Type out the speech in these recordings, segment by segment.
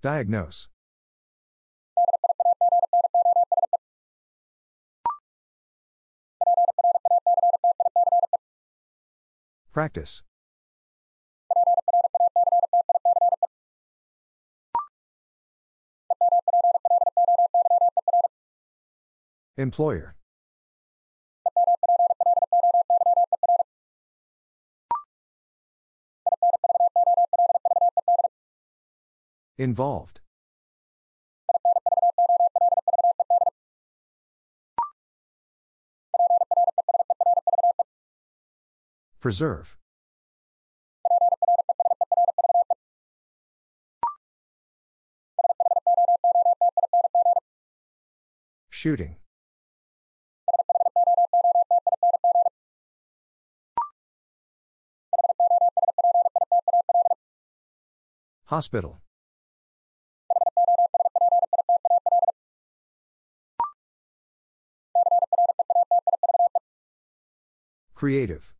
Diagnose. Practice. Employer. Involved. Preserve. Shooting. Hospital. Creative.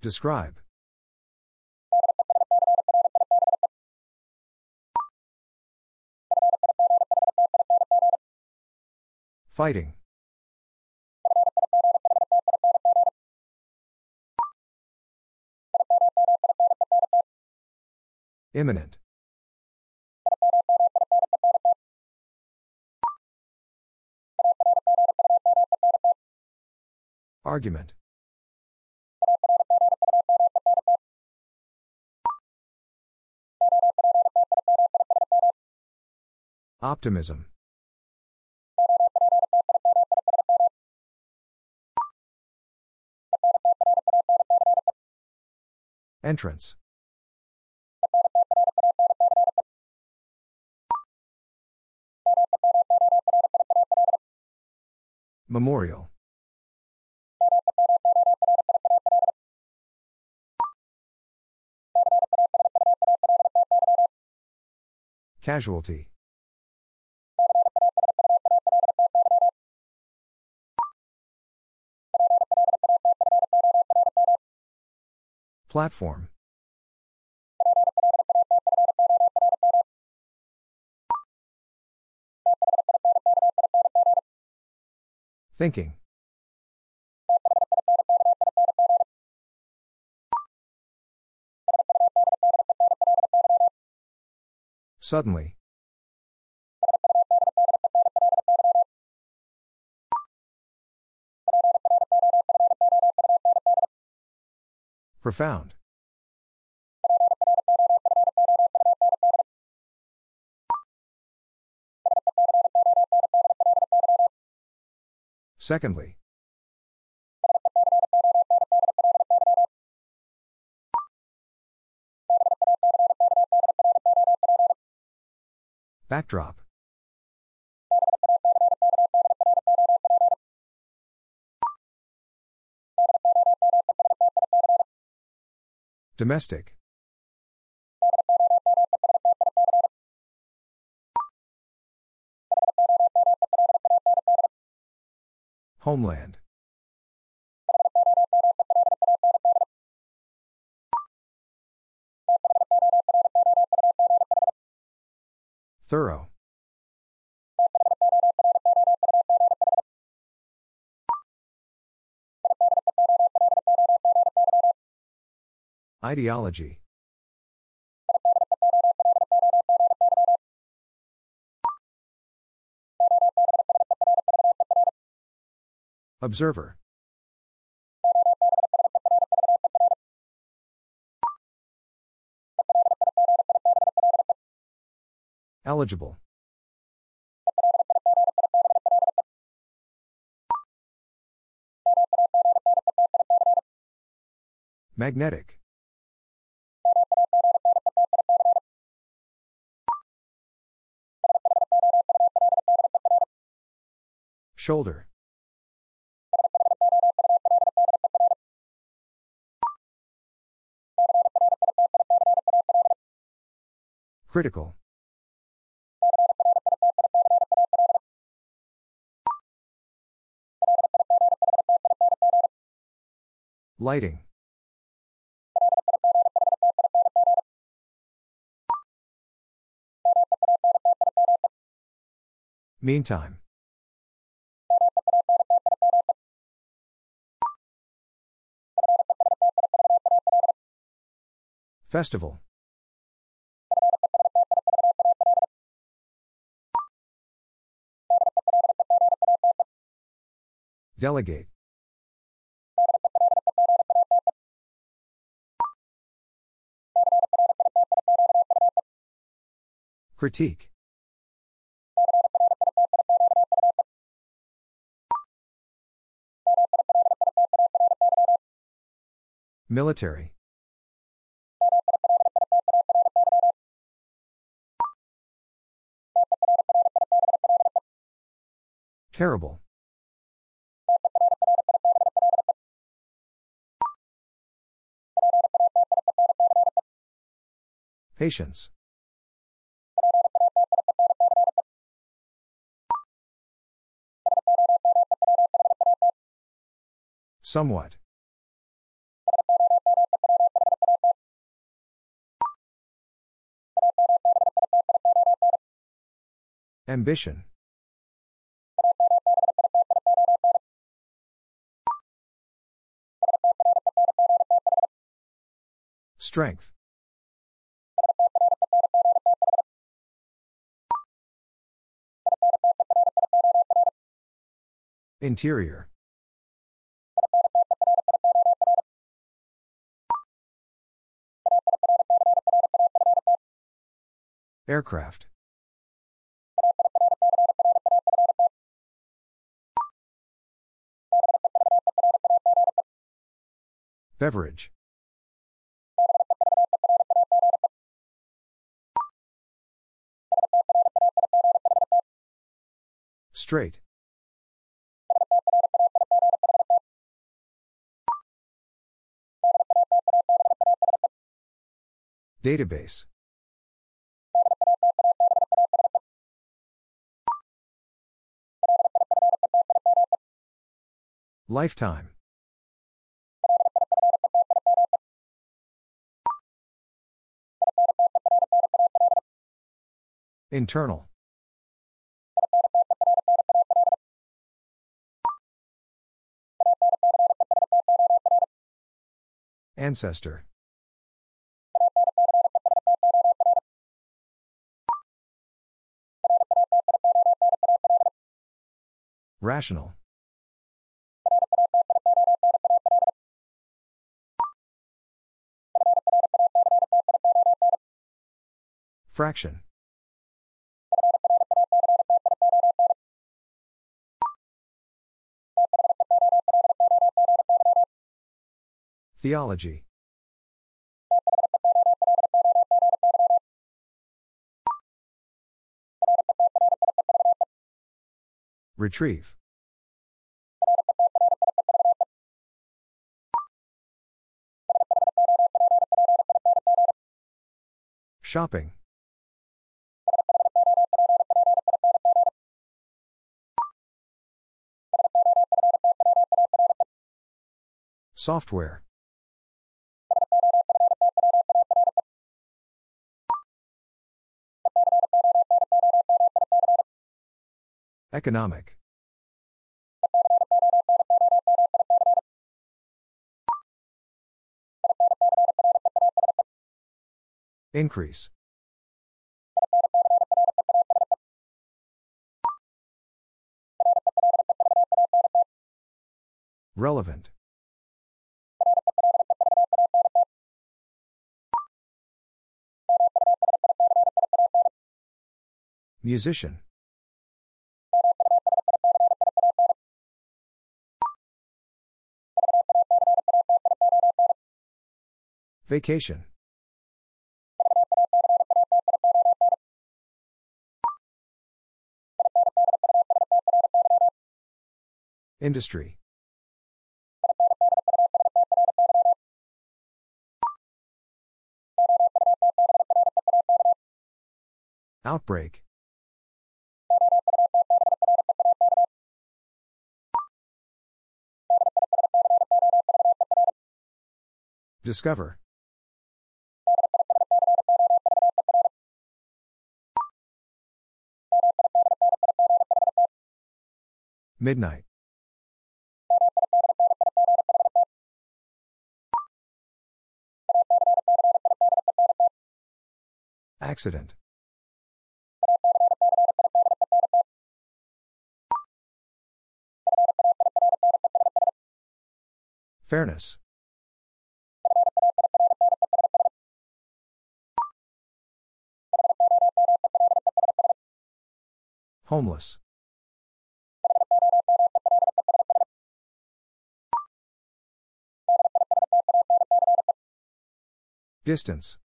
Describe. Fighting. Imminent. Argument. Optimism. Entrance. Memorial. Casualty. Platform. Thinking. Suddenly. Profound. Secondly. Backdrop. Domestic. Homeland. Thorough. Ideology. Observer. Eligible. Magnetic. Shoulder. Critical. Lighting. Meantime. Festival. Delegate. Critique. Military. Terrible. Patience. Somewhat. Ambition. Strength. Interior. Aircraft. Beverage. Straight. Database. Lifetime. Internal. Ancestor. Rational. Fraction. Theology. Retrieve. Shopping. Software. Economic. Increase. Relevant. Musician. Vacation. Industry. Outbreak. Discover. Midnight. Accident. Fairness. Homeless. Distance.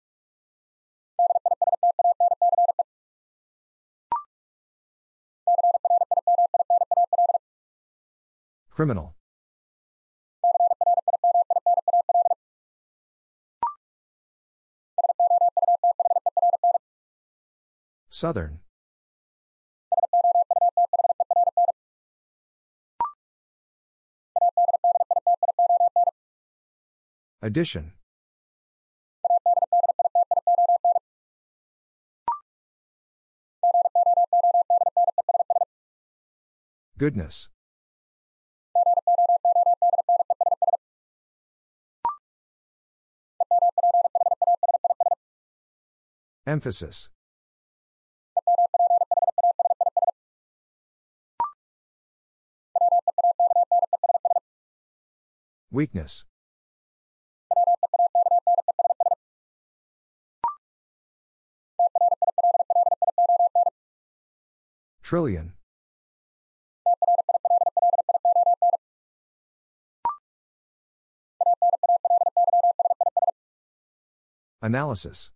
Criminal. Southern. Addition. Goodness. Emphasis. Weakness. Trillion. Analysis.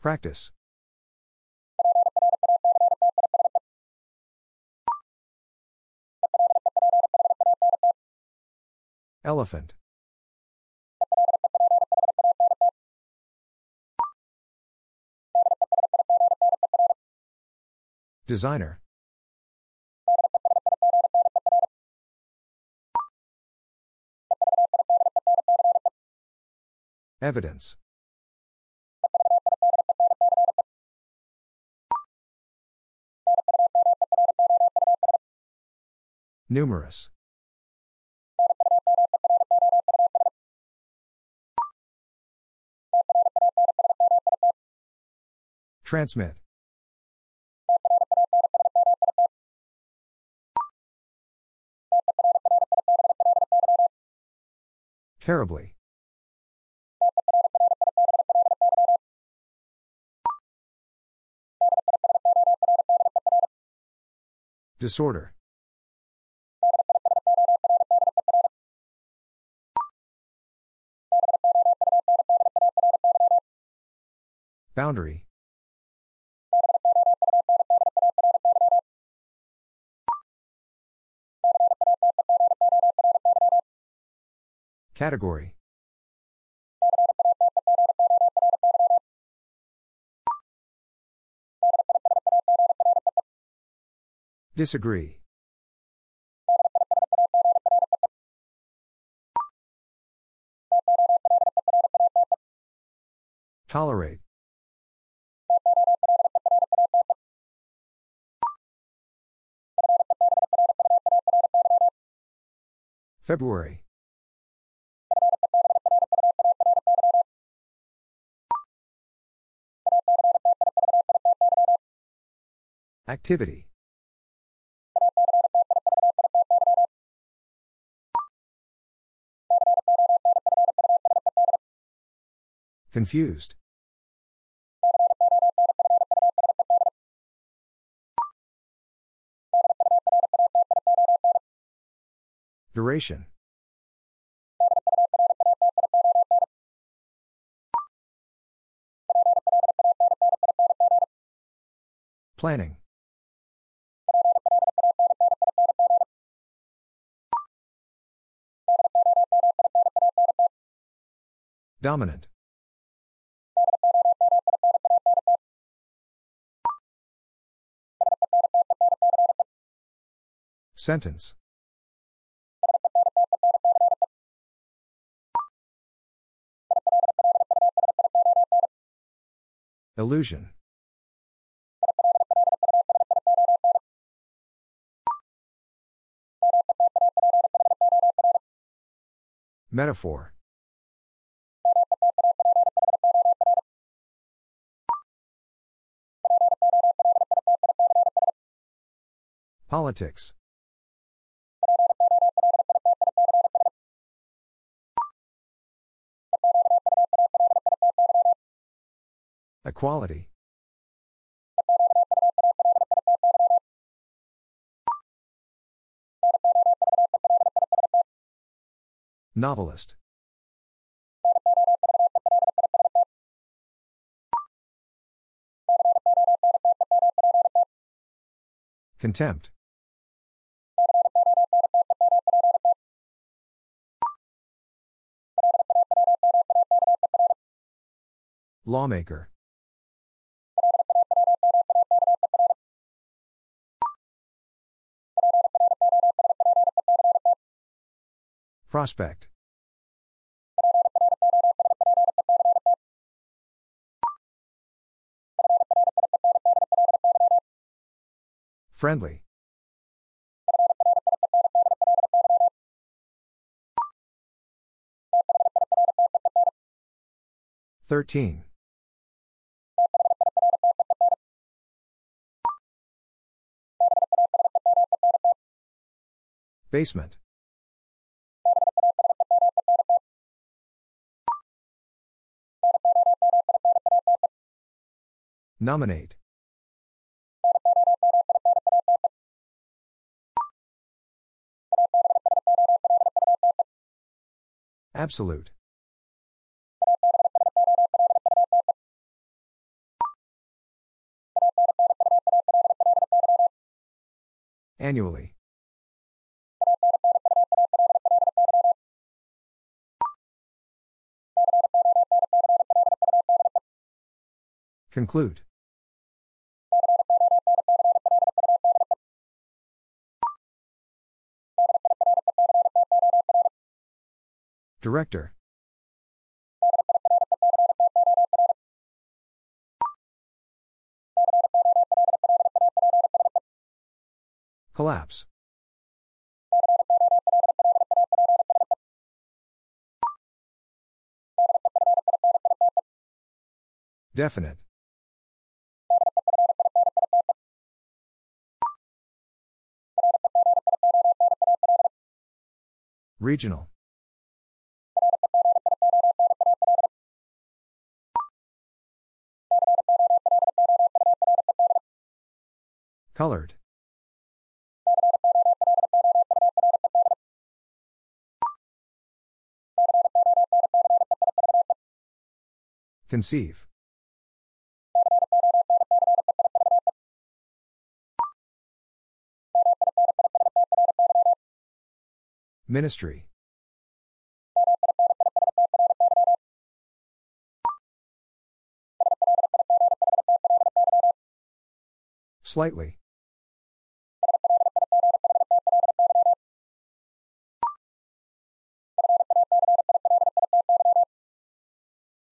Practice. Elephant. Designer. Evidence. Numerous. Transmit. Terribly. Disorder. Boundary. Category. Disagree. Tolerate. February. Activity. Confused. Duration. Planning. Dominant. Sentence. Illusion. Metaphor. Politics. Equality. Novelist. Contempt. Lawmaker. Prospect. Friendly. Thirteen. Basement. Nominate. Absolute. Annually. Conclude. Director. Collapse. Definite. Regional. Colored. Conceive. Ministry. Slightly.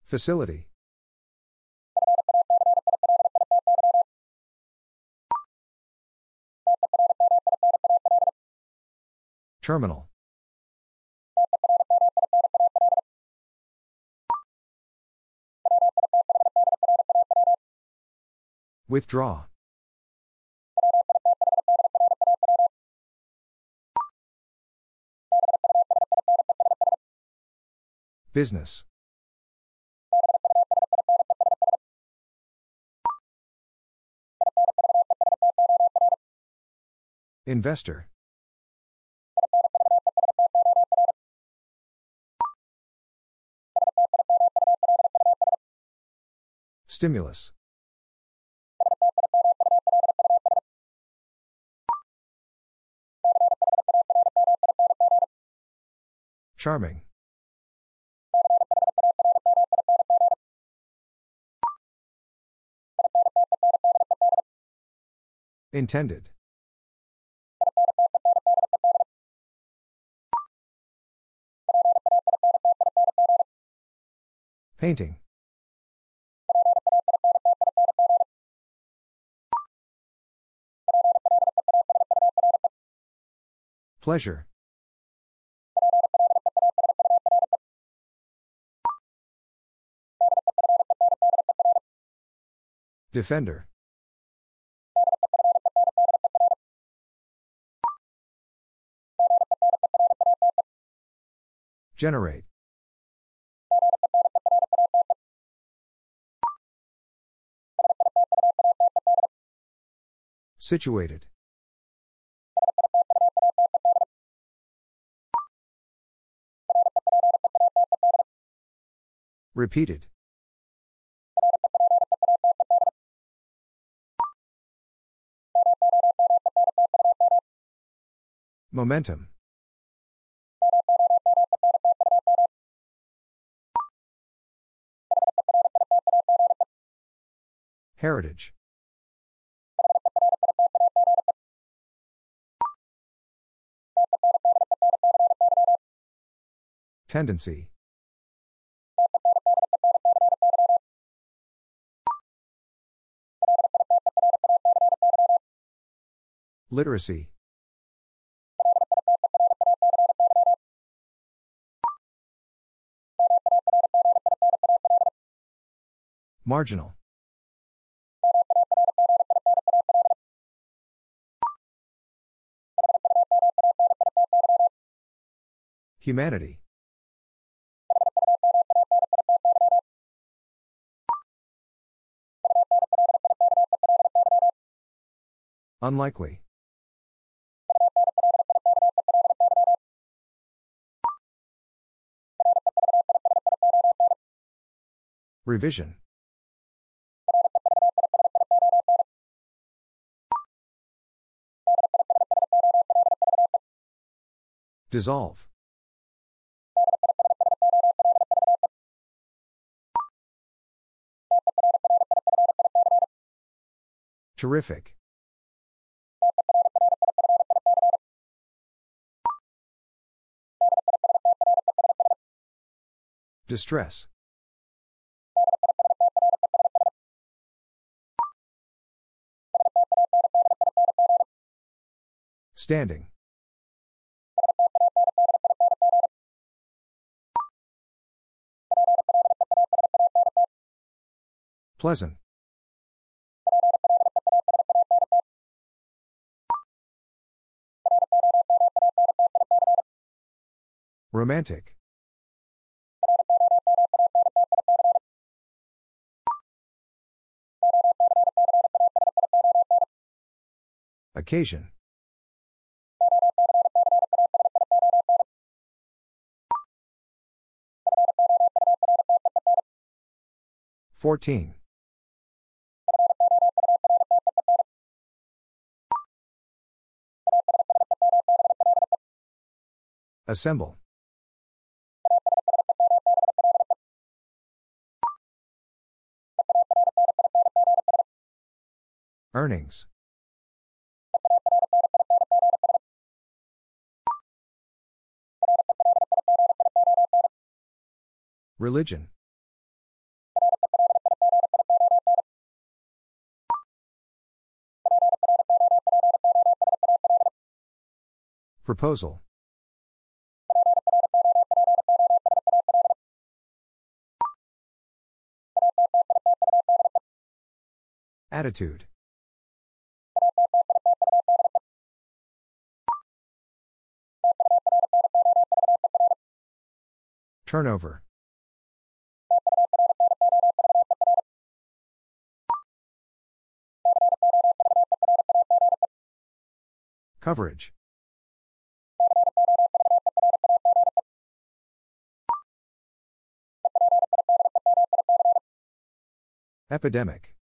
Facility. Terminal. Withdraw. Business. Investor. Stimulus. Charming. Intended. Painting. Pleasure. Defender. Generate. Situated. Repeated. Momentum. Heritage. Tendency. Literacy. Marginal. Humanity. Unlikely. Revision. Dissolve. Terrific. Distress. Standing. Pleasant. Romantic. Occasion. Fourteen. Assemble. Earnings. Religion. Proposal. Attitude. Turnover. Coverage. Epidemic.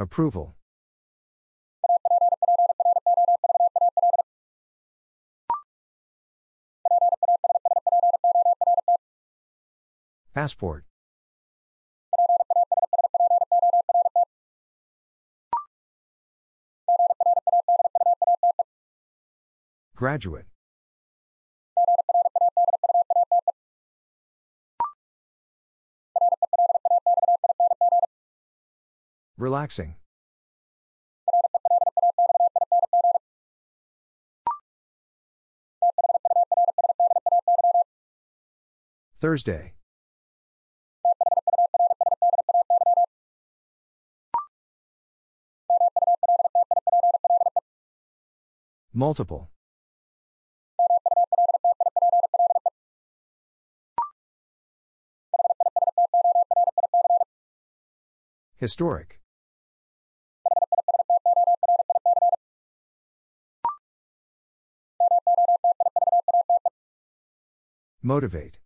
Approval. Passport. Graduate. Relaxing. Thursday. Multiple. Historic. Motivate.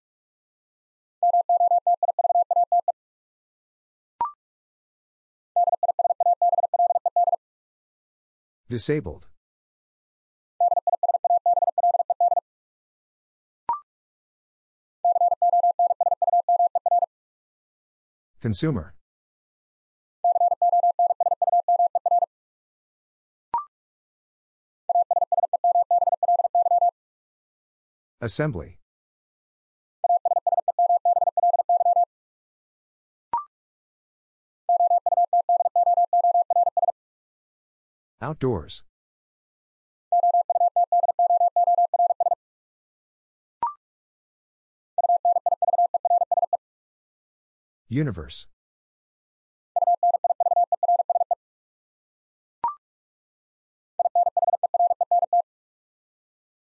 Disabled. Consumer. Assembly. Outdoors. Universe.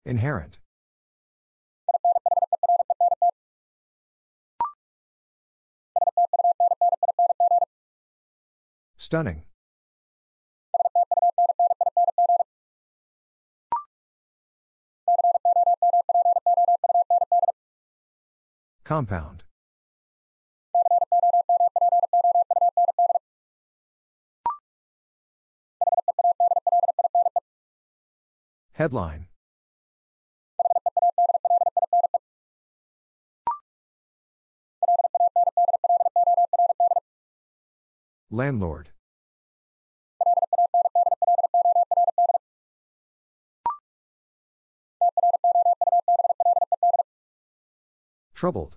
Inherent. Stunning. Compound. Headline. Landlord. Troubled.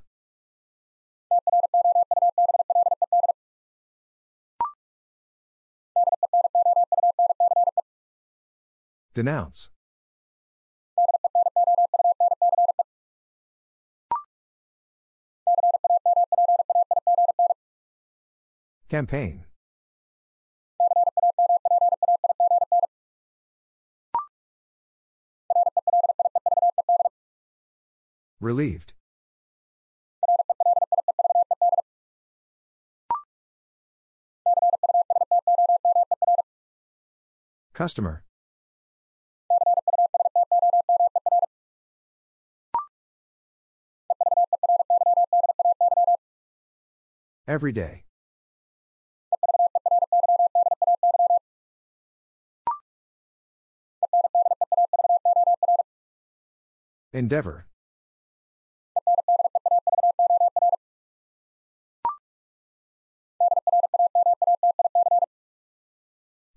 Denounce. Campaign. Relieved. Customer. Every day. Endeavor.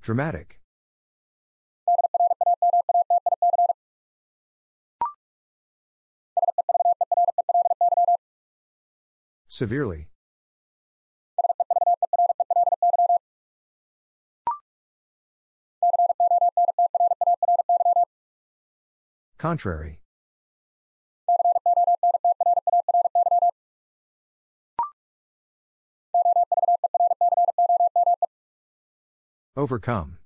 Dramatic. Severely. Contrary. Overcome.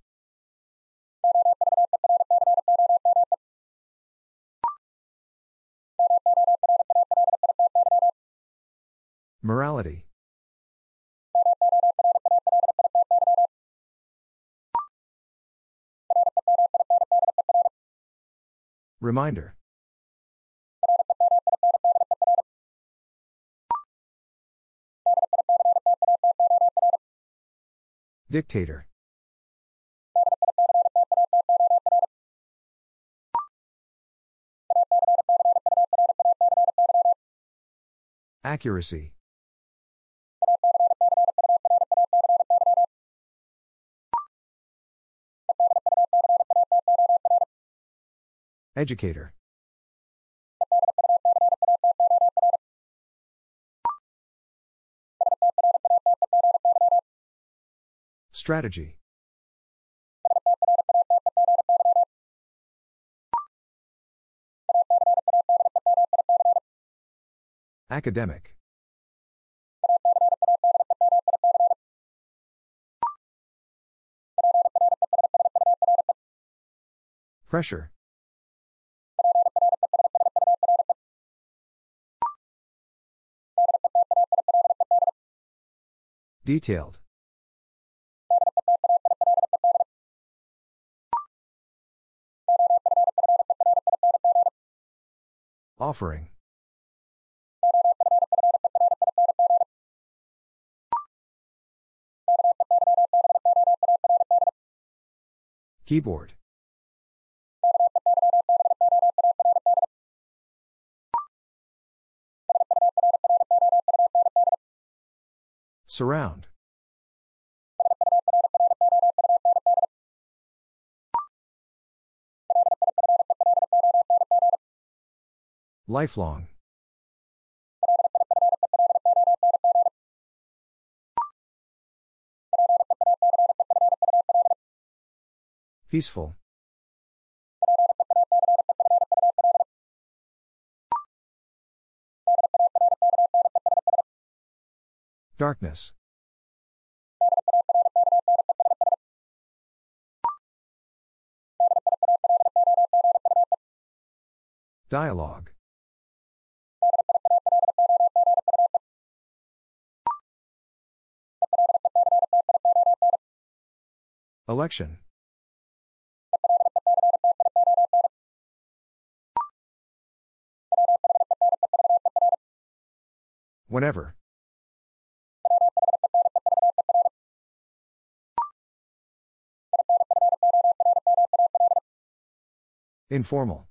Morality. Reminder. Dictator. Accuracy. Educator. Strategy. Academic. Pressure. Detailed. Offering. Keyboard. Surround. Lifelong. Peaceful. Darkness. Dialogue. Election. Whenever. Informal.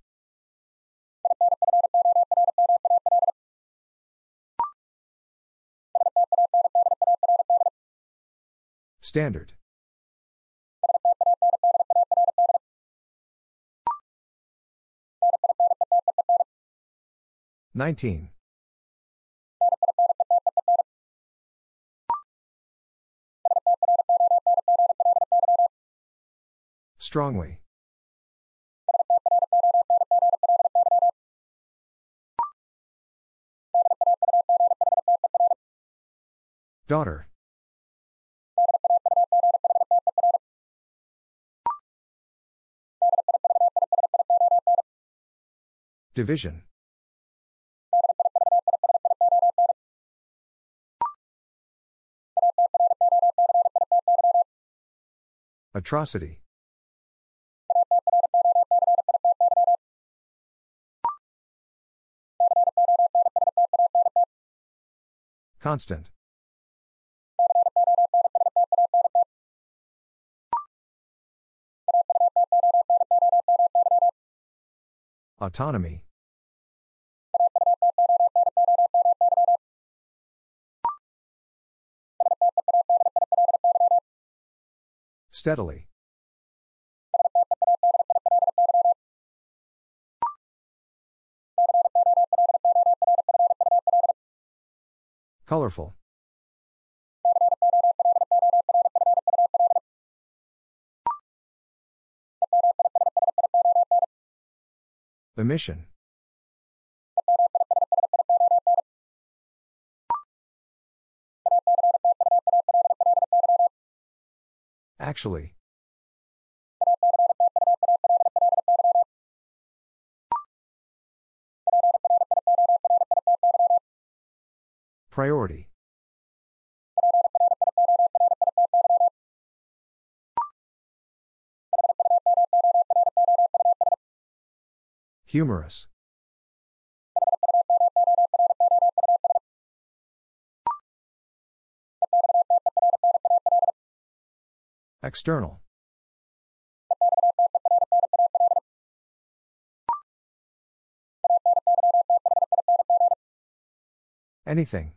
Standard. Nineteen. Strongly. Daughter. Division. Atrocity. Constant. Autonomy. Steadily. Colorful. Emission. Actually. Priority. Humorous. External. Anything.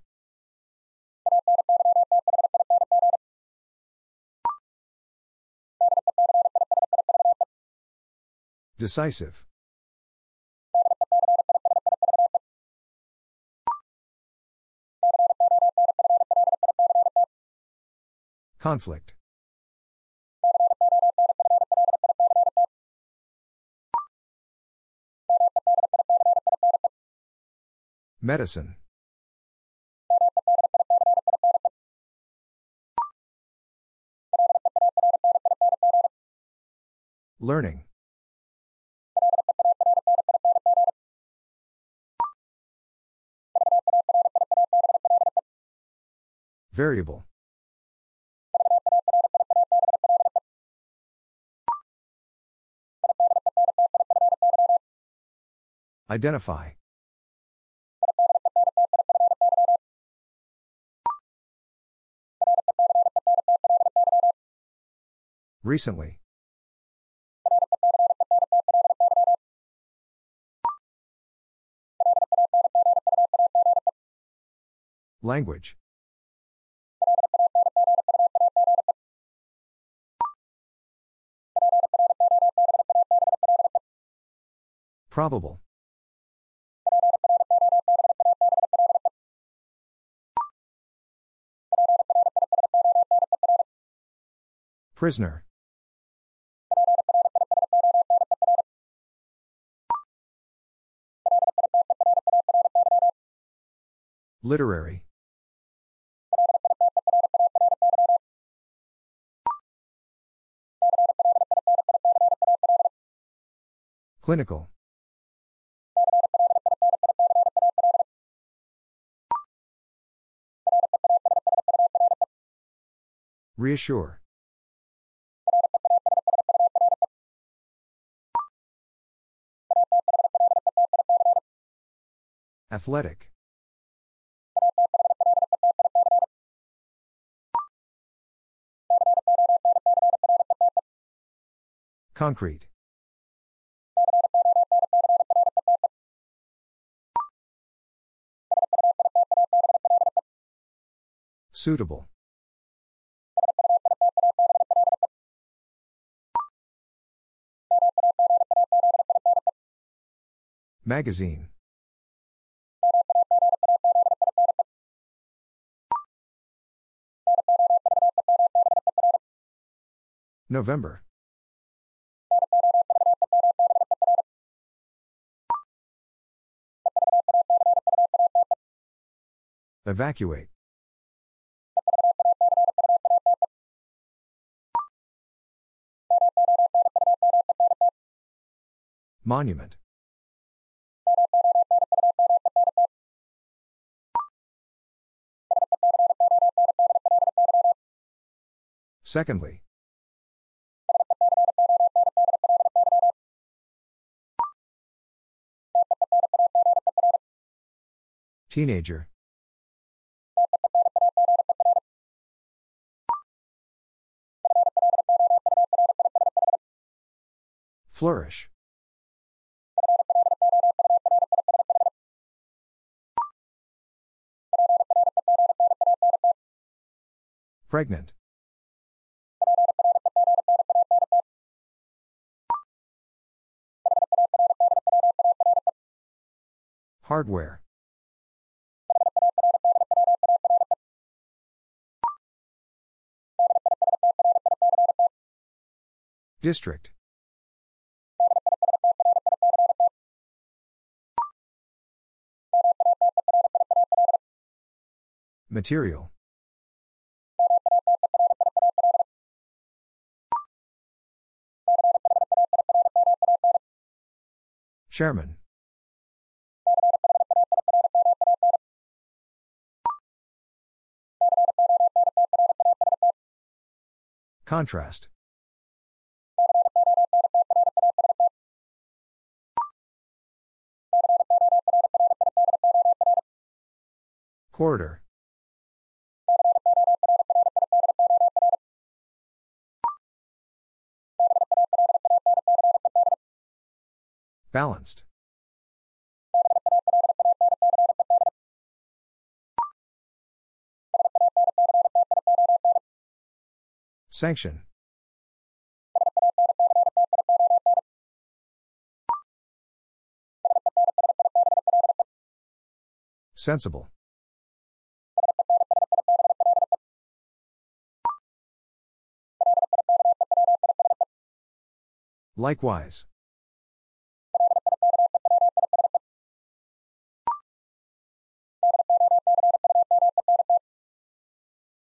Decisive. Conflict. Medicine. Learning. Variable. Identify. Recently. Language. Probable. Prisoner. Literary. Clinical. Reassure. Athletic. Concrete. Suitable. Magazine. November. Evacuate. Monument. Secondly. Teenager. Flourish. Pregnant. Hardware. District. Material. Chairman. Contrast. Corridor. Balanced. Sanction. Sensible. Likewise.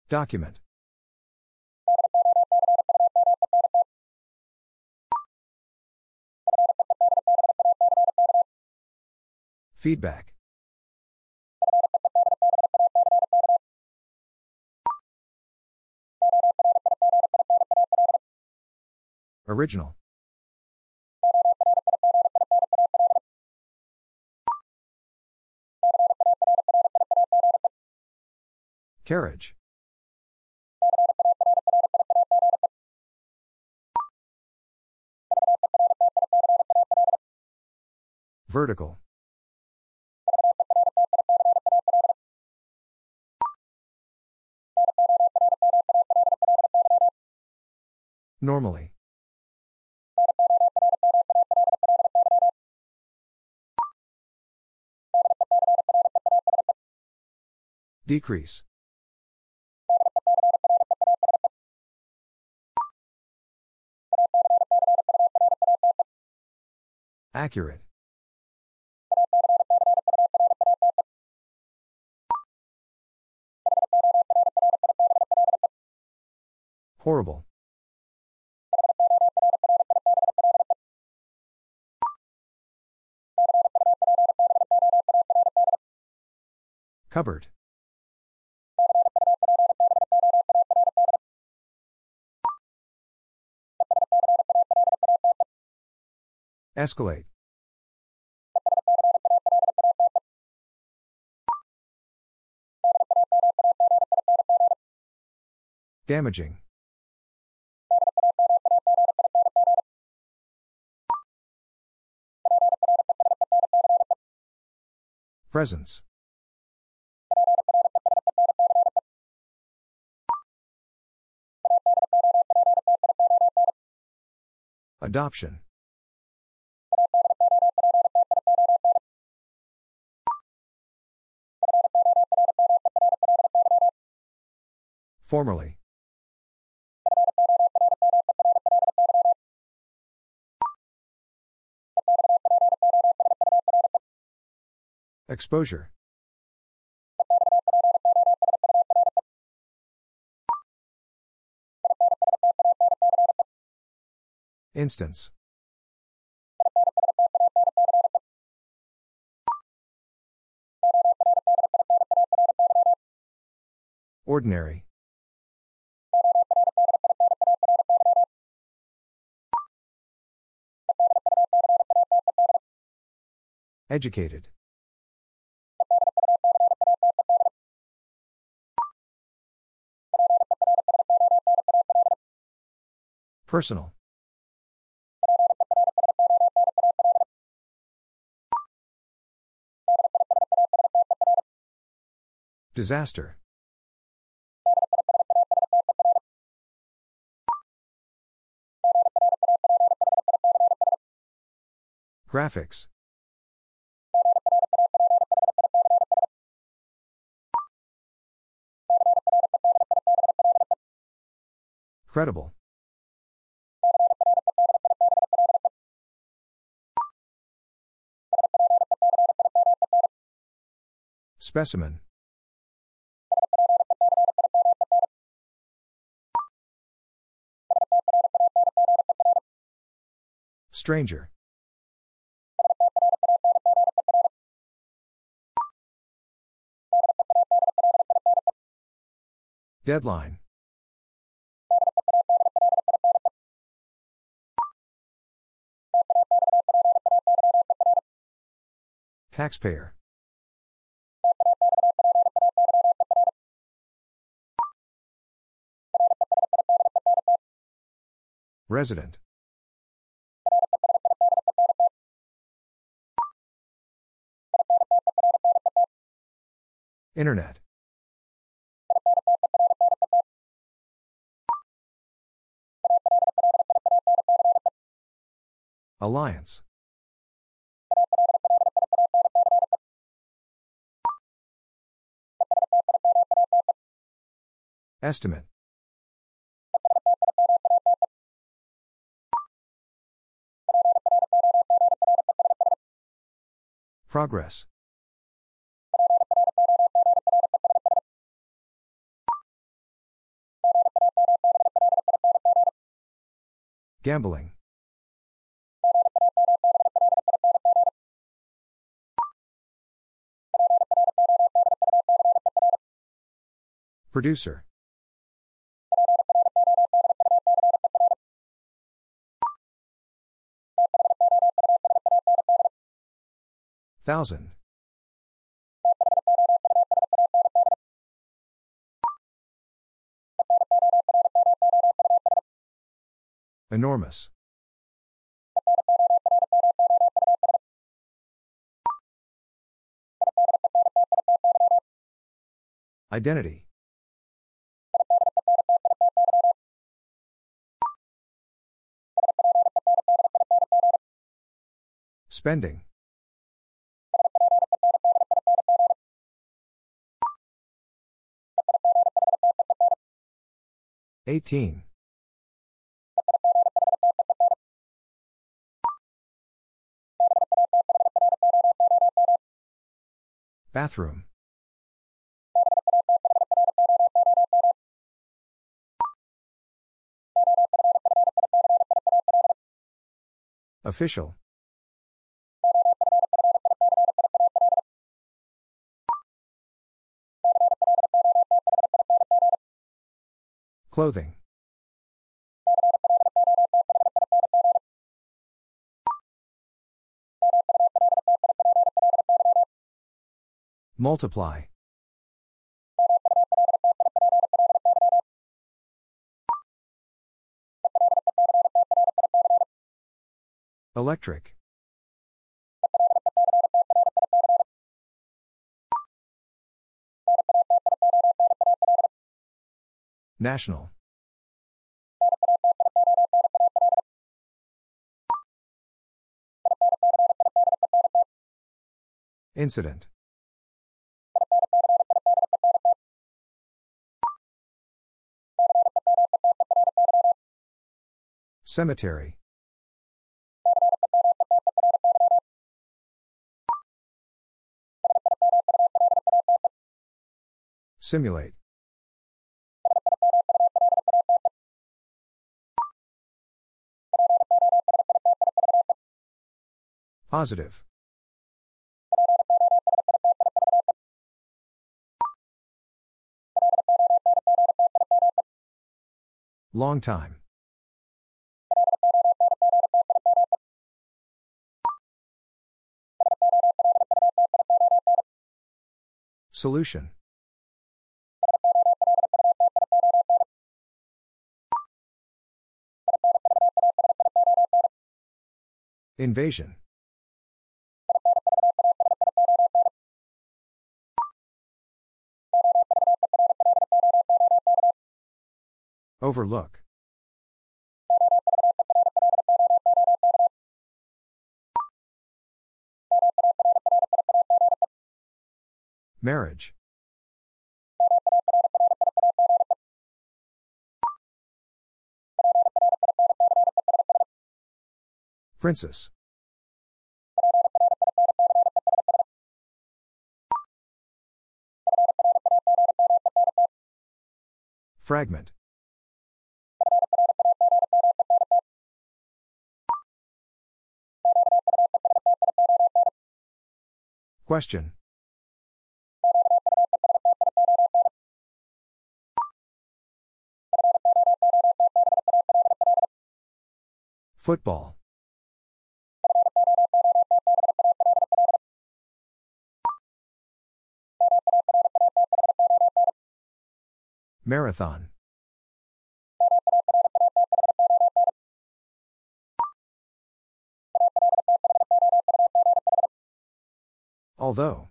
Document. Feedback. Original. Carriage. Vertical. Normally. Decrease. Accurate. Horrible. Cupboard. Escalate. Damaging. Presence. Adoption. Formerly. Exposure. Instance. Ordinary. Educated. Personal. Disaster. Graphics. Credible. Specimen. Stranger. Deadline. Taxpayer. Resident. Internet. Alliance. Estimate. Progress. Gambling. Producer. Thousand. Enormous. Identity. Spending. Eighteen. Bathroom. Official. Clothing. Multiply. Electric. National. Incident. Cemetery. Simulate. Positive. Long time. Solution. Invasion. Overlook. Marriage. Princess. Fragment. Question. Football. Marathon. Although.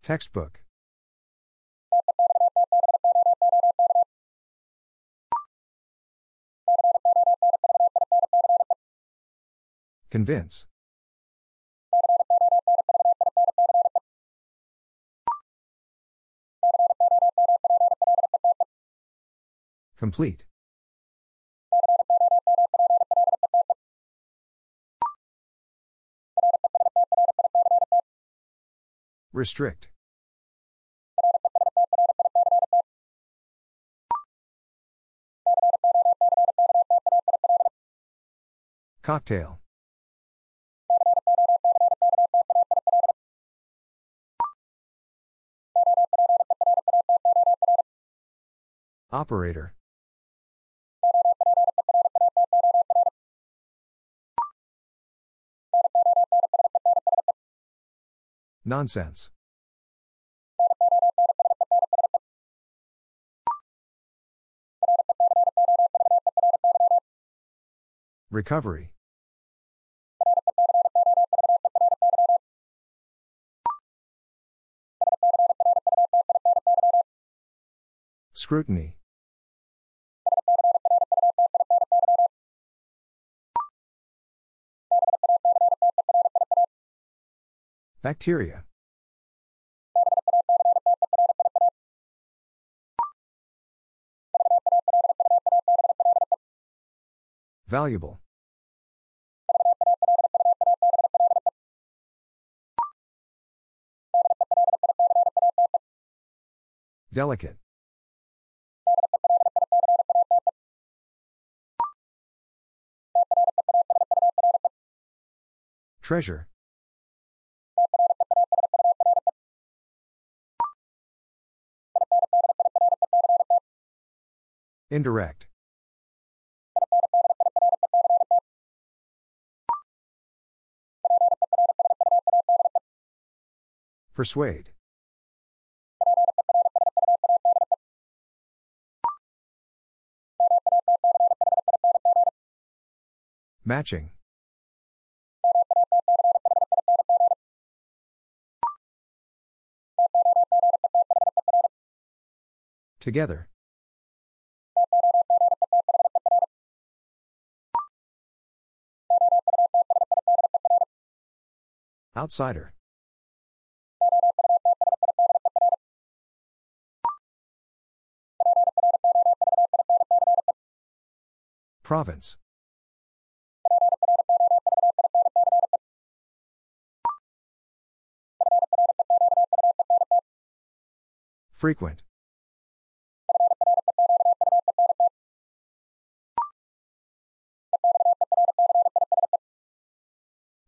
Textbook. Convince. Complete. Restrict. Cocktail. Operator. Nonsense. Recovery. Scrutiny. Bacteria. Valuable. Delicate. Treasure. Indirect. Persuade. Matching. Together. Outsider. Province. Frequent.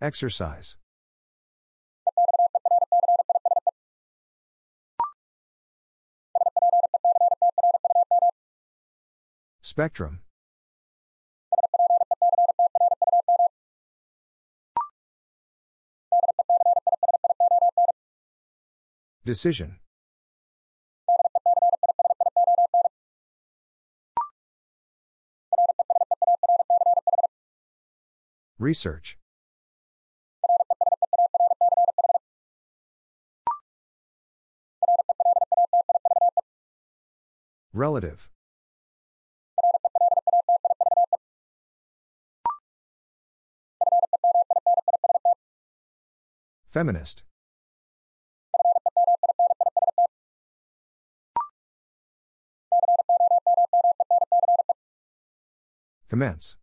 Exercise. Spectrum. Decision. Research. Relative. Feminist. Commence.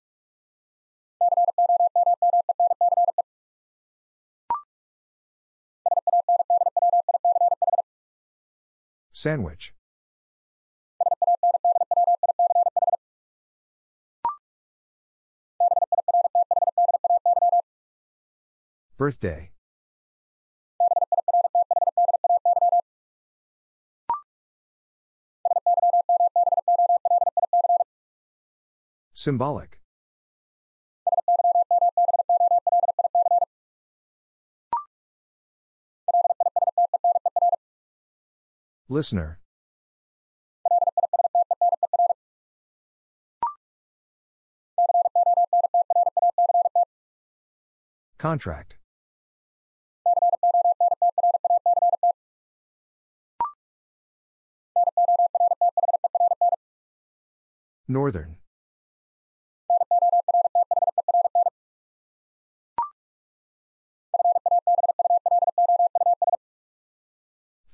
Sandwich. Birthday. Symbolic. Listener. Contract. Northern.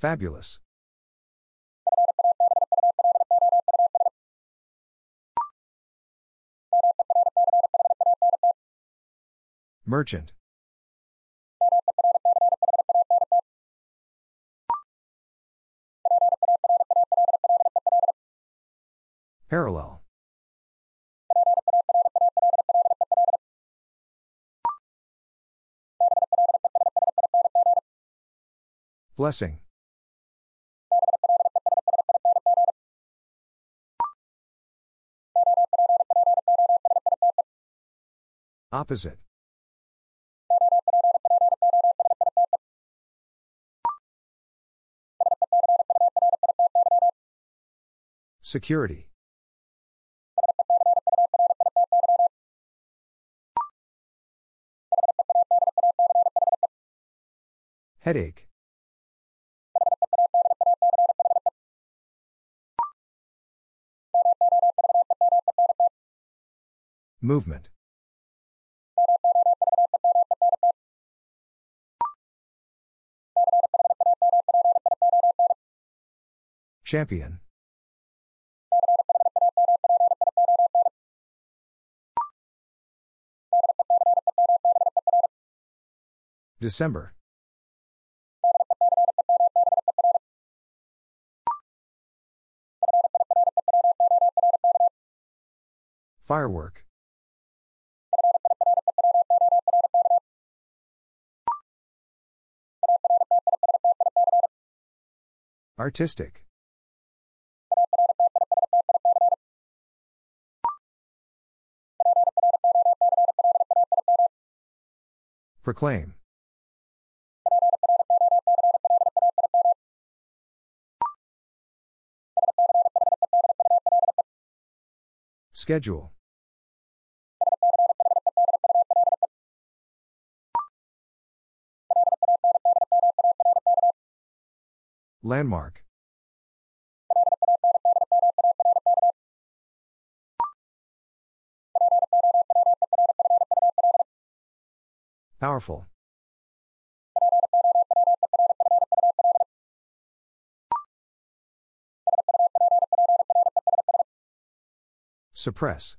Fabulous. Merchant. Parallel. Blessing. Opposite. Security. Headache. Movement. Champion. December. Firework. Artistic. Proclaim. Schedule. Landmark. Powerful. Suppress.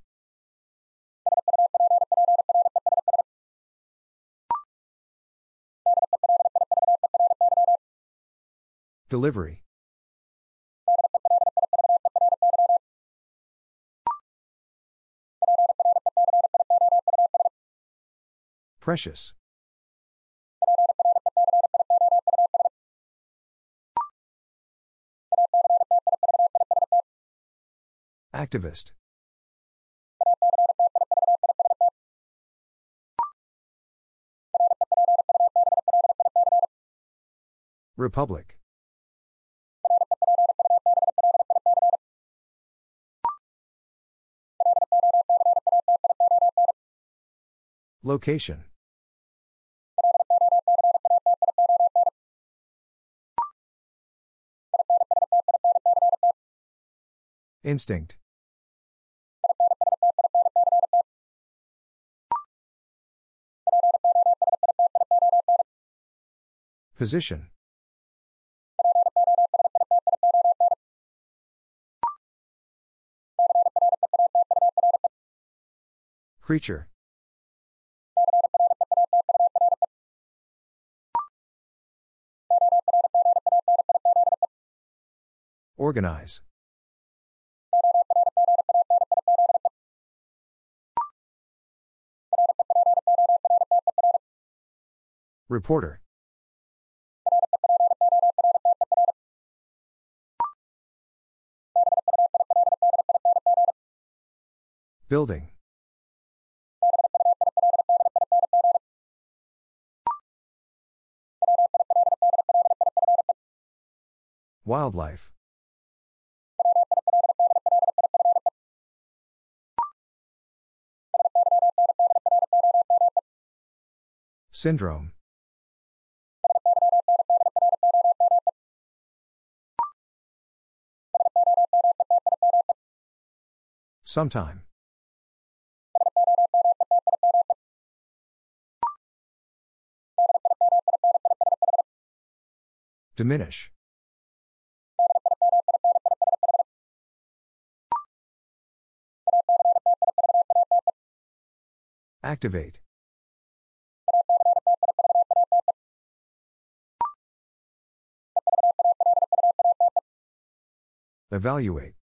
Delivery. Precious. Activist. Republic. Location. Instinct. Position. Creature. Organize. Reporter. Building. Wildlife. Syndrome. Sometime. Diminish. Activate. Evaluate.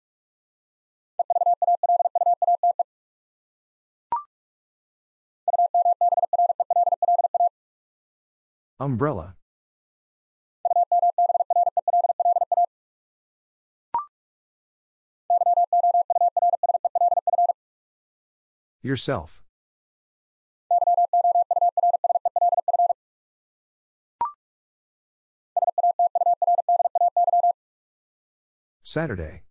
Umbrella. Yourself. Saturday.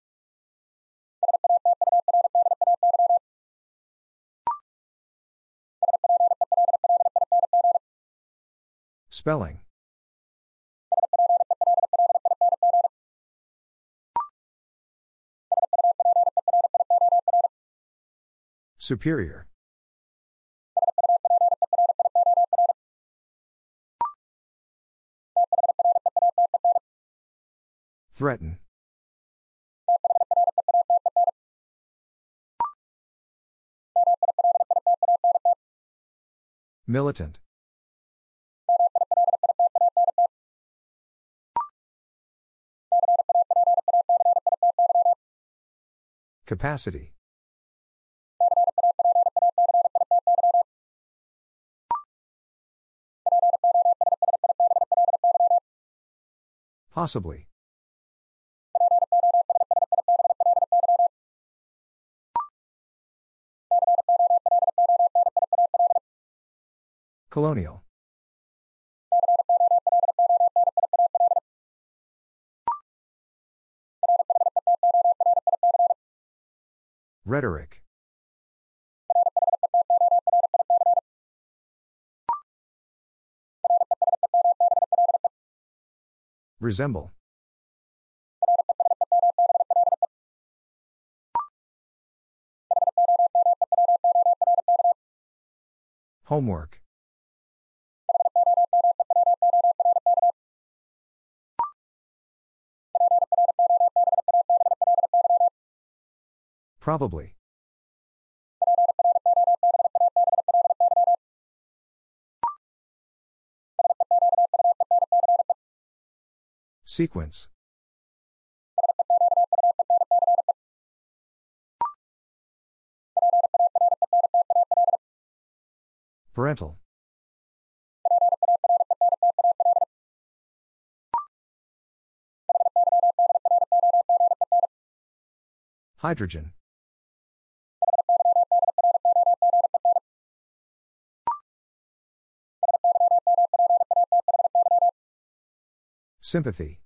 Spelling. Superior. Threaten. Militant. Capacity. Possibly. Colonial. Rhetoric. Resemble. Homework. Probably. Sequence. Parental. Hydrogen. Sympathy.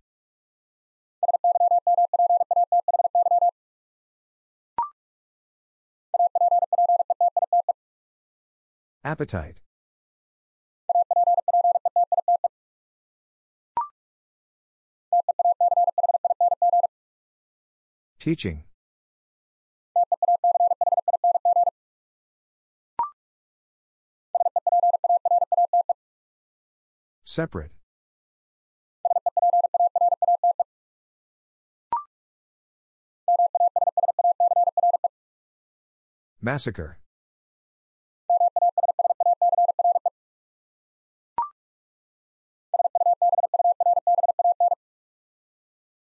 Appetite. Teaching. Separate. Massacre.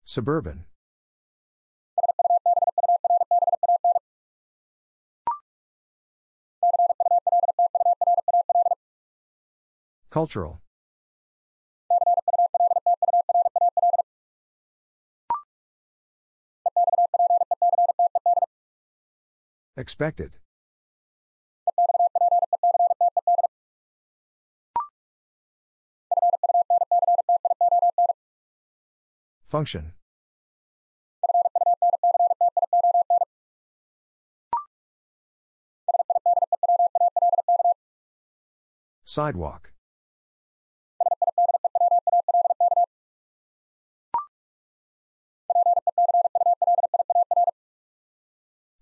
Suburban. Cultural. Expected. Function. Sidewalk.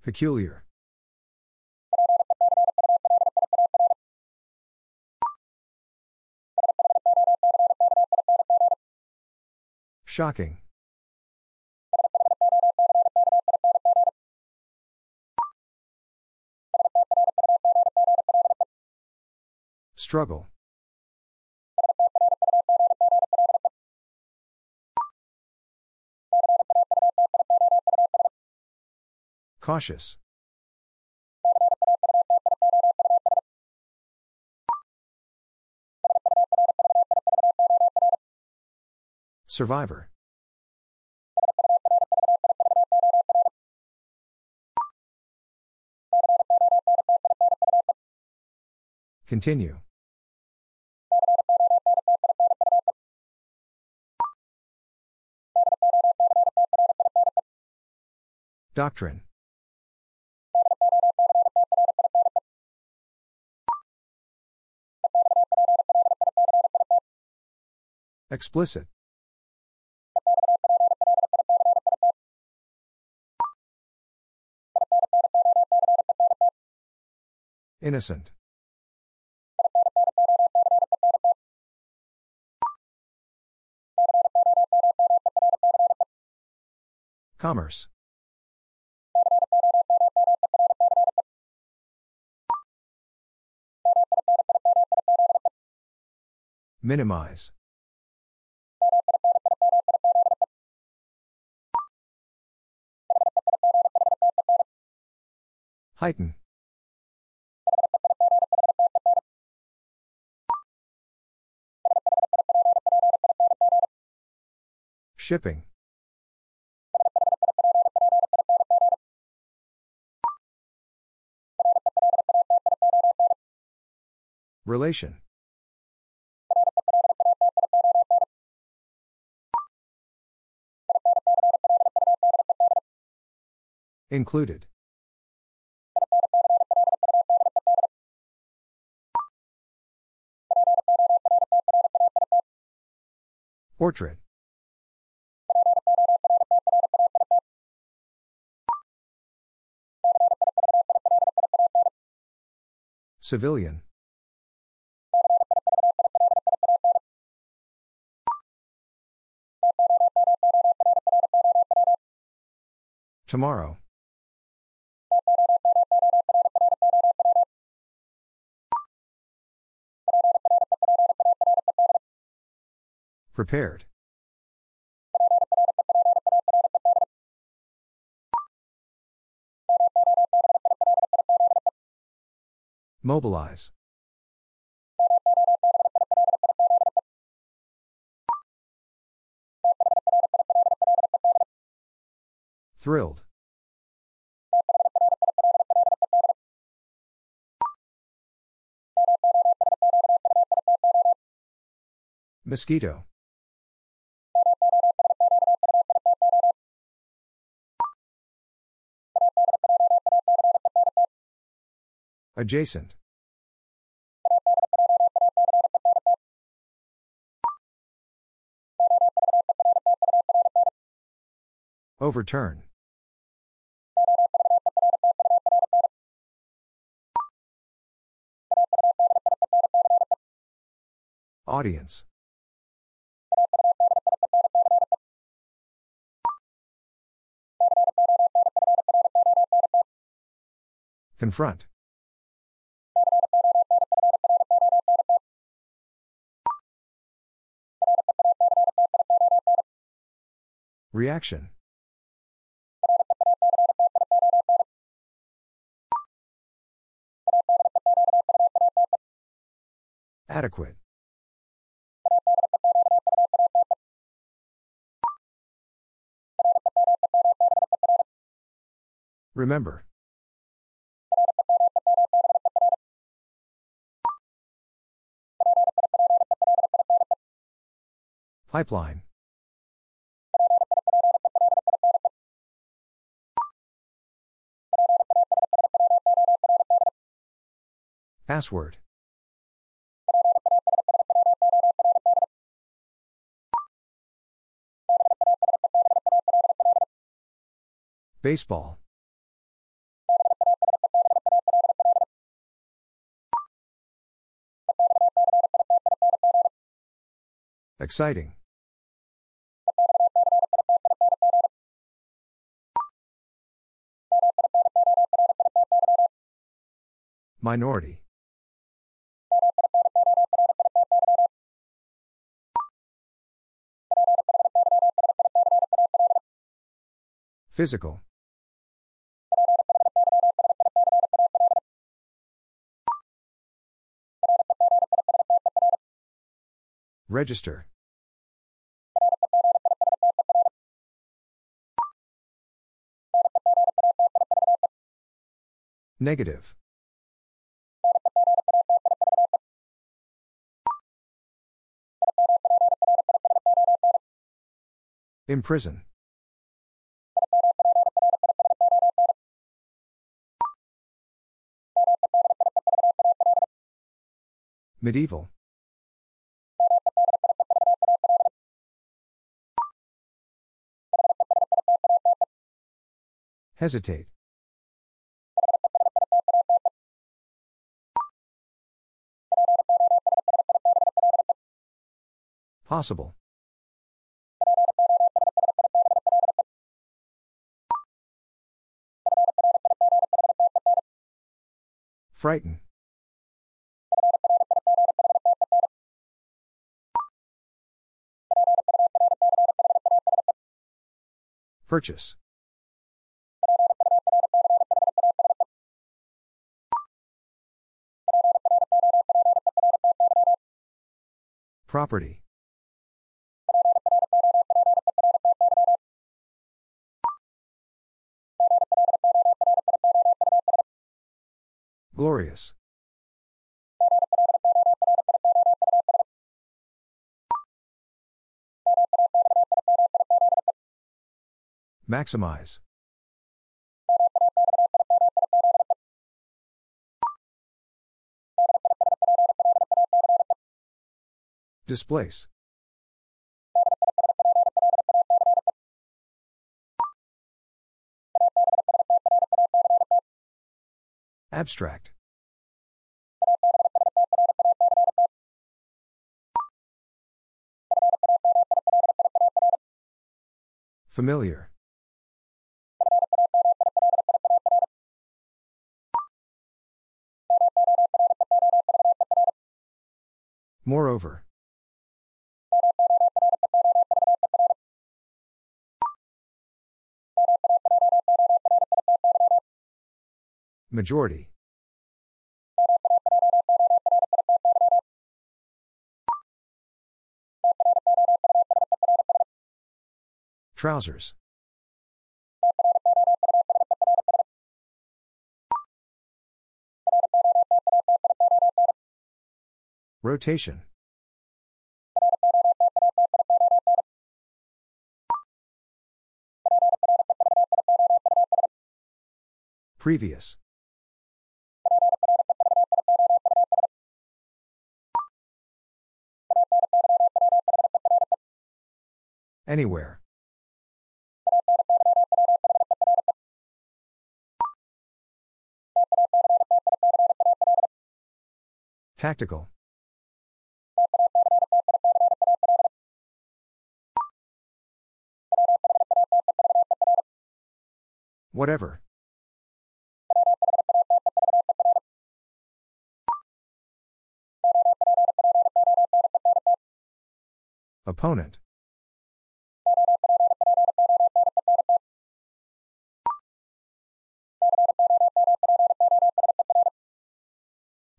Peculiar. Shocking. Struggle. Cautious. Survivor. Continue. Doctrine. Explicit. Innocent. Commerce. Minimize. Heighten. Shipping. Relation. Included. Portrait. Civilian. Tomorrow. Prepared. Mobilize. Thrilled. Mosquito. Adjacent. Overturn. Audience. Confront. Reaction. Adequate. Remember. Pipeline. Password. Baseball. Exciting. Minority. Physical. Register. Negative. Imprison. Medieval. Hesitate. Possible. Frighten. Purchase. Property. Glorious. Maximize. Displace. Abstract. Familiar. Moreover. Majority. Trousers. Rotation. Previous. Anywhere. Tactical. Whatever. Opponent.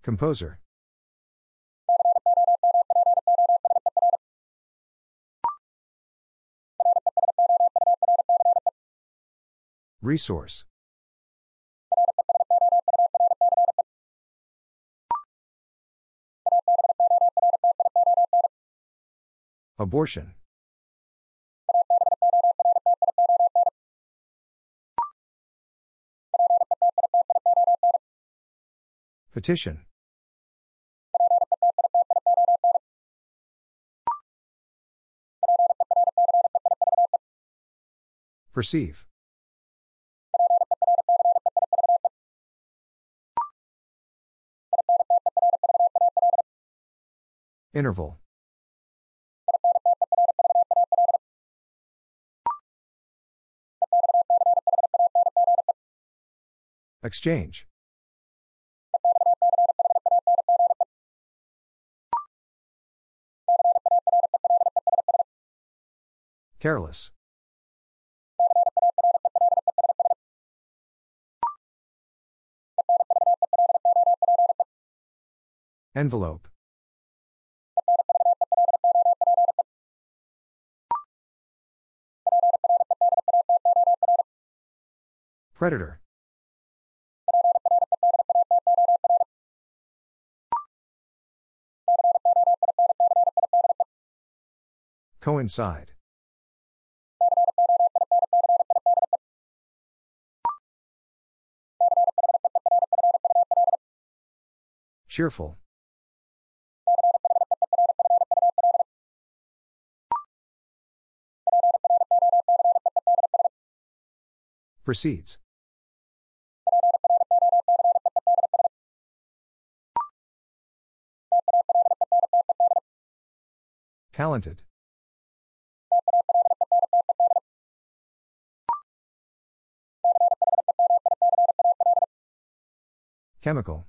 Composer. Resource. Abortion. Petition. Perceive. Interval. Exchange. Careless. Envelope. Predator. Coincide. Cheerful. Proceeds. Talented. Chemical.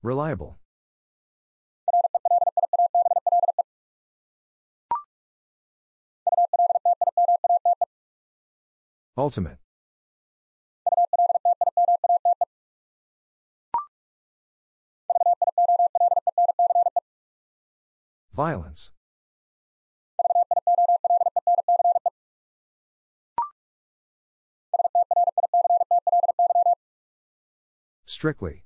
Reliable. Ultimate. Violence. Strictly.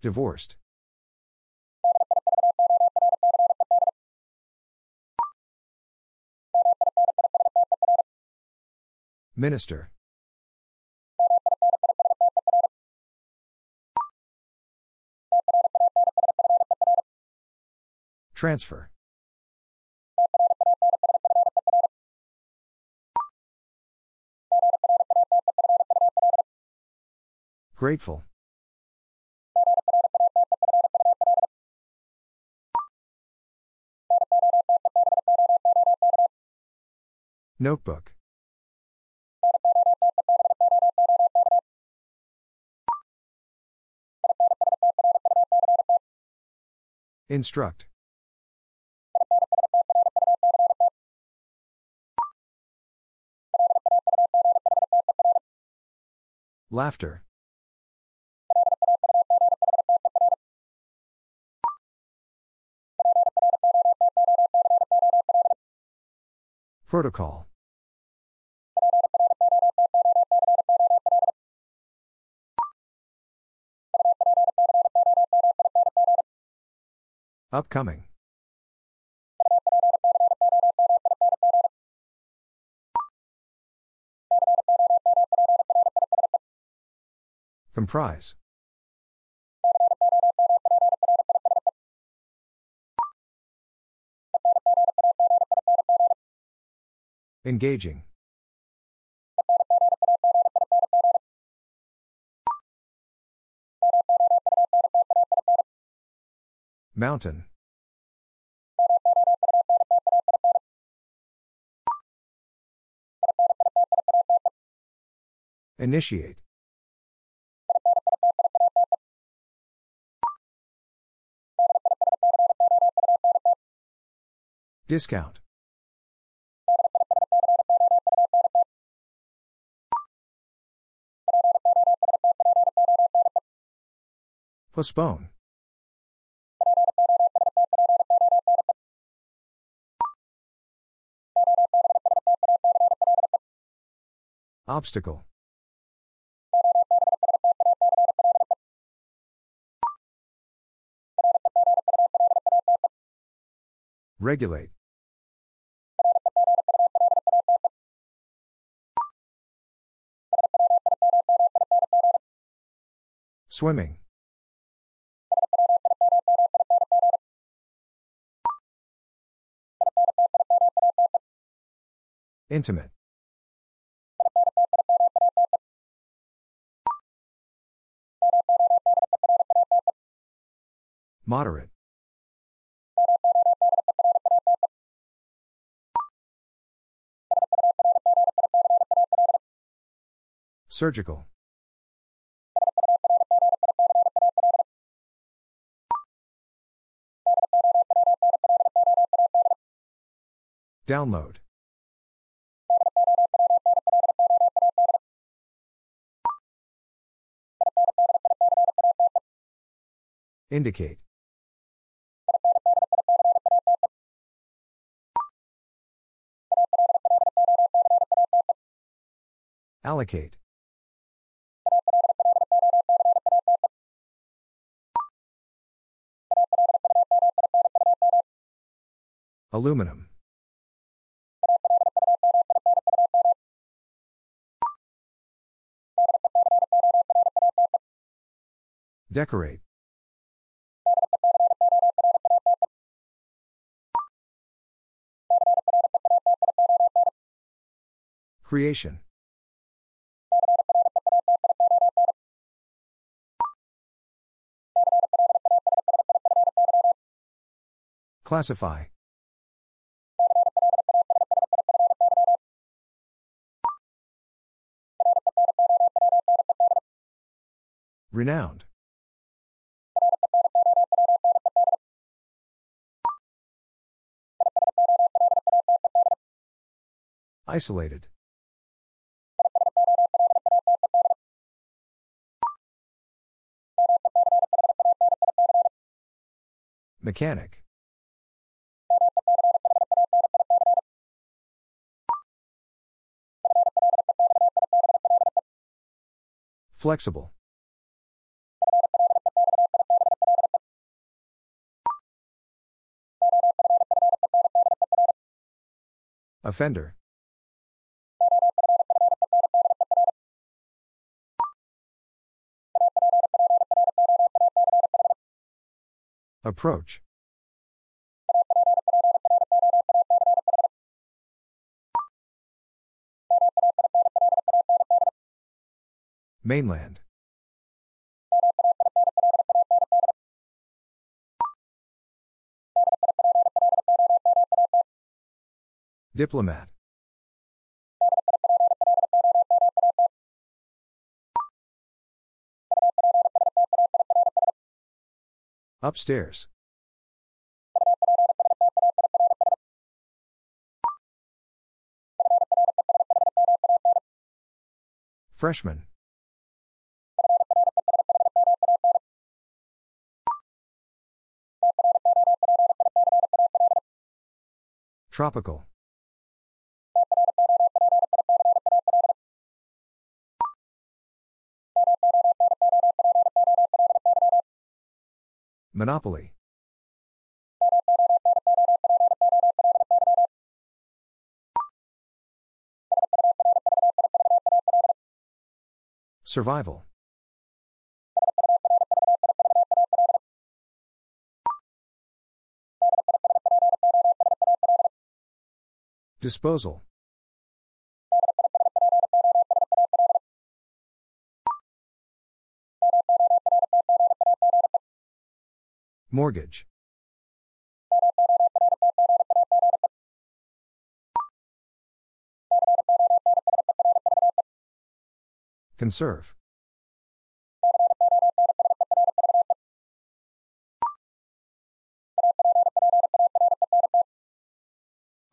Divorced. Minister. Transfer. Grateful. Notebook. Instruct. Laughter. Protocol. Upcoming. Comprise. Engaging. Mountain. Initiate. Discount. Postpone. Obstacle. Regulate. Swimming. Intimate. Moderate. Surgical. Download. Indicate. Allocate. Aluminum. Decorate. Creation. Classify. Renowned. Isolated. Mechanic. Flexible. Offender. Approach. Mainland. Diplomat. Upstairs. Freshman. Tropical. Monopoly. Survival. Disposal. Mortgage. Conserve.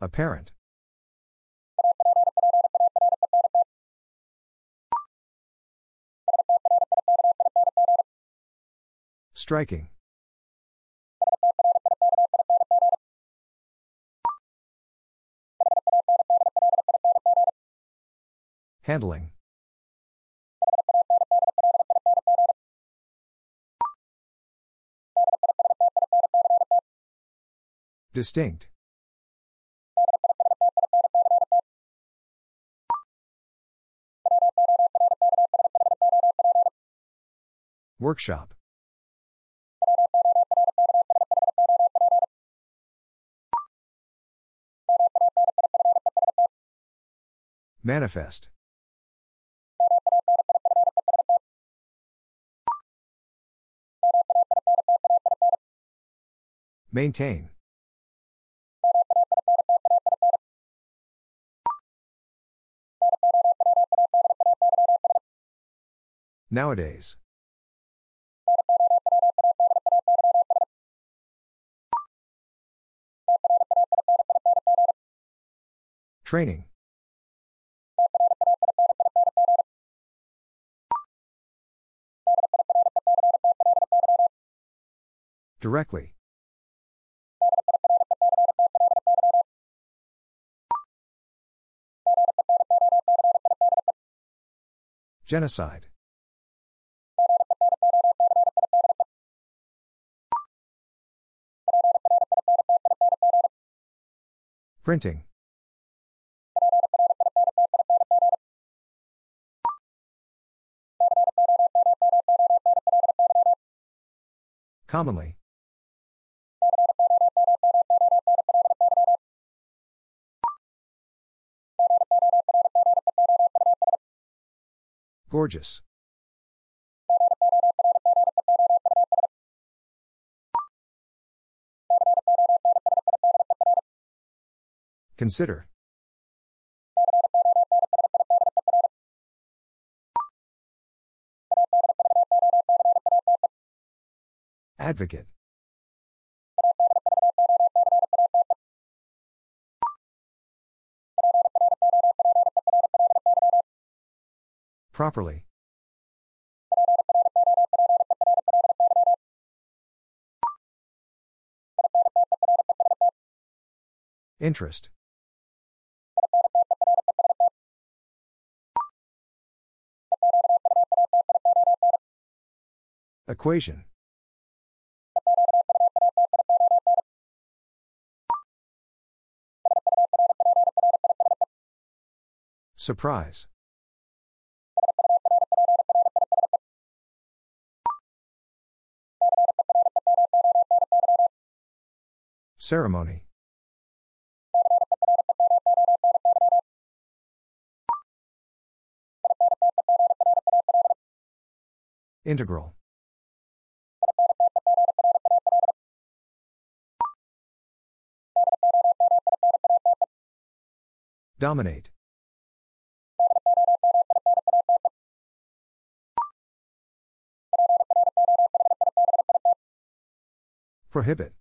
Apparent. Striking. Handling. Distinct. Workshop. Manifest. Maintain. Nowadays. Training. Directly. Genocide. Printing. Commonly. Gorgeous. Consider. Advocate. Properly. Interest. Equation. Surprise. Ceremony. Integral. Dominate. Prohibit.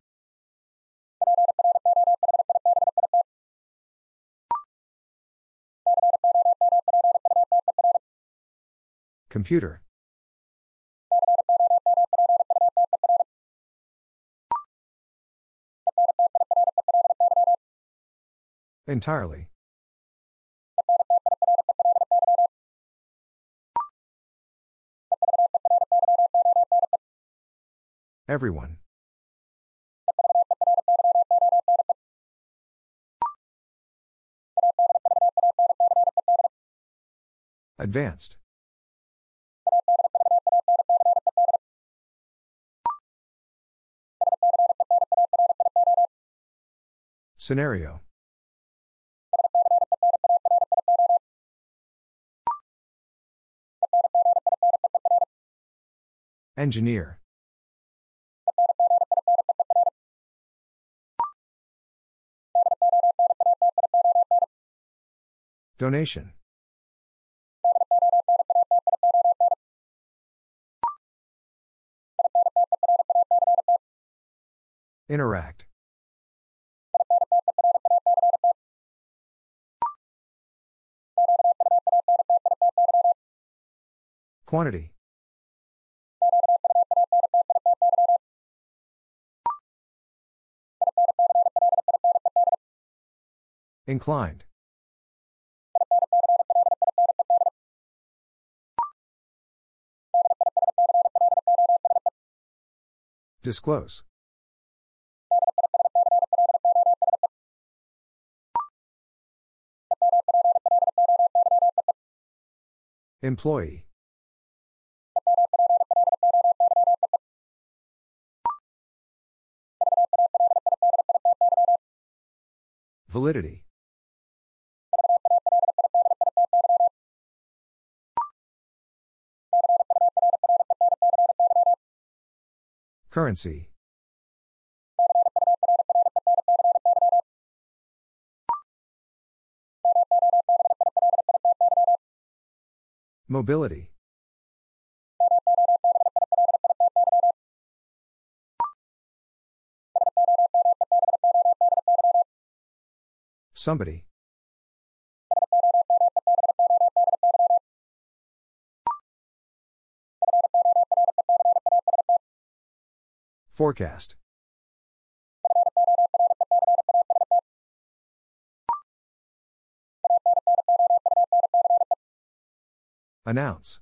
Computer. Entirely. Everyone. Advanced. Scenario. Engineer. Donation. Interact. Quantity. Inclined. Disclose. Employee. Validity. Currency. Mobility. Somebody. Forecast. Announce.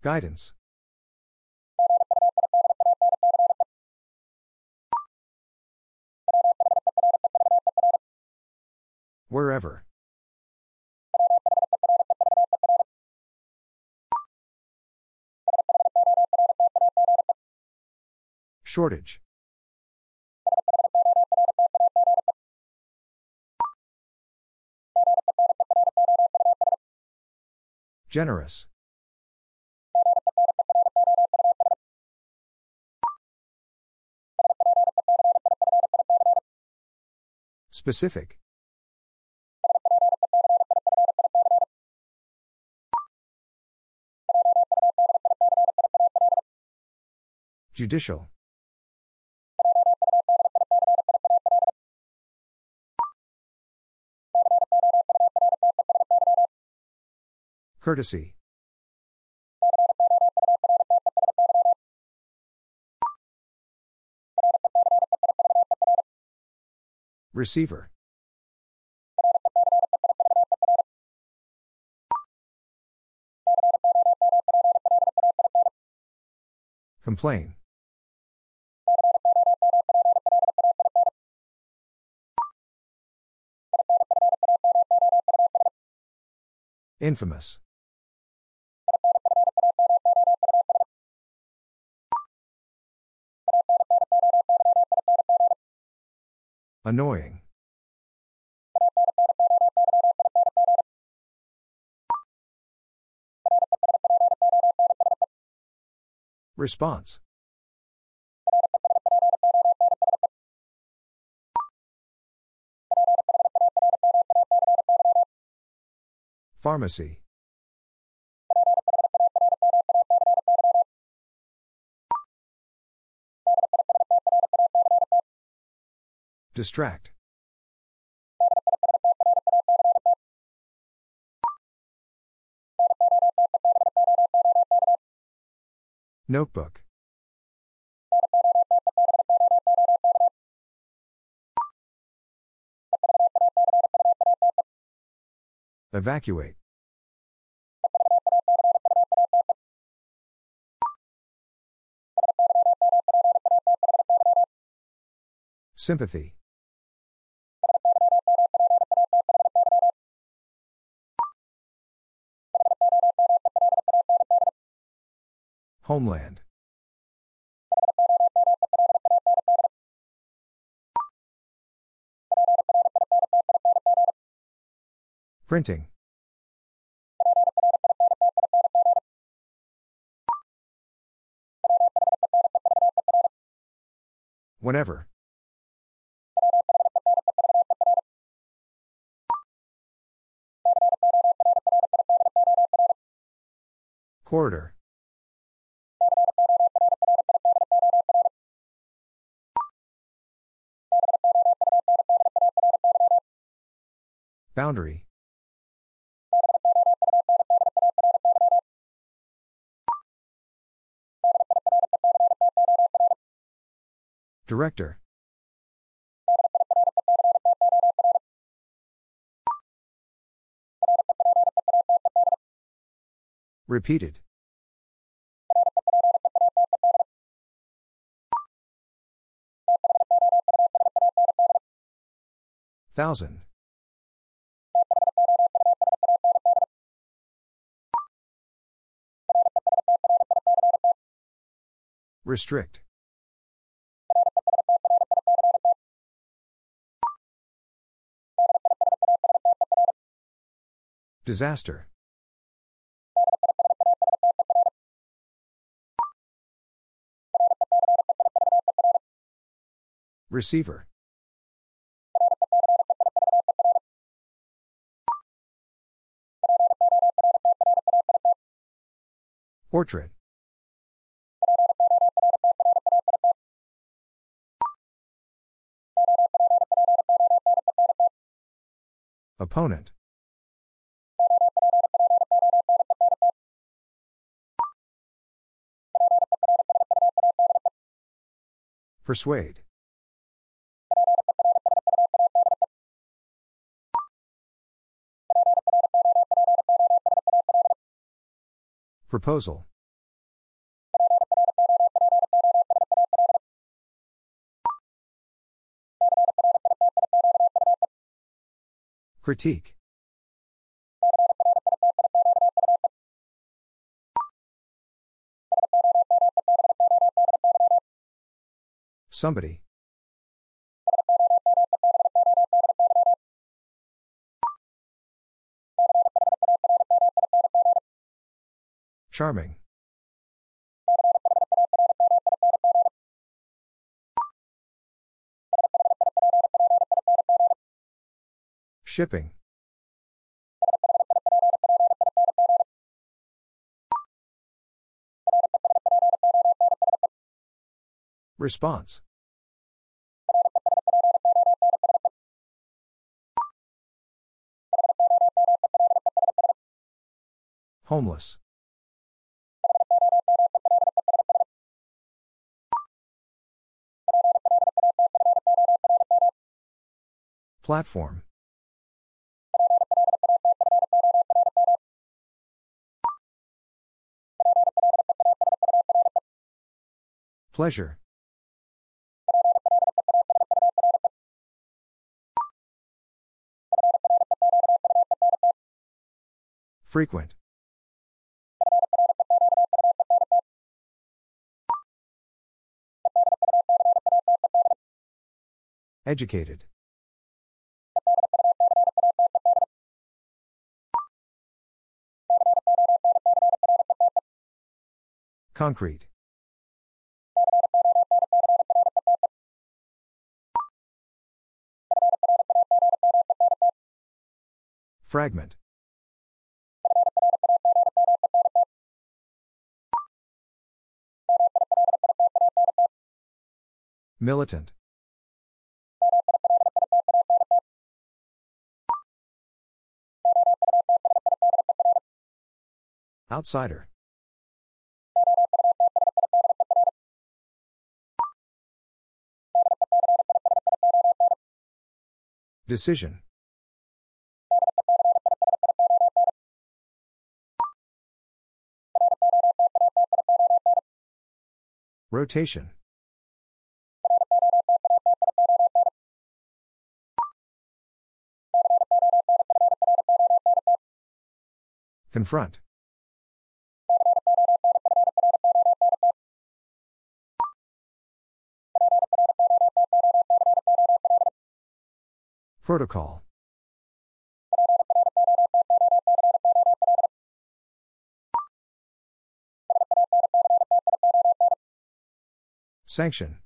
Guidance. Wherever. Shortage. Generous. Specific. Judicial. Courtesy. Receiver. Complain. Infamous. Annoying. Response. Pharmacy. Distract. Notebook. Evacuate. Sympathy. Homeland. Printing. Whenever. Corridor. Boundary. Director. Repeated. Thousand. Restrict. Disaster. Receiver. Portrait. Opponent. Persuade. Proposal. Critique. Somebody. Charming. Shipping. Response. Homeless. Platform. Pleasure. Frequent. Educated. Concrete. Fragment. Militant. Outsider. Decision. Rotation. Confront. Protocol. Sanction.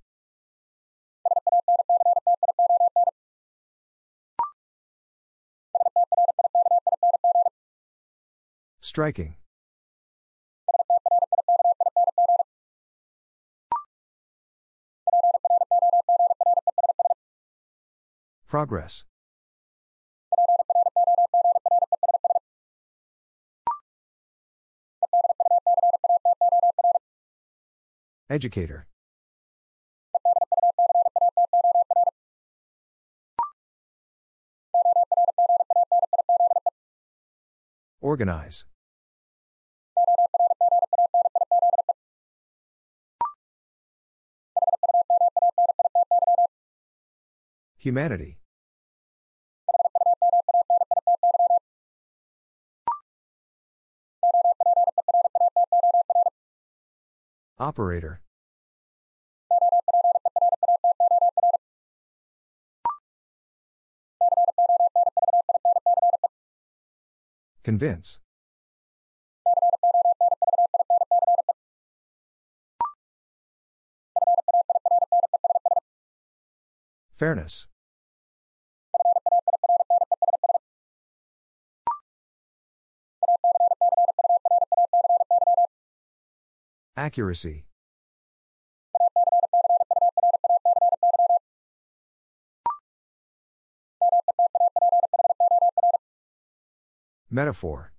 Striking. Progress. Educator. Organize. Humanity. Operator. Convince. Fairness. Accuracy. Metaphor.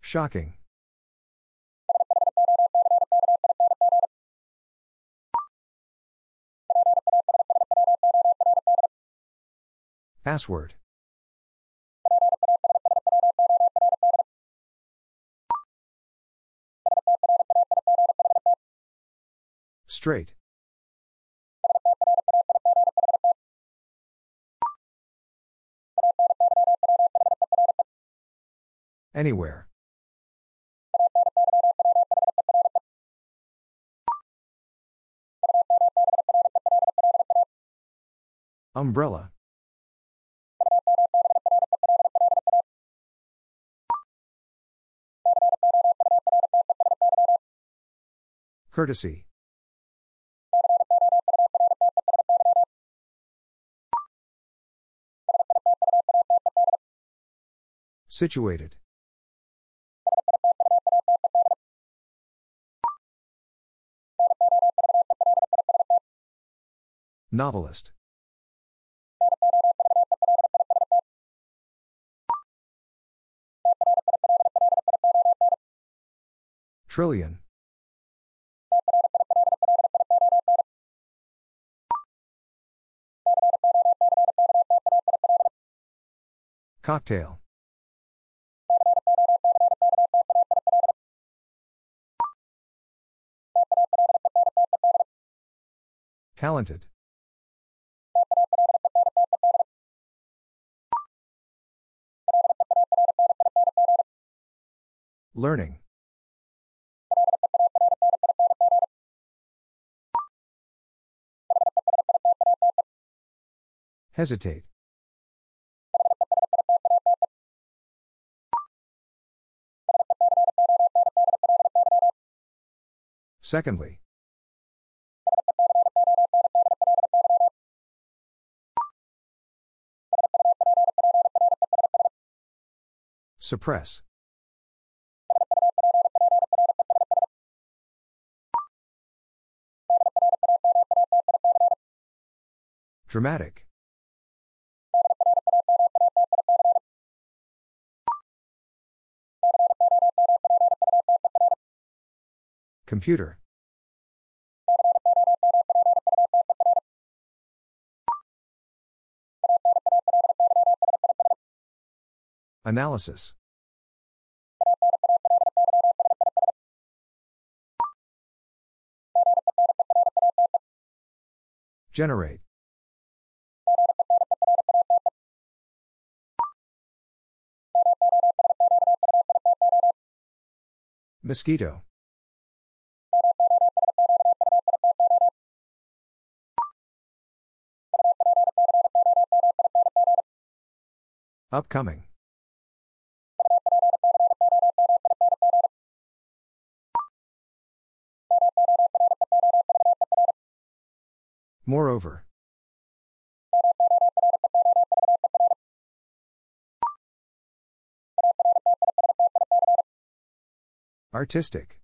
Shocking. Password. Straight. Anywhere. Umbrella. Courtesy. Situated. Novelist. Trillion. Cocktail. Talented. Learning. Hesitate. Secondly. Suppress. Dramatic. Computer. Analysis. Generate. Mosquito. Upcoming. Moreover. Artistic.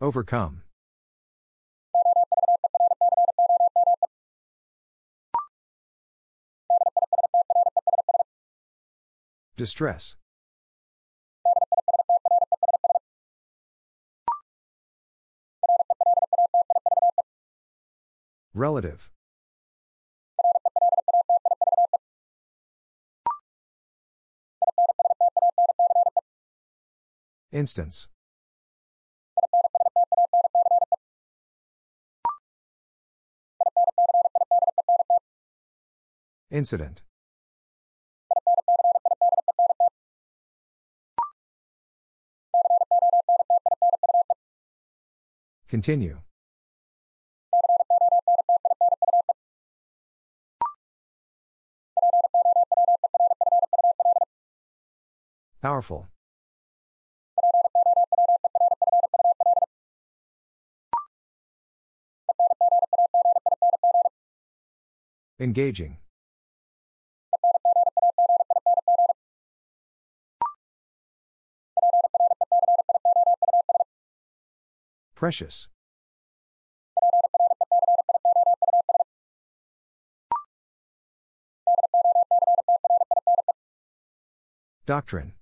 Overcome. Distress. Relative. Instance. Incident. Continue. Powerful. Engaging. Precious. Doctrine.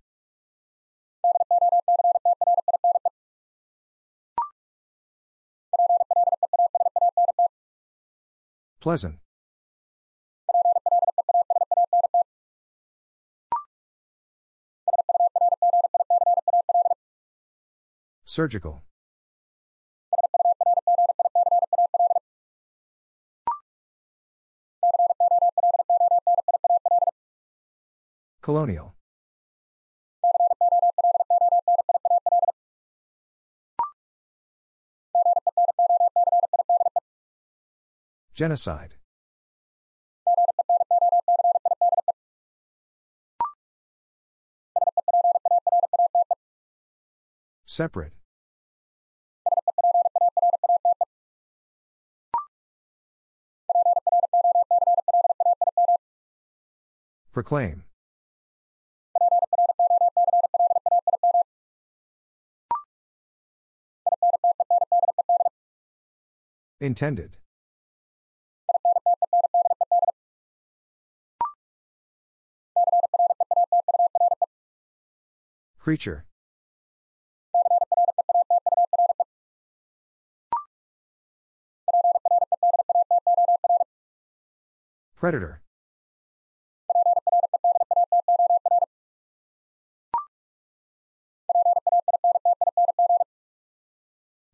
Pleasant. Surgical. Colonial. Genocide. Separate. Proclaim. Intended. Creature. Predator.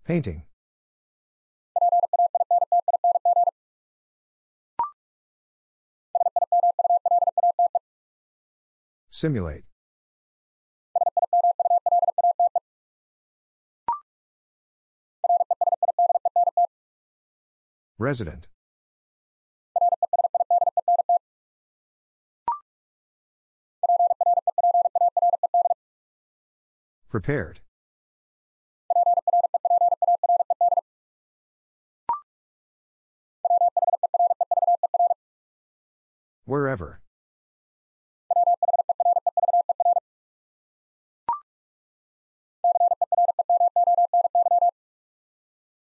Painting. Simulate. Resident. Prepared. Wherever.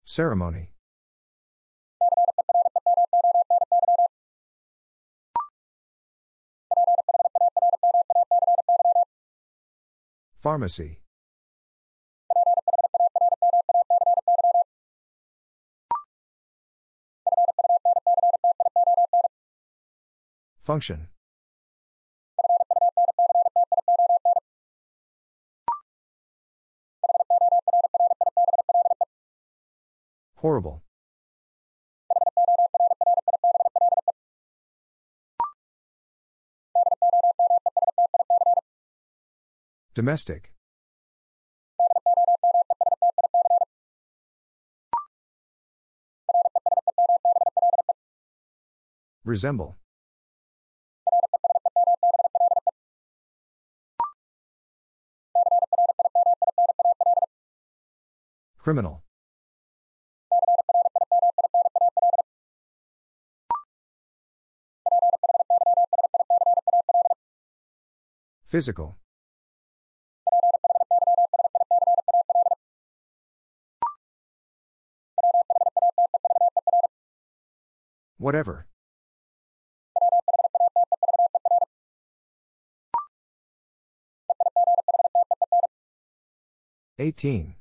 Ceremony. Pharmacy. Function. Horrible. Domestic. Resemble. Criminal. Physical. Whatever. Eighteen.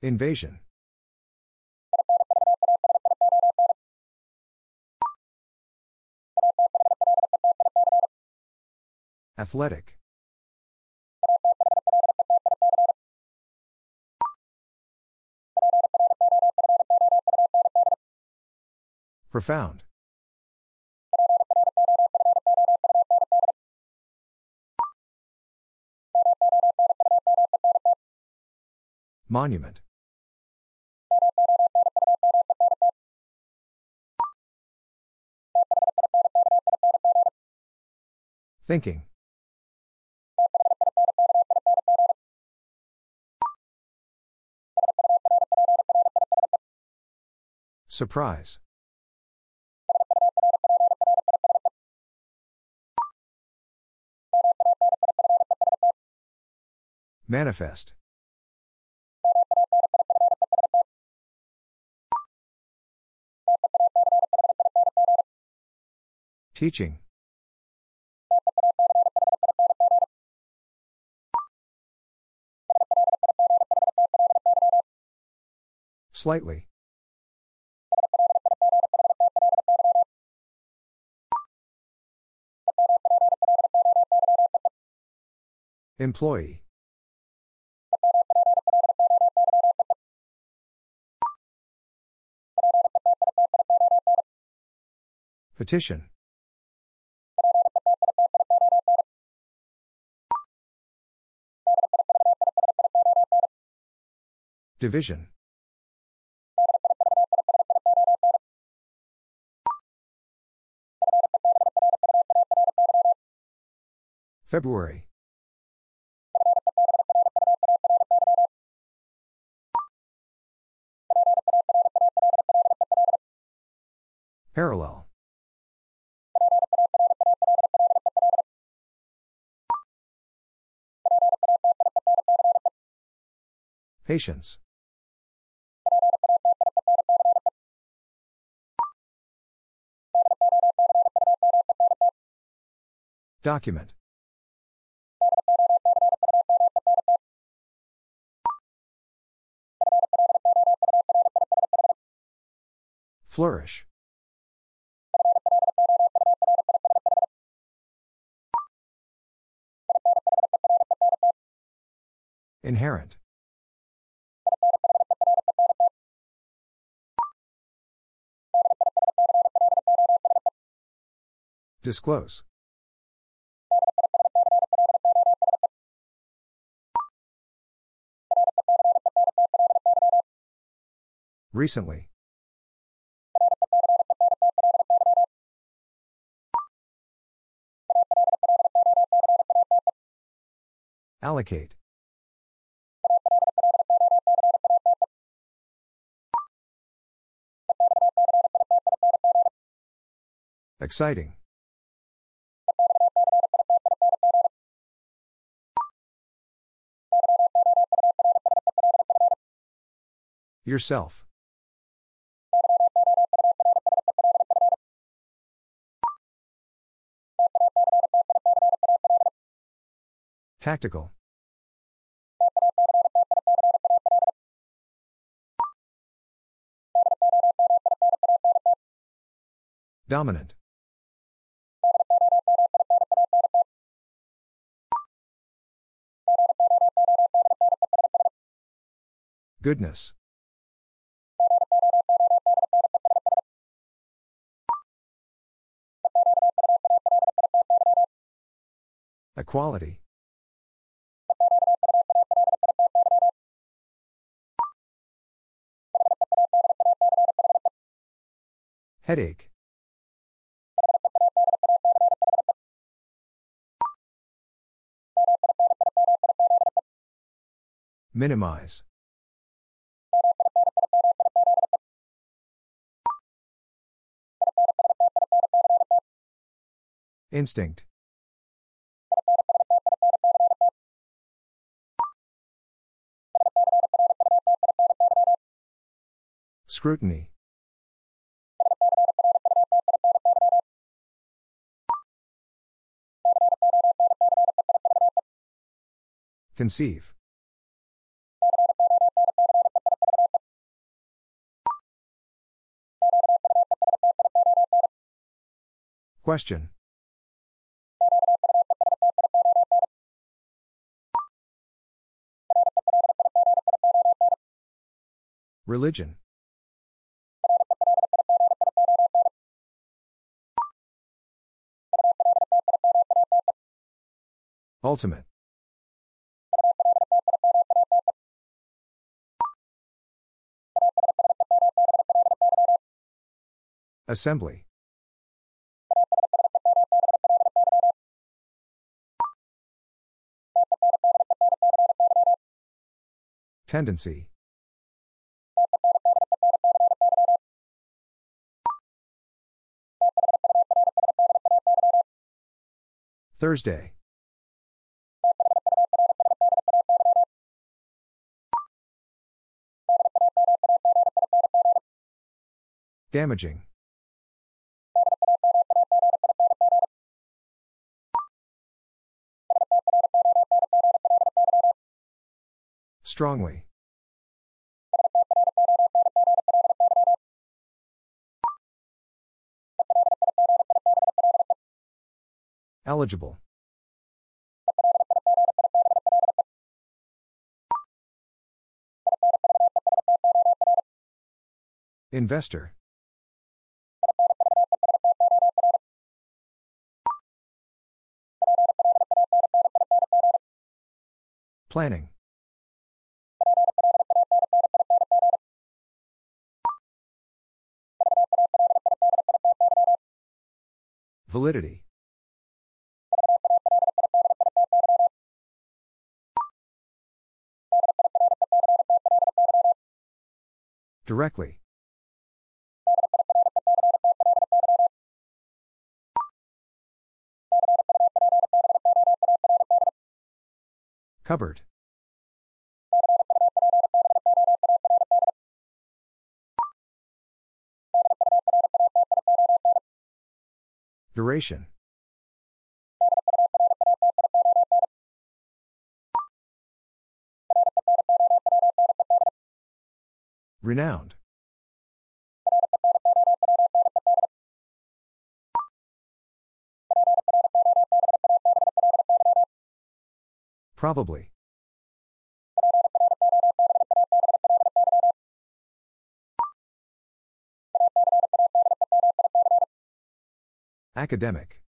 Invasion. Athletic. Profound. Monument. Thinking. Surprise. Manifest. Teaching. Slightly. Employee. Petition. Division. February. Parallel. Patience. Document. Flourish. Inherent. Disclose. Recently. Allocate. Exciting. Yourself. Tactical. Dominant. Goodness. Equality. Headache. Minimize. Instinct. Scrutiny. Conceive. Question. Religion. Ultimate. Assembly. Tendency. Thursday. Damaging. Strongly. Eligible. Investor. Planning. Validity. Directly. Cupboard. Duration. Renowned. Probably. Academic.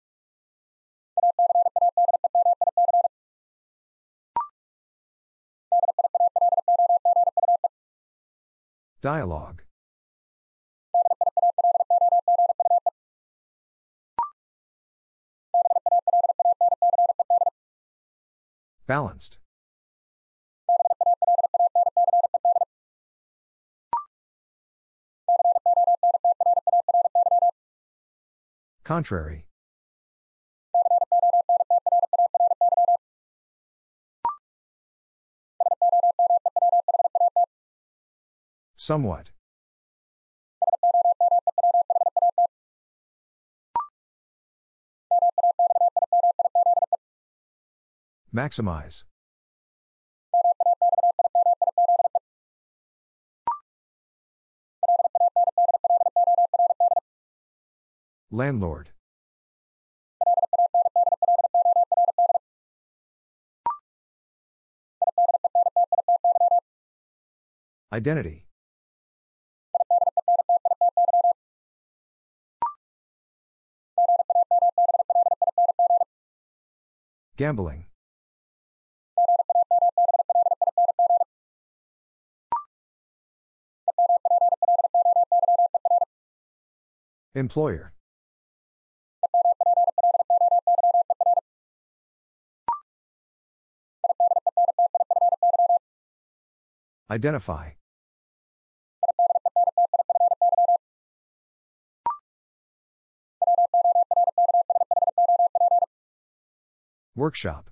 Dialogue. Balanced. Contrary. Somewhat. Maximize. Landlord. Identity. Gambling. Employer. Identify. Workshop.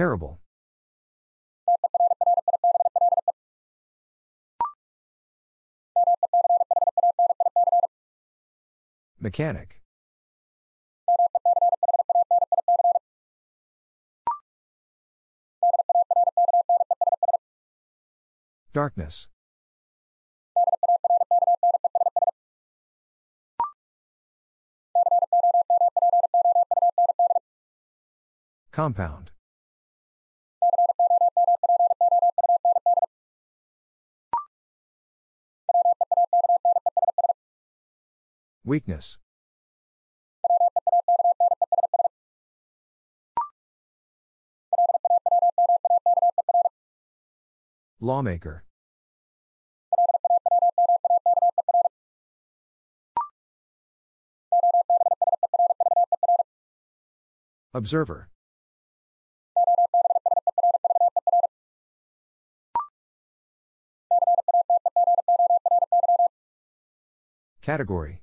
Terrible. Mechanic. Darkness. Compound. Weakness. Lawmaker. Observer. Category.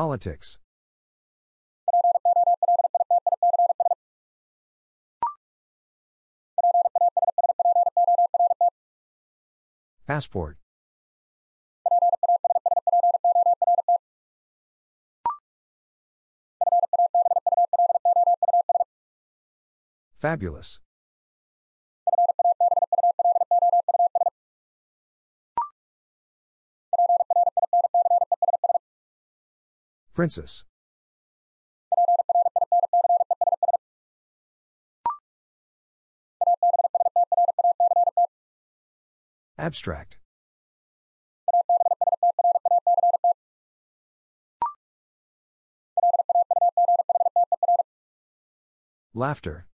Politics. Passport. Fabulous. Princess. Abstract. Laughter.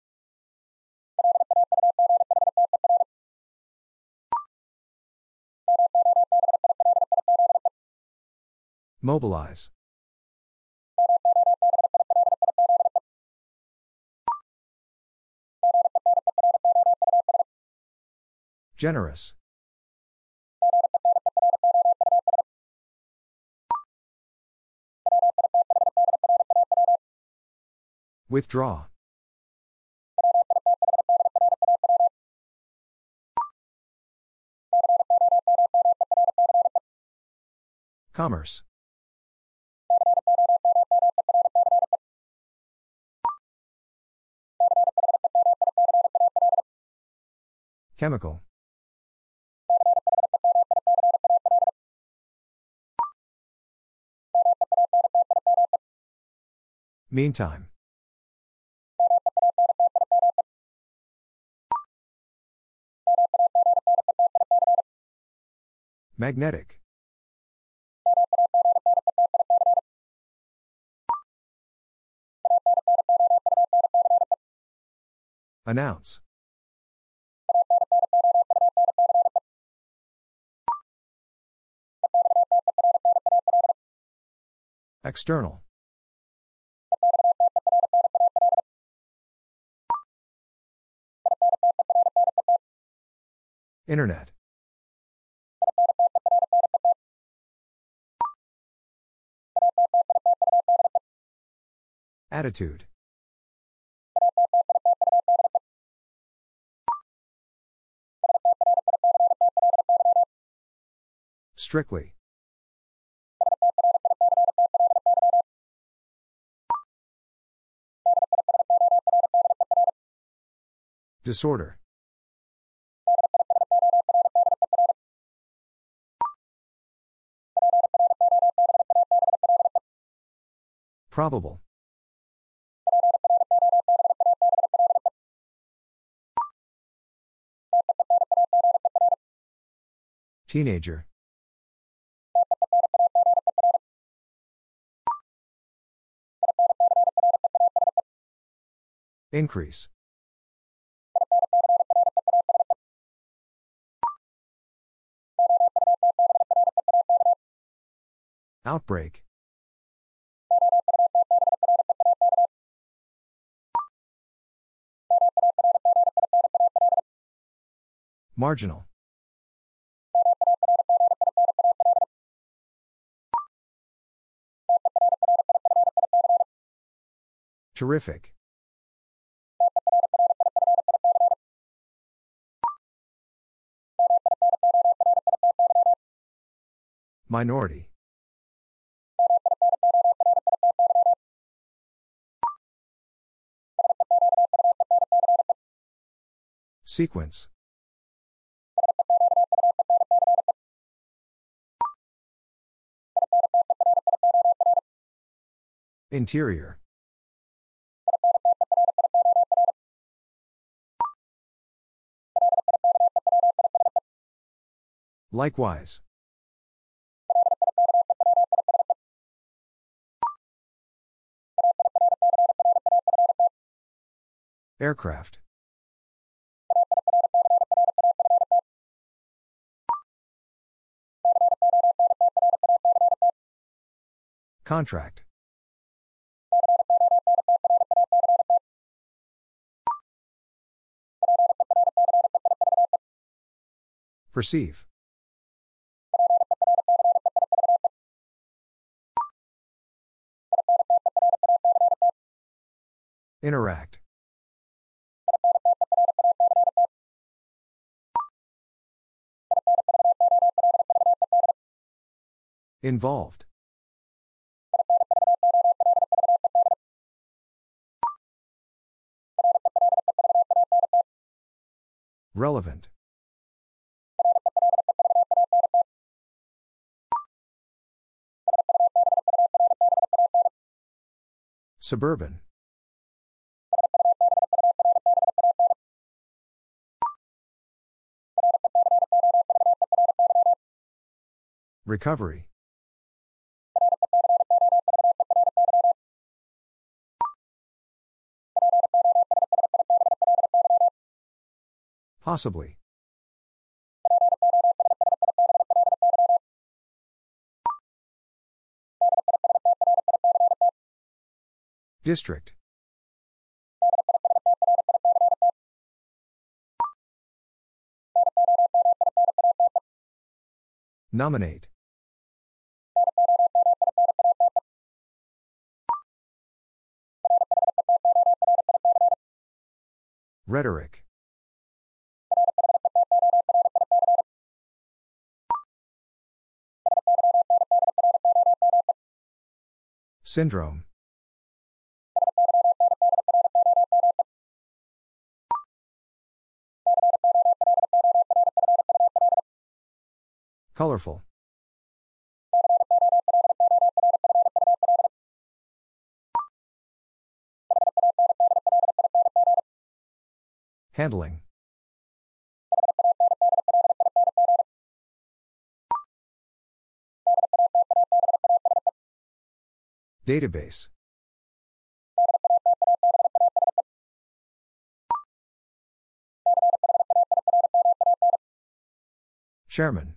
Mobilize. Generous. Withdraw. Commerce. Chemical. Meantime. Magnetic. Announce. External. Internet. Attitude. Strictly. Disorder. Probable. Teenager. Increase. Outbreak. Marginal. Terrific. Minority. Sequence. Interior. Likewise. Aircraft. Contract. Perceive. Interact. Involved. Relevant. Suburban. Recovery. Possibly. District. Nominate. Rhetoric. Syndrome. Colorful. Handling. Database. Chairman.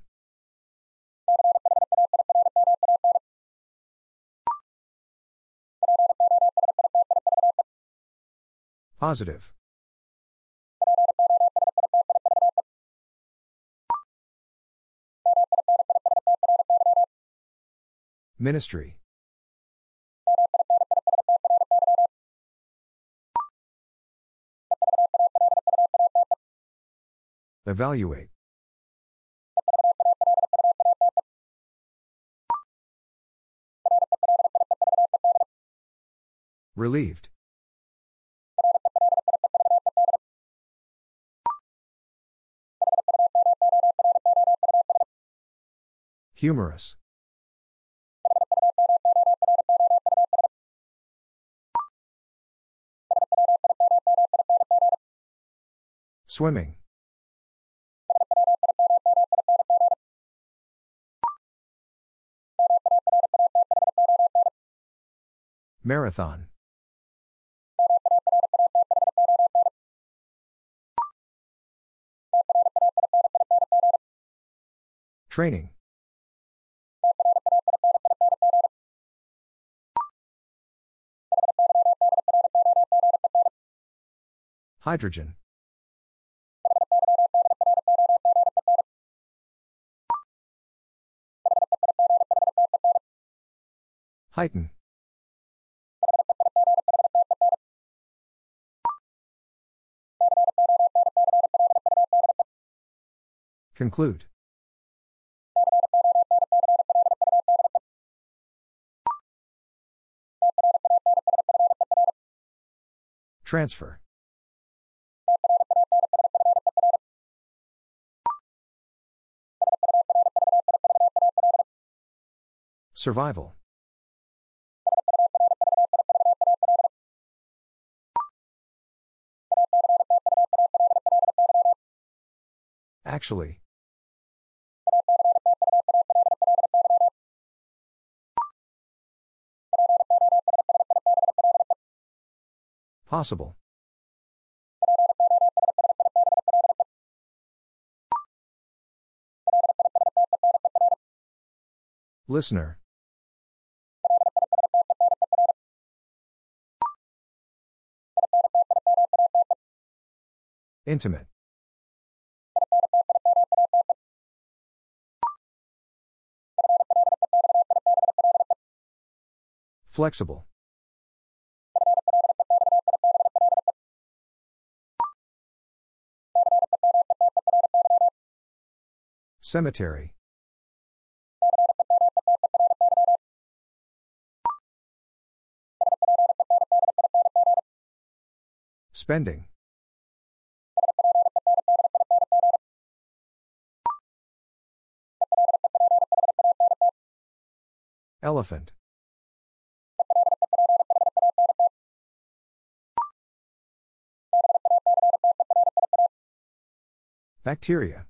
Positive. Ministry. Evaluate. Relieved. Humorous. Swimming. Marathon. Training. Hydrogen. Heighten. Conclude. Transfer. Survival. Actually. Possible. Listener. Intimate. Flexible. Cemetery. Spending. Elephant. Bacteria.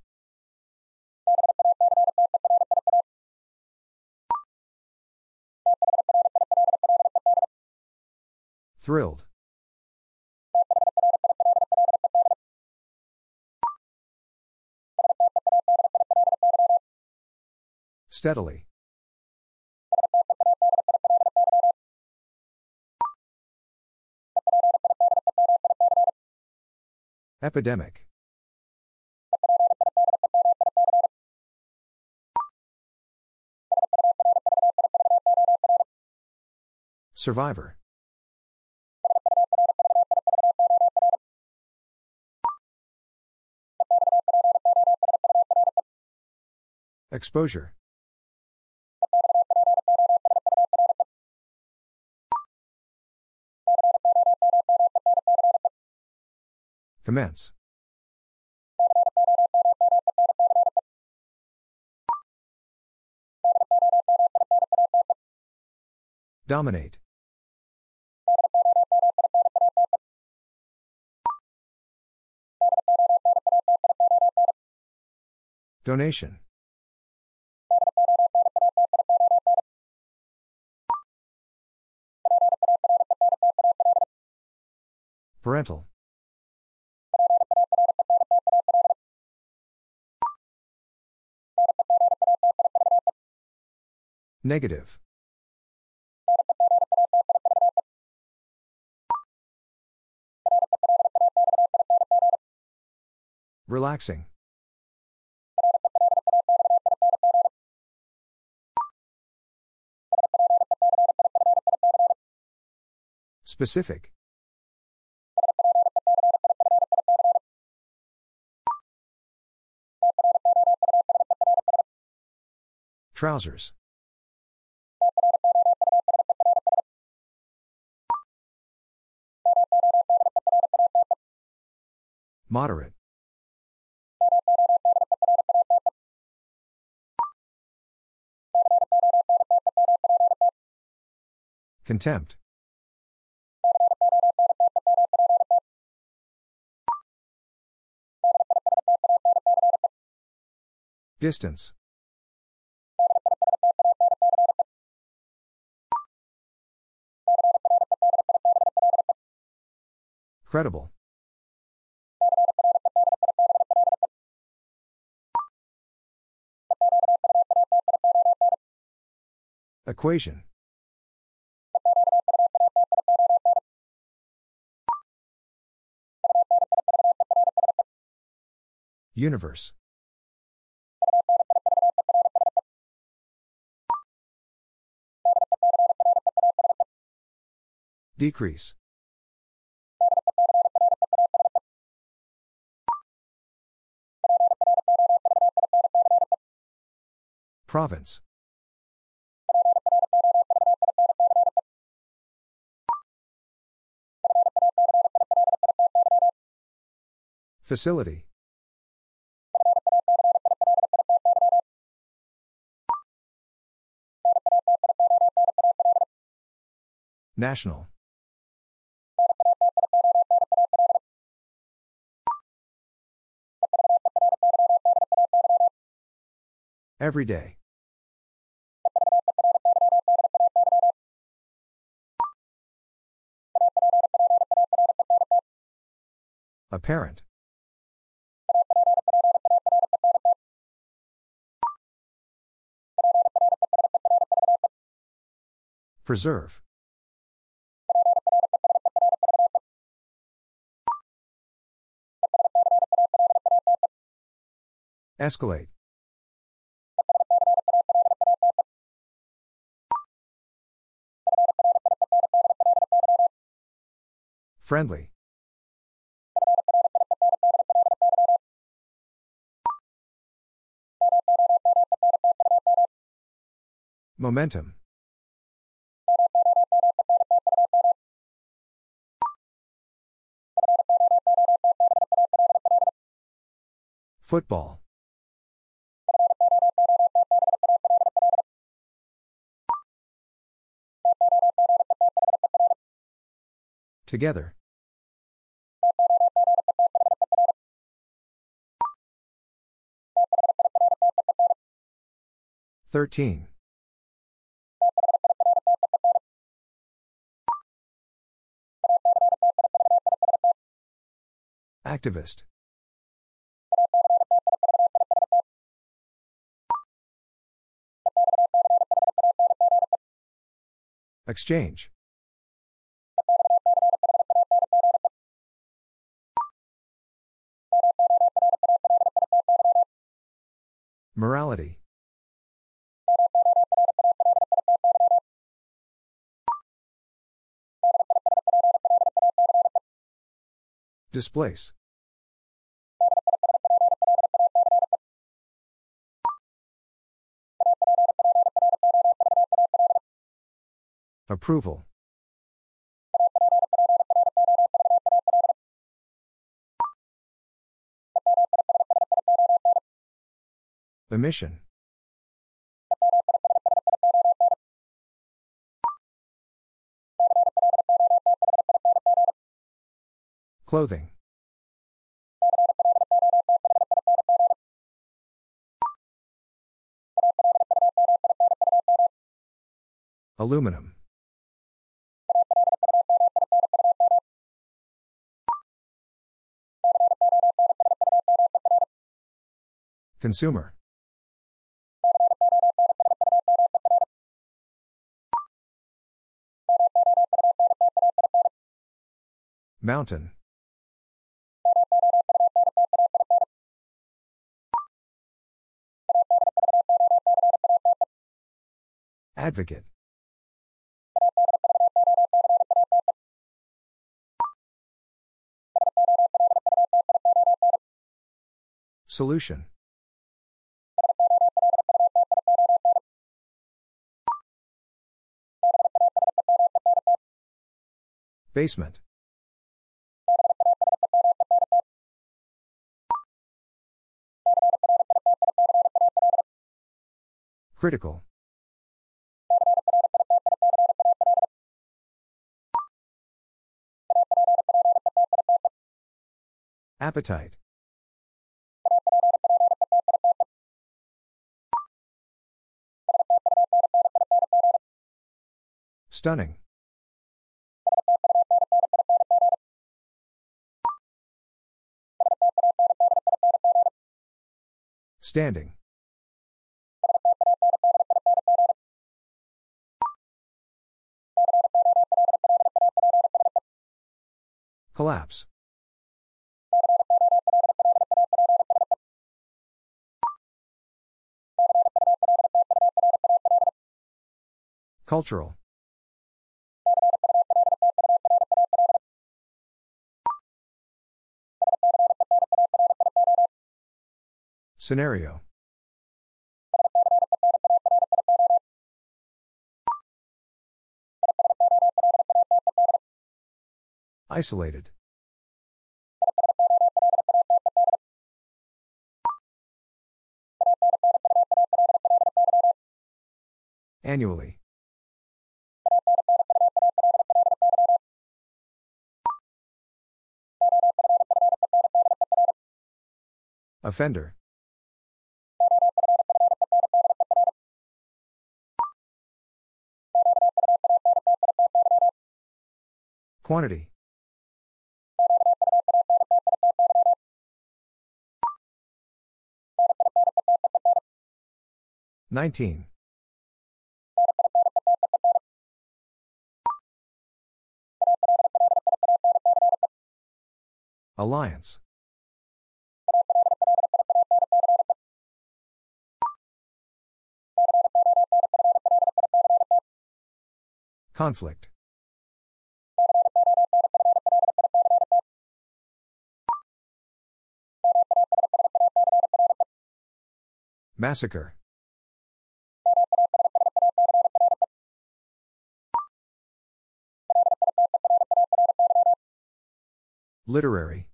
Thrilled. Steadily. Epidemic. Survivor. Exposure. Commence. Dominate. Donation. Parental. Negative. Relaxing. Specific. Trousers. Moderate. Contempt. Distance. Credible. Equation. Universe. Decrease. Province. Facility. National. Every day. Apparent. Preserve. Escalate. Friendly. Momentum. Football. Together. Thirteen. Activist. Exchange. Morality. Displace. Approval. Emission. Clothing. Aluminum. Consumer. Mountain. Advocate. Solution. Basement. Critical. Appetite. Stunning. Standing. Collapse. Cultural. Scenario. Isolated. Annually. Offender. Quantity. Nineteen. Alliance. Conflict. Massacre. Literary.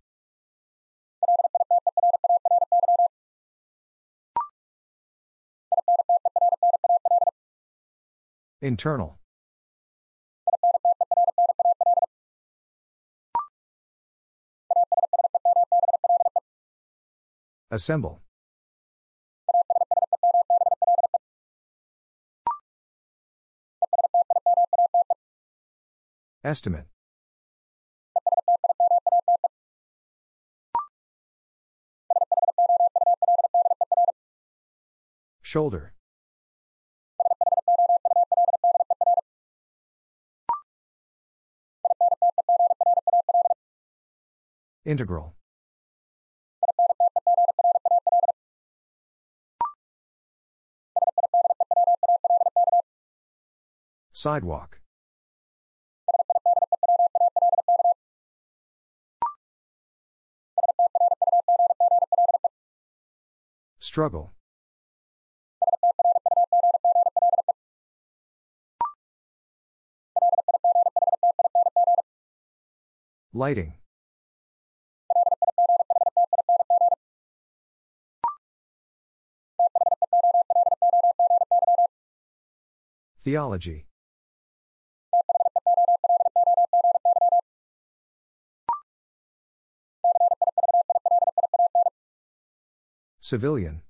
Internal. Assemble. Estimate. Shoulder. Integral. Sidewalk. Struggle. Lighting. Theology. Civilian.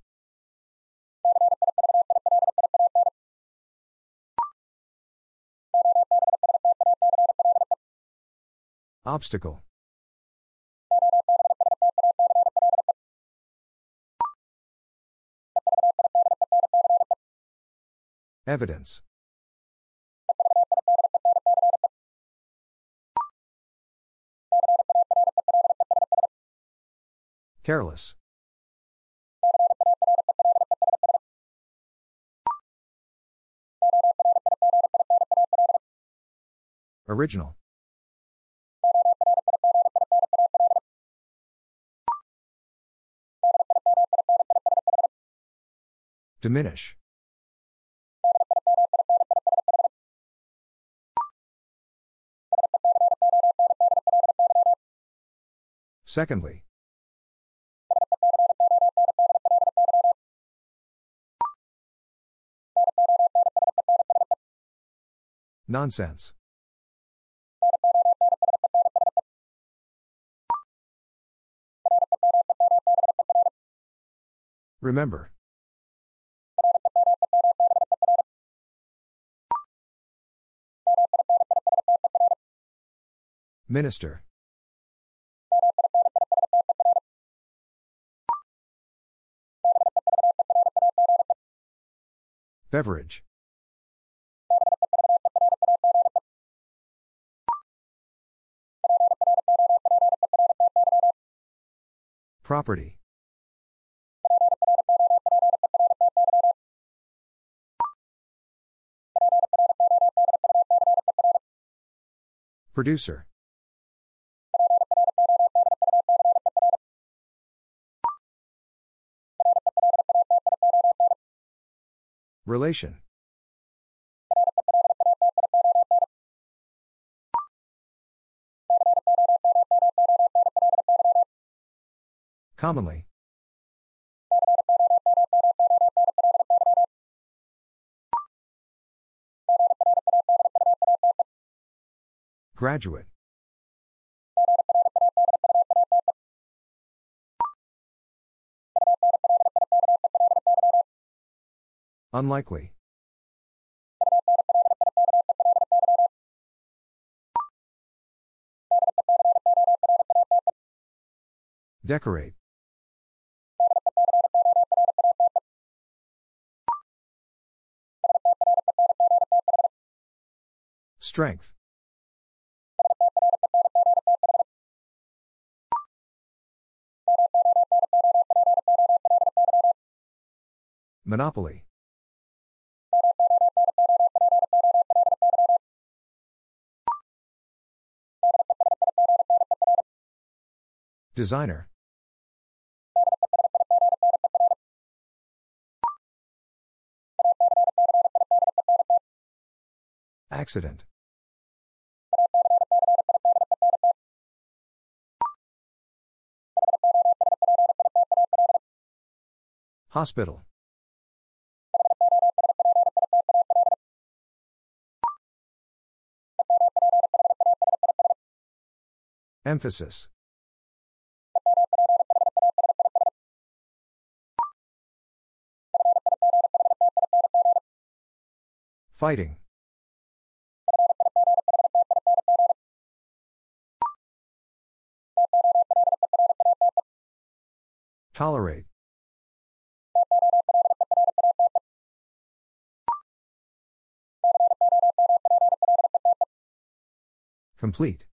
Obstacle. Evidence. Careless. Original. Diminish. Secondly. Nonsense. Remember. Minister. Beverage. Property. Producer. Relation. Commonly. Graduate. Unlikely. Decorate. Strength. Monopoly. Designer. Accident. Hospital. Emphasis. Fighting. Tolerate. Complete.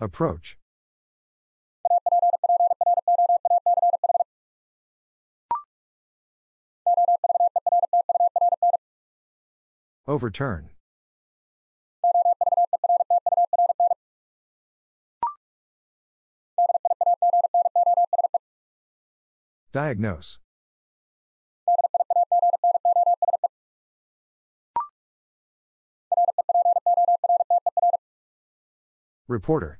Approach. Overturn. Diagnose. Reporter.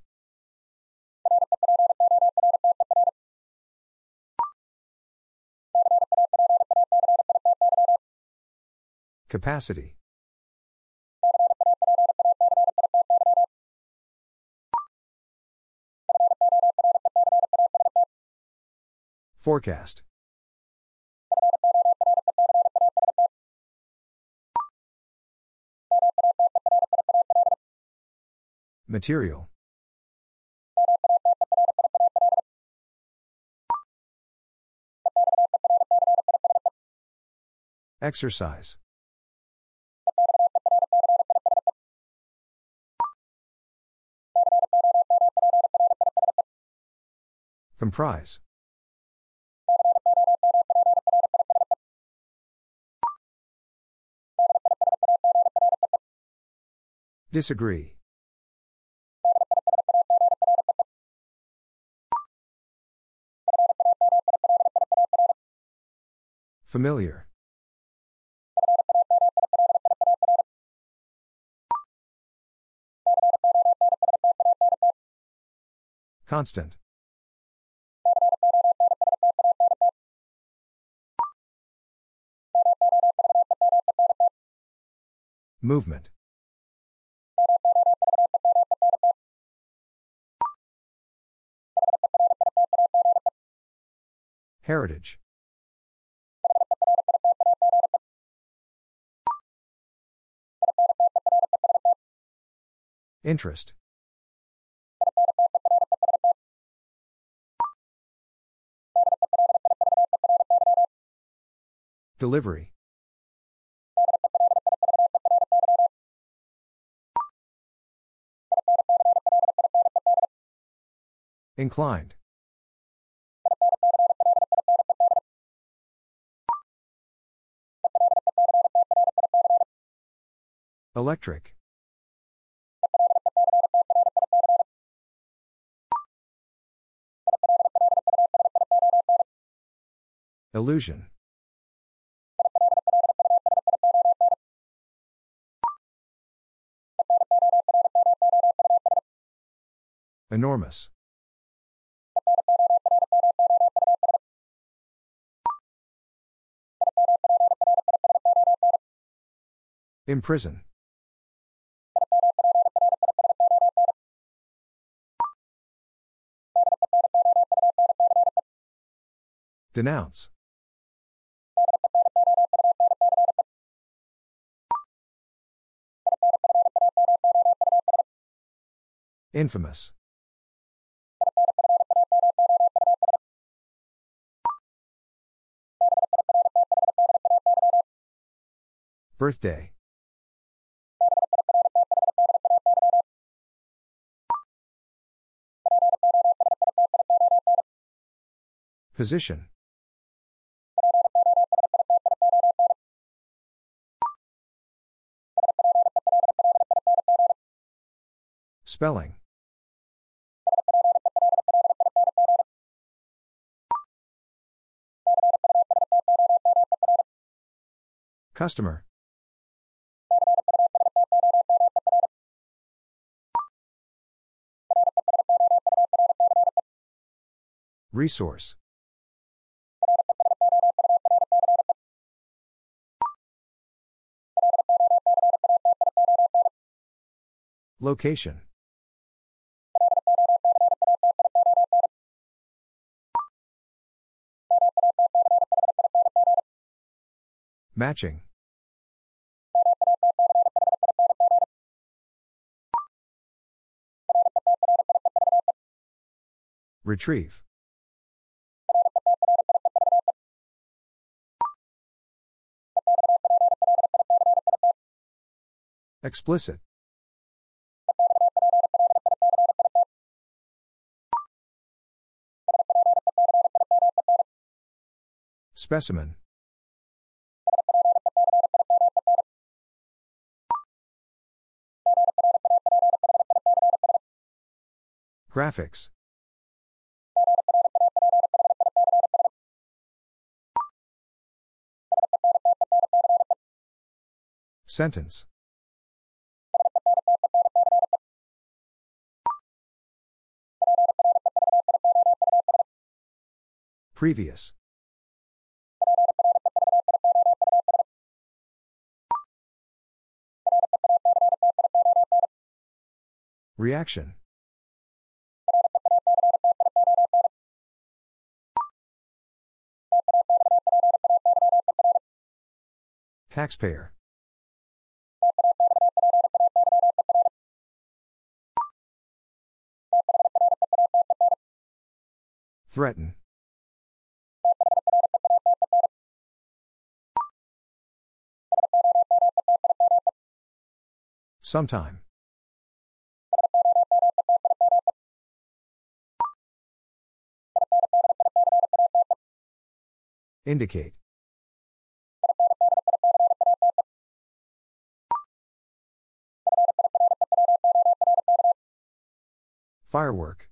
Capacity. Forecast. Material. Exercise. Comprise. Disagree. Familiar. Constant. Movement. Heritage. Interest. Delivery. Inclined. Electric. Illusion. Enormous. Imprison. Denounce. Infamous. Birthday. Position. Spelling. Customer. Resource. Location. Matching. Retrieve. Explicit. Specimen. Graphics. Sentence. Previous. Reaction. Taxpayer. Threaten. Sometime. Indicate. Firework.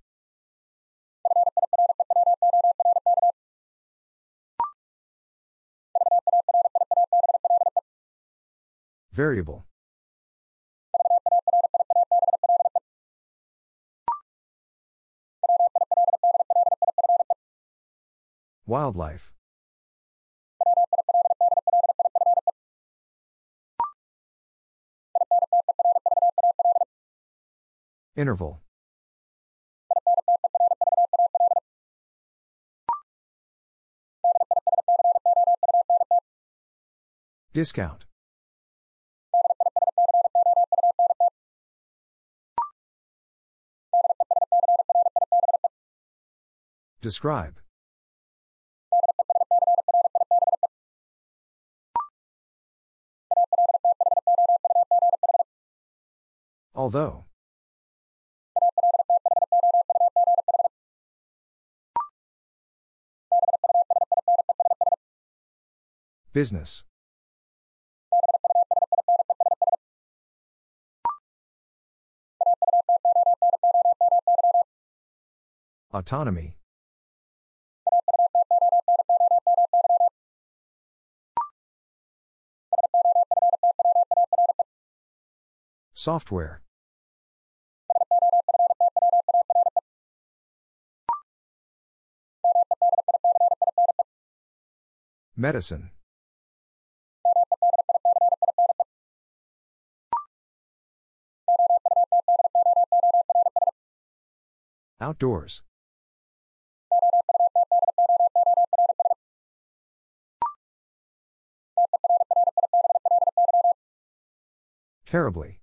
Variable. Wildlife. Interval. Discount. Describe. Although. Business. Autonomy. Software. Medicine. Outdoors. Terribly.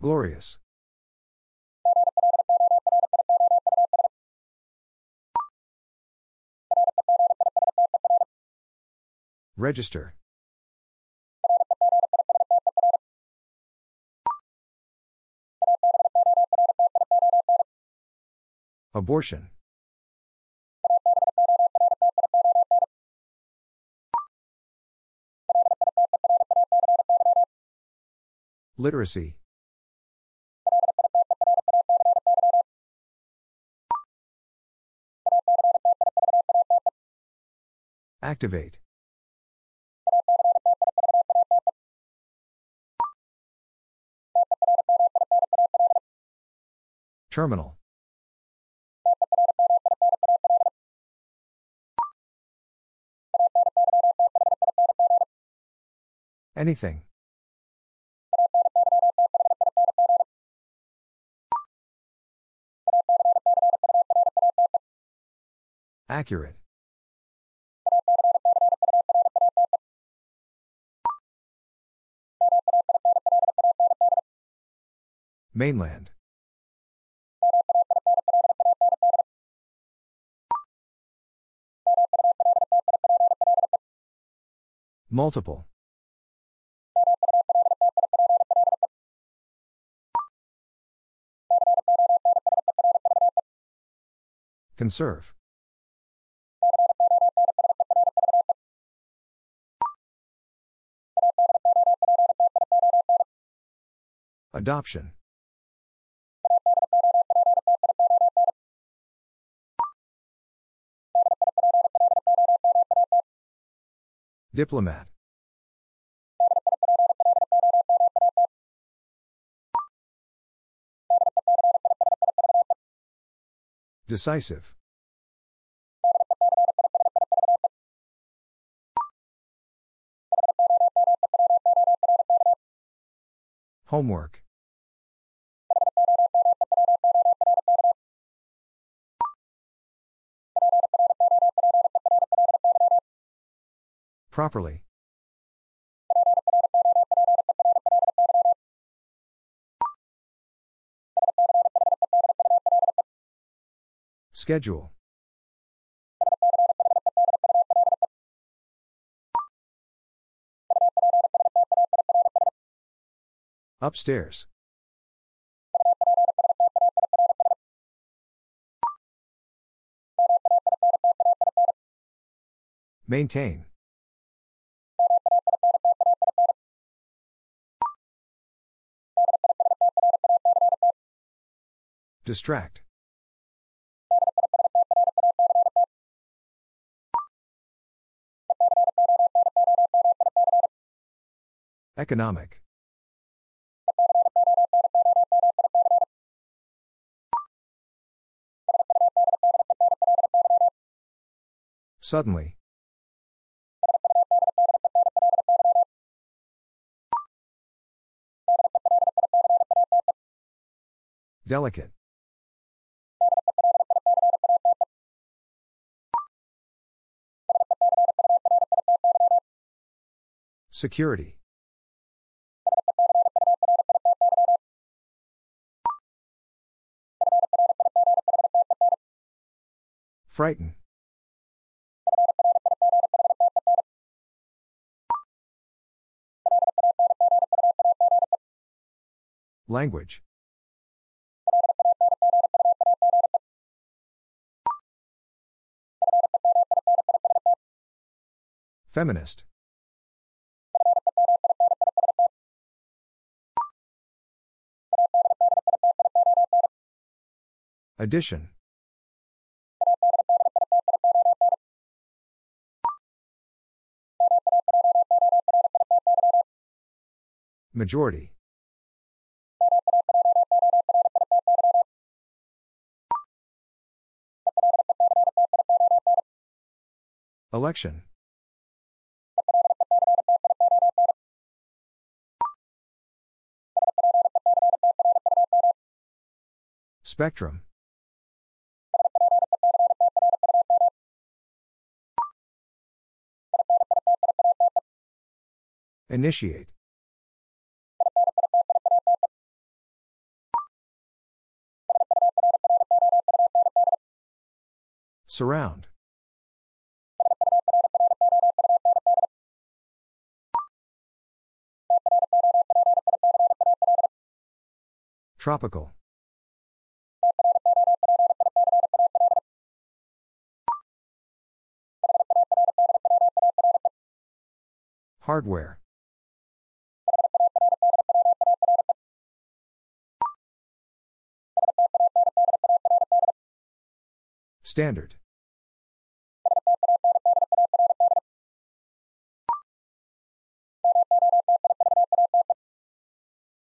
Glorious. Register. Abortion. Literacy. Activate. Terminal. Anything. Accurate. Mainland. Multiple. Conserve. Adoption. Diplomat. Decisive. Homework. Properly. Schedule. Upstairs. Maintain. Distract. Economic. Suddenly. Delicate. Security. Frighten. Language. Feminist. Addition. Majority. Election. Spectrum. Initiate. Surround. Tropical. Hardware. Standard.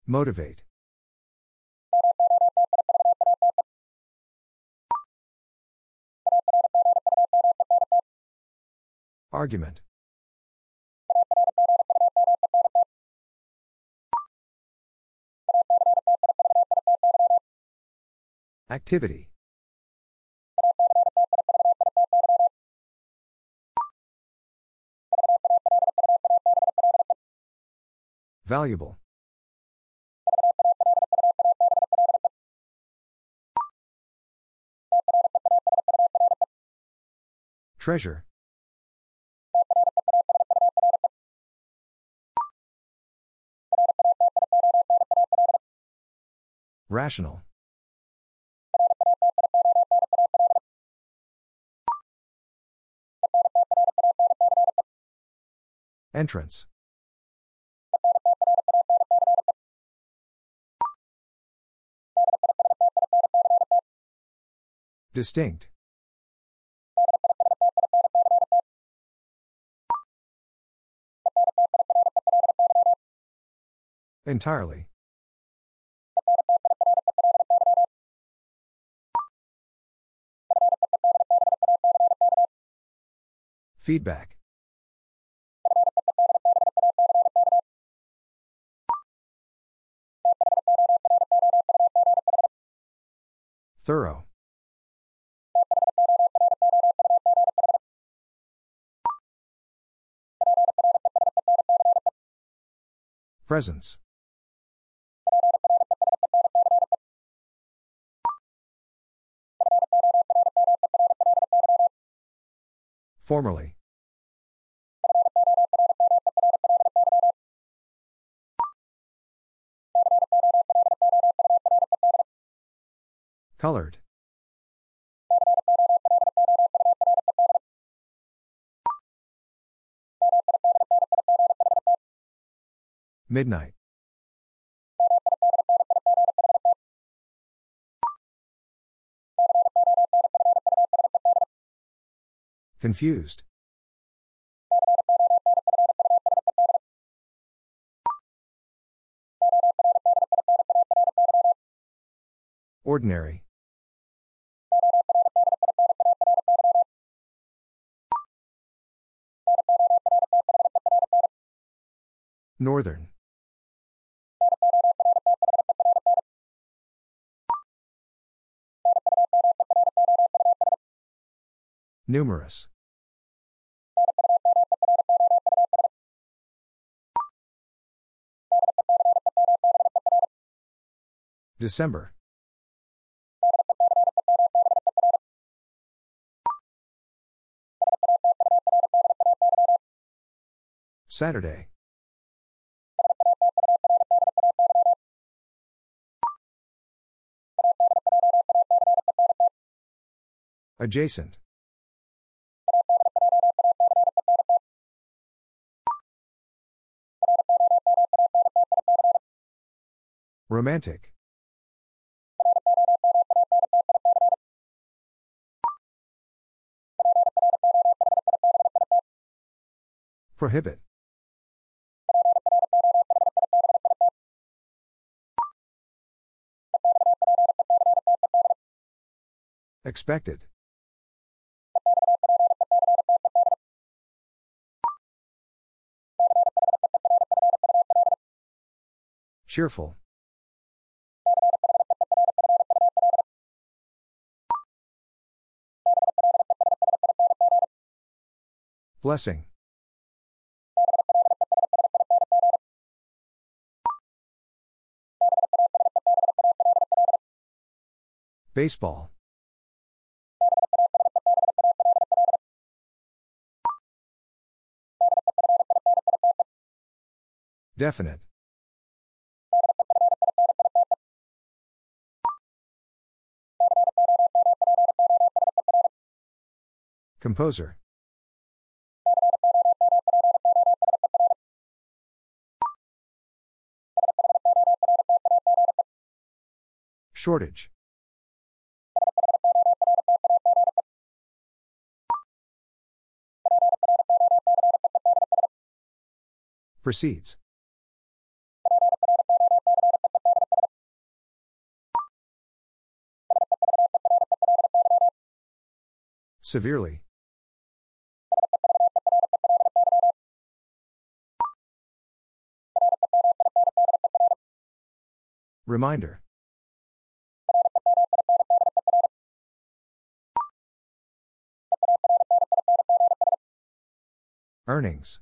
Motivate. Argument. Activity. Valuable. Treasure. Rational. Entrance. Distinct. Entirely. Feedback. Thorough. Presence. Formerly. Colored. Midnight. Confused. Ordinary. Northern. Numerous. December. Saturday. Adjacent. Romantic. Prohibit. Expected. Cheerful. Blessing. Baseball. Definite. Composer. Shortage. Proceeds. Severely. Reminder. Earnings.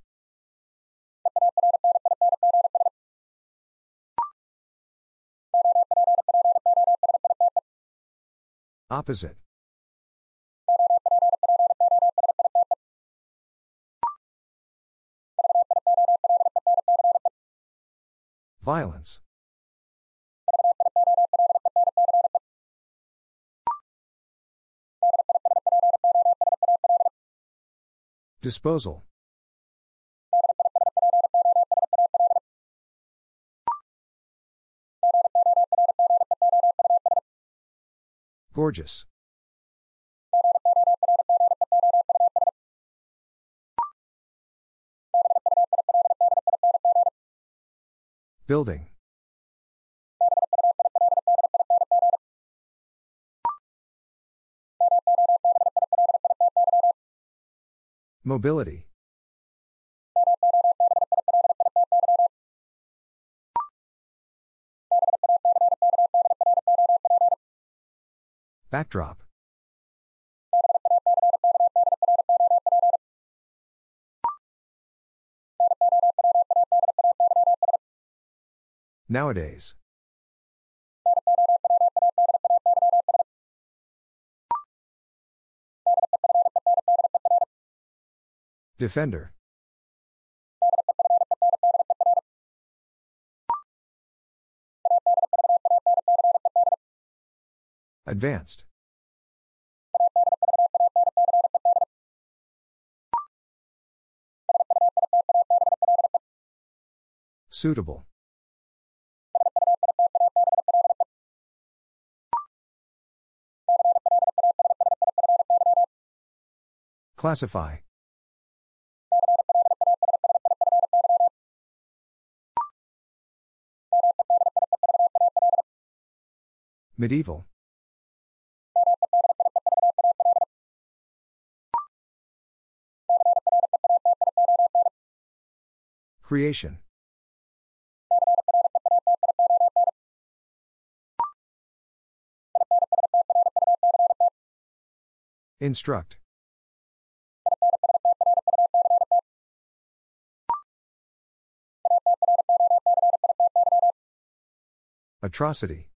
Opposite. Violence. Disposal. Gorgeous. Building. Mobility. Backdrop. Nowadays. Defender. Advanced. Suitable. Classify. Medieval. Creation. Instruct. Atrocity.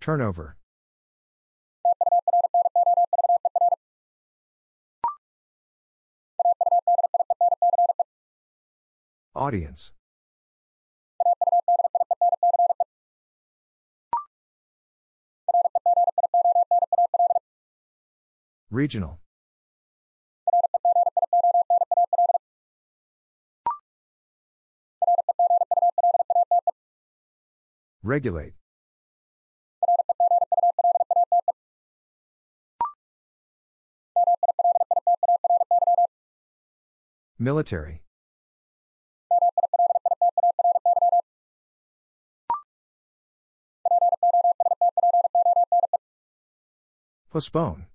Turnover. Audience. Regional. Regulate. Military. Postpone.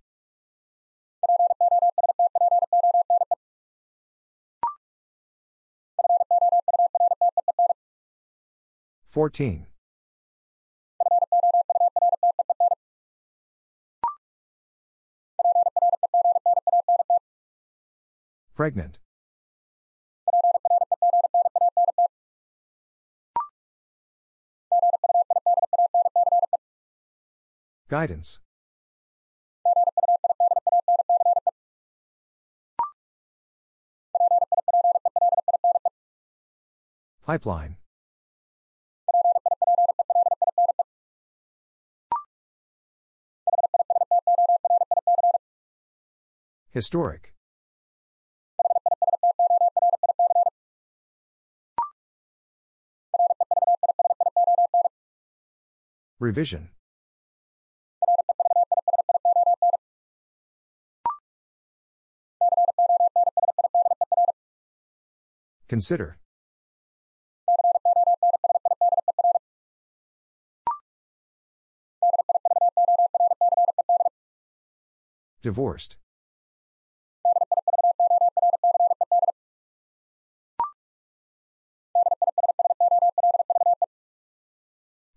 Fourteen. Pregnant. Guidance. Pipeline. Historic. Revision. Consider. Divorced.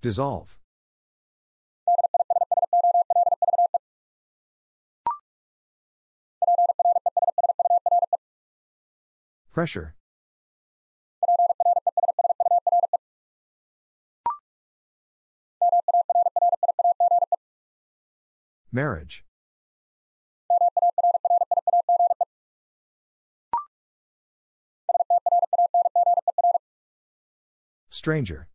Dissolve. Pressure. Marriage. Stranger.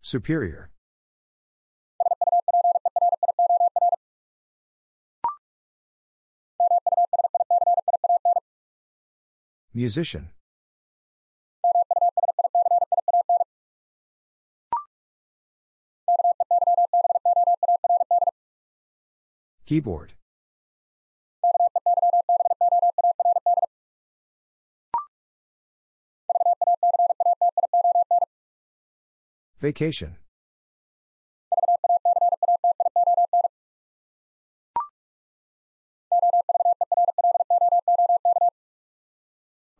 Superior. Musician. Keyboard. Vacation.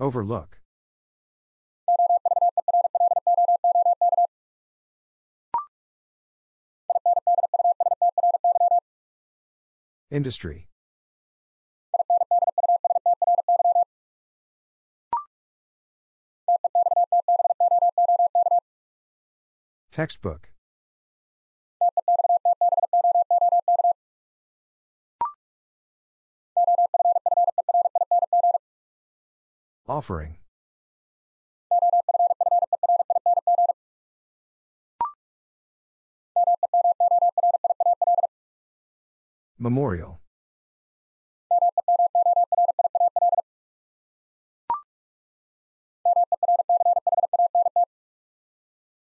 Overlook. Industry. Textbook. Offering. Memorial.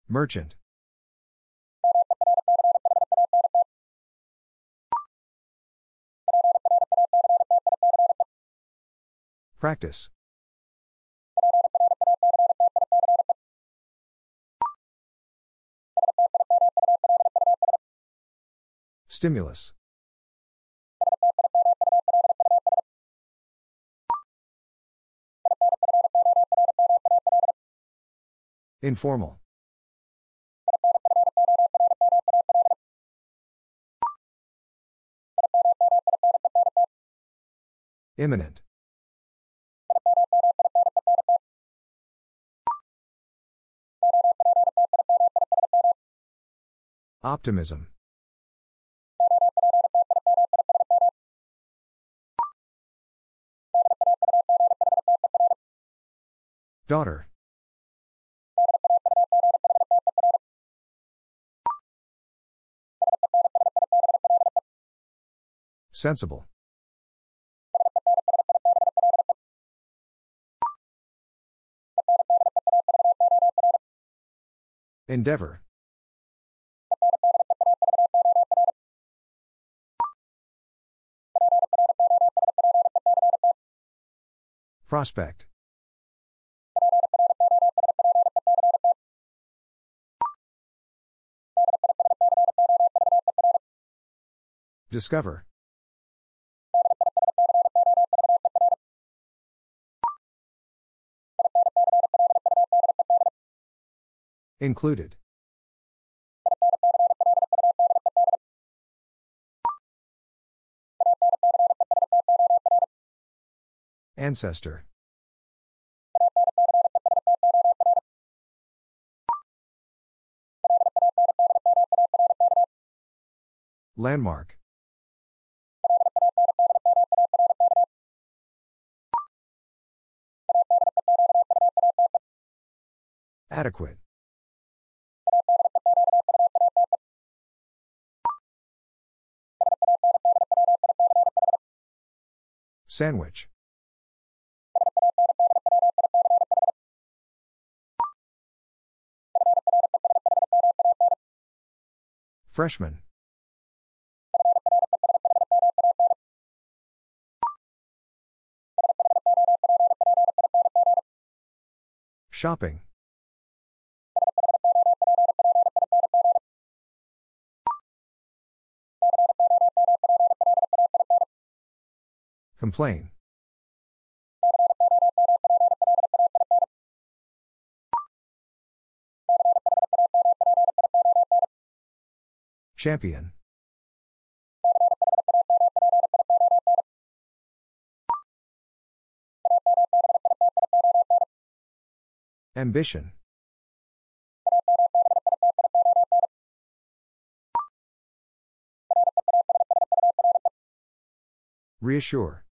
Merchant. Practice. Stimulus. Informal. Imminent. Optimism. Daughter. Sensible. Endeavor. Prospect. Discover. Included. Ancestor. Landmark. Adequate. Sandwich. Freshman. Shopping. Complain. Champion. Ambition. Reassure.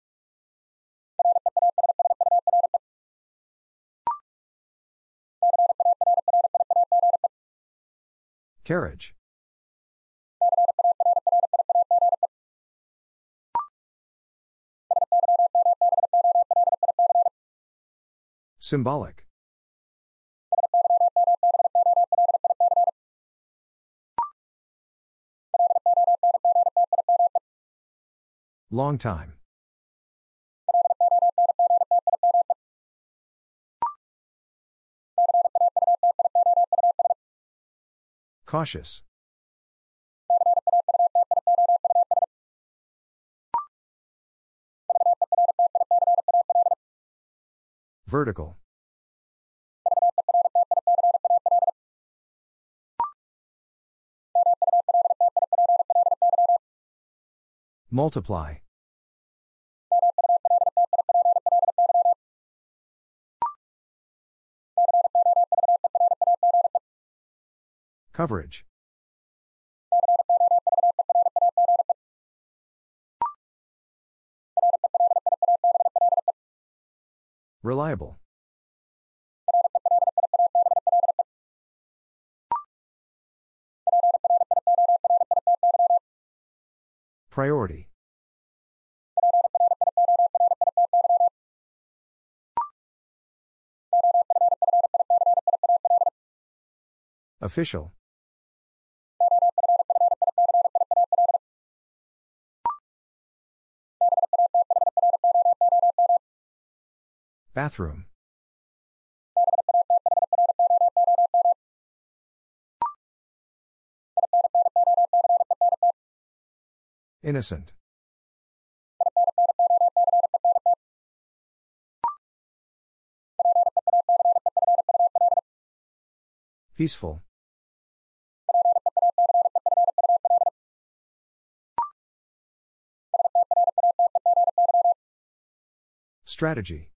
Carriage. Symbolic. Long time. Cautious. Vertical. Multiply. Coverage. Reliable. Priority. Official. Bathroom. Innocent. Peaceful. Strategy.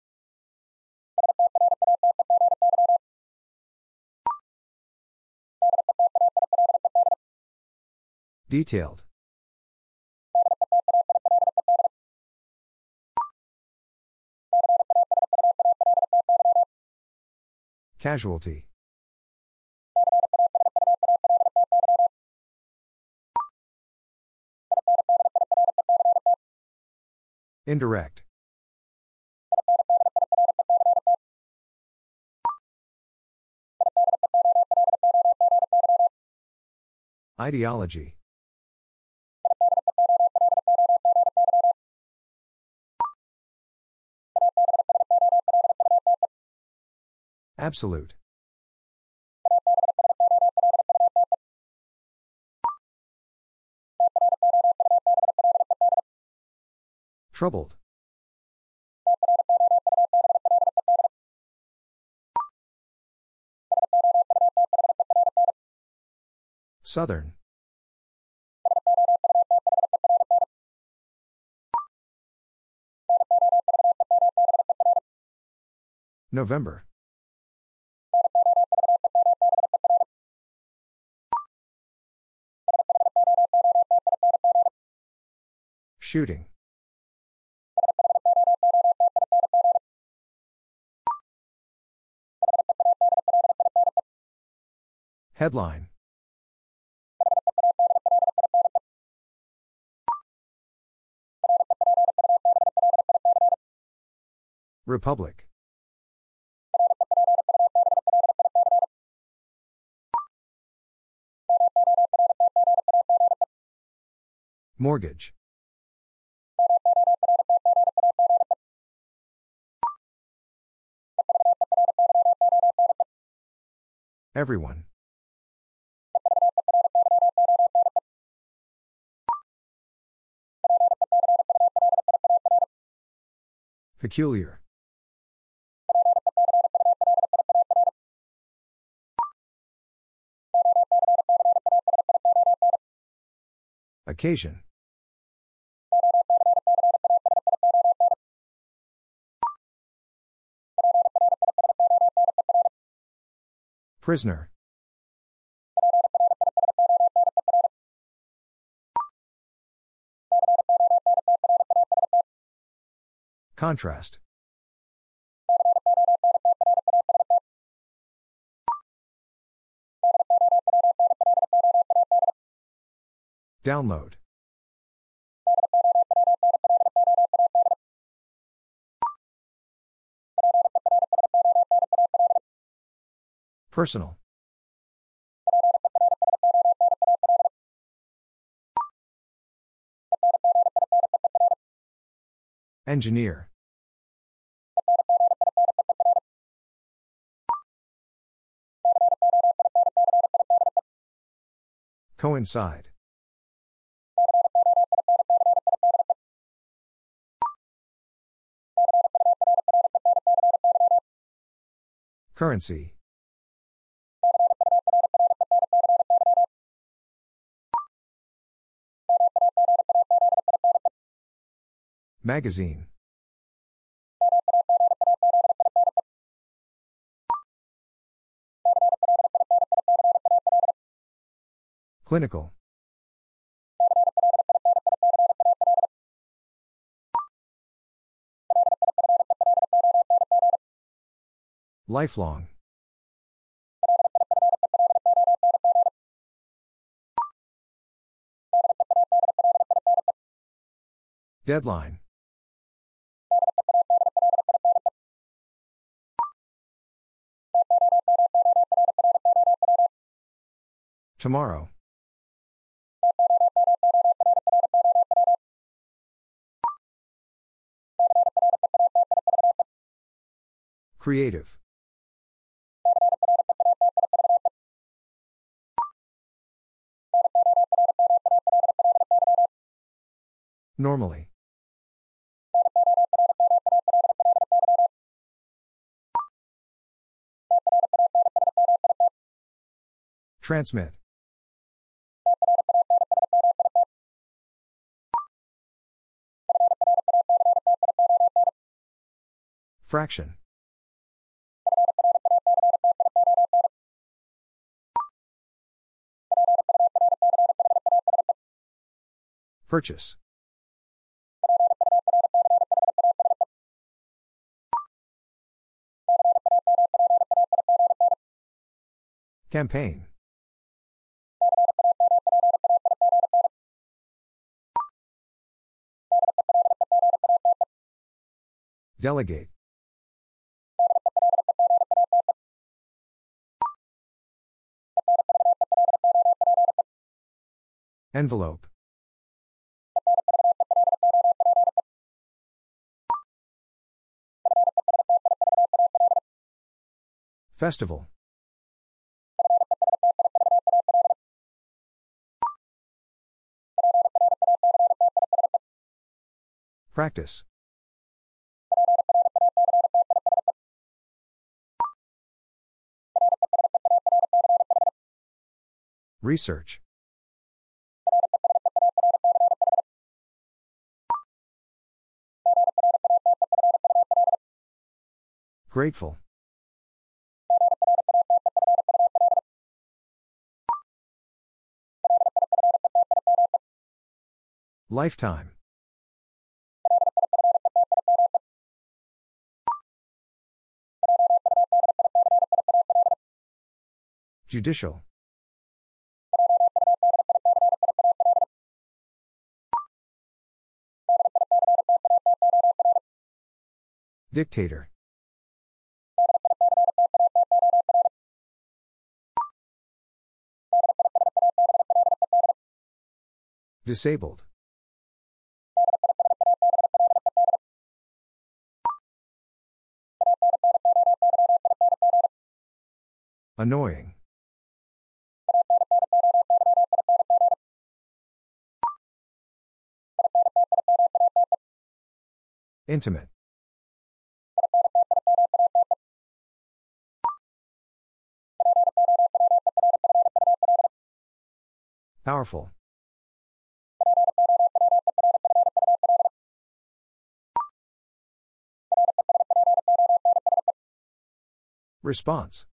Detailed. Casualty. Indirect. Ideology. Absolute. Troubled. Southern. November. Shooting. Headline. Republic. Mortgage. Everyone. Peculiar. Occasion. Prisoner. Contrast. Download. Personal. Engineer. Coincide. Currency. Magazine. Clinical. Lifelong. Deadline. Tomorrow. Creative. Normally. Transmit. Fraction. Purchase. Campaign. Delegate. Envelope. Festival. Practice. Research. Grateful. Lifetime. Judicial. Dictator. Disabled. Annoying. Intimate. Powerful. Response.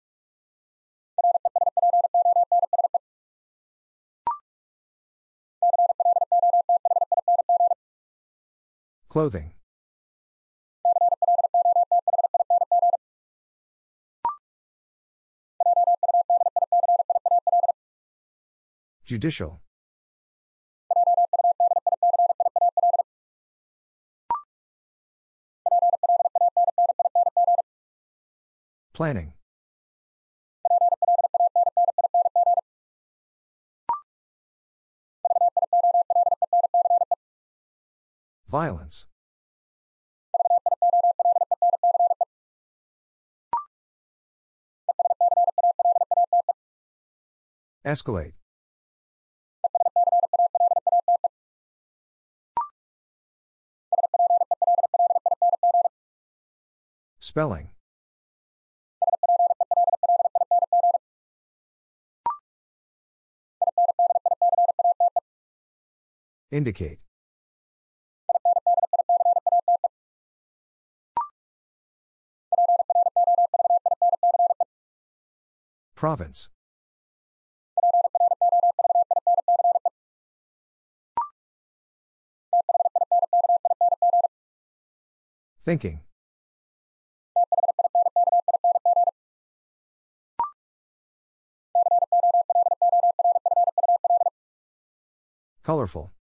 Clothing. Judicial. Planning. Violence. Escalate. Spelling. Indicate. Province. Thinking. Colorful.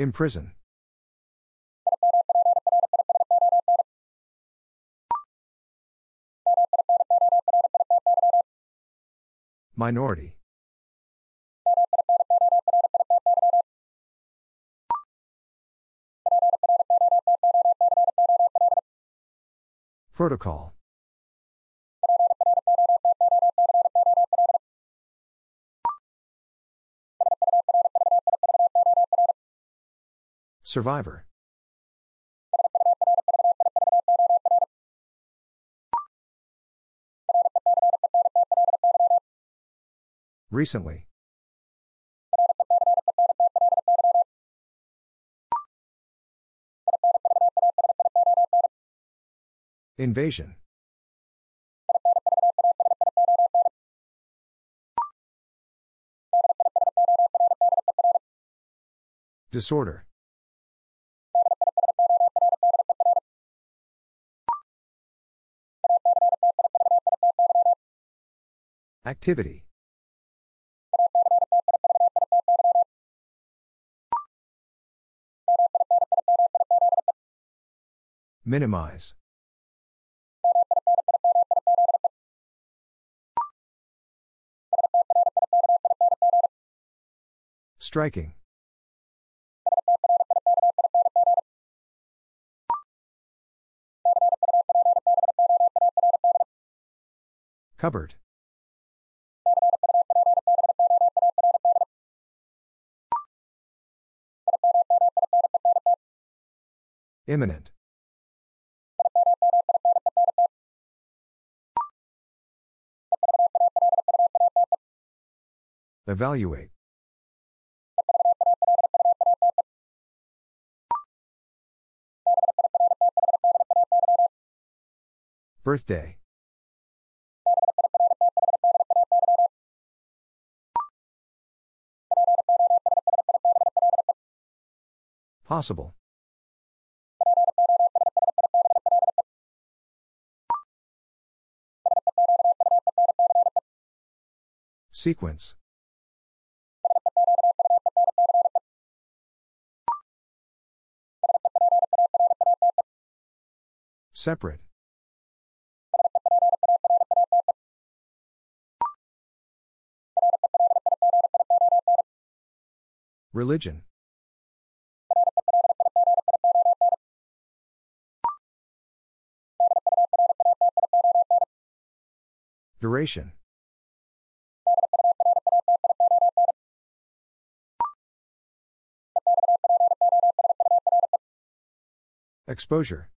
Imprison. Minority. Protocol. Survivor. Recently. Invasion. Disorder. Activity. Minimize. Striking. Cupboard. Imminent. Evaluate. Birthday. Possible. Sequence. Separate. Religion. Duration. Exposure.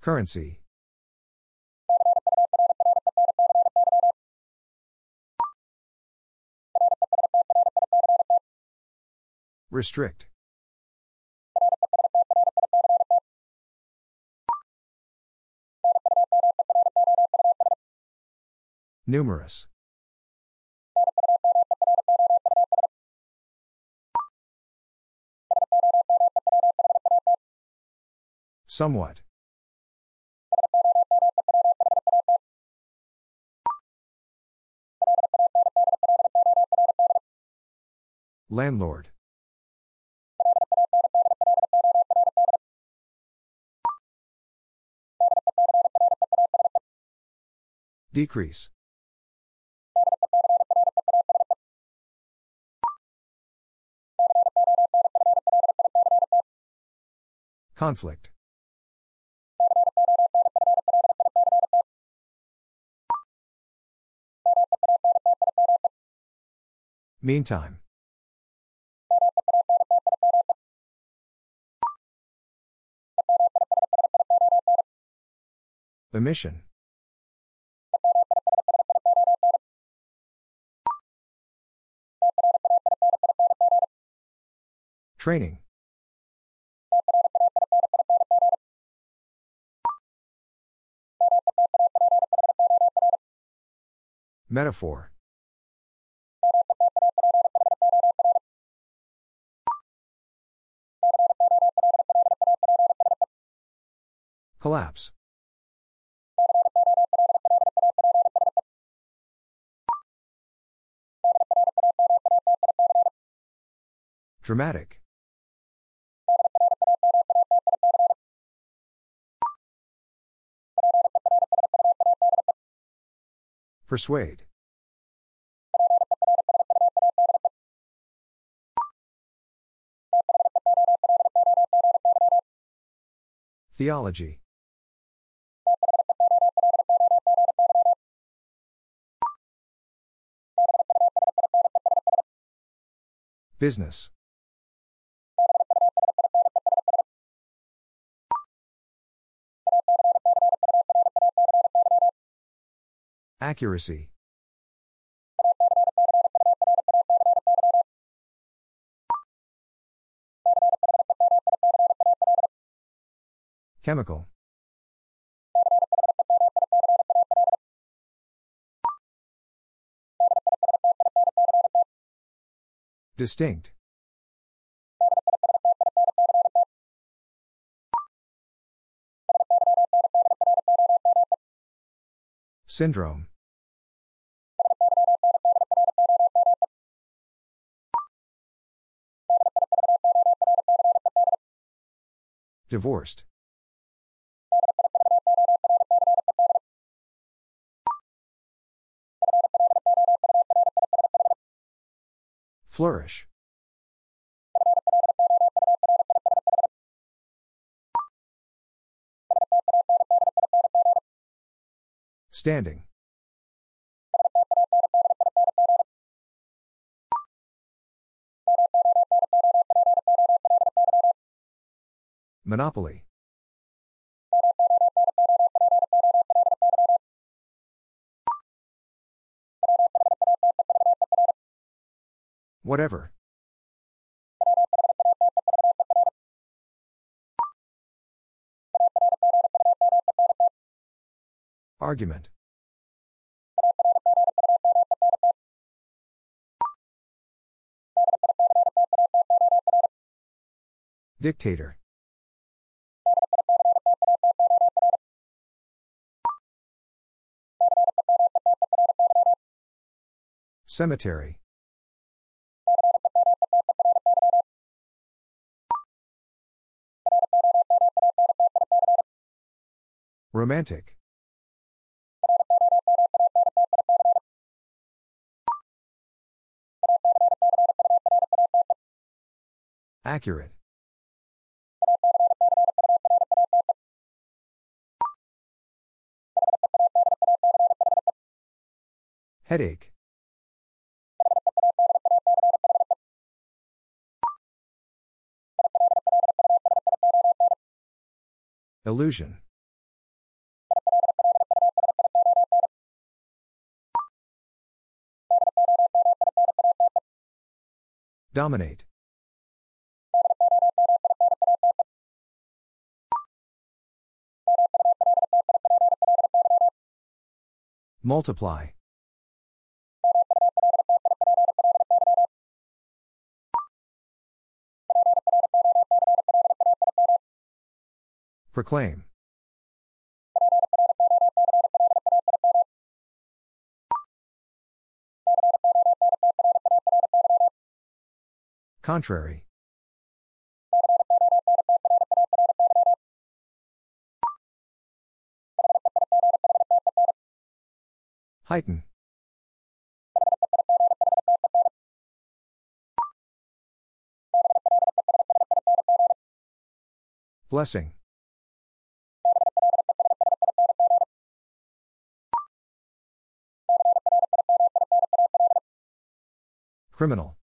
Currency. Restrict. Numerous. Somewhat. Landlord. Decrease. Conflict. Meantime. Emission. Training. Metaphor. Collapse. Dramatic. Persuade. Theology. Business. Accuracy. Chemical. Distinct. Syndrome. Divorced. Flourish. Standing. Monopoly. Whatever. Argument. Dictator. Cemetery. Romantic. Accurate. Headache. Illusion. Dominate. Multiply. Proclaim. Contrary. Heighten. Blessing. Criminal.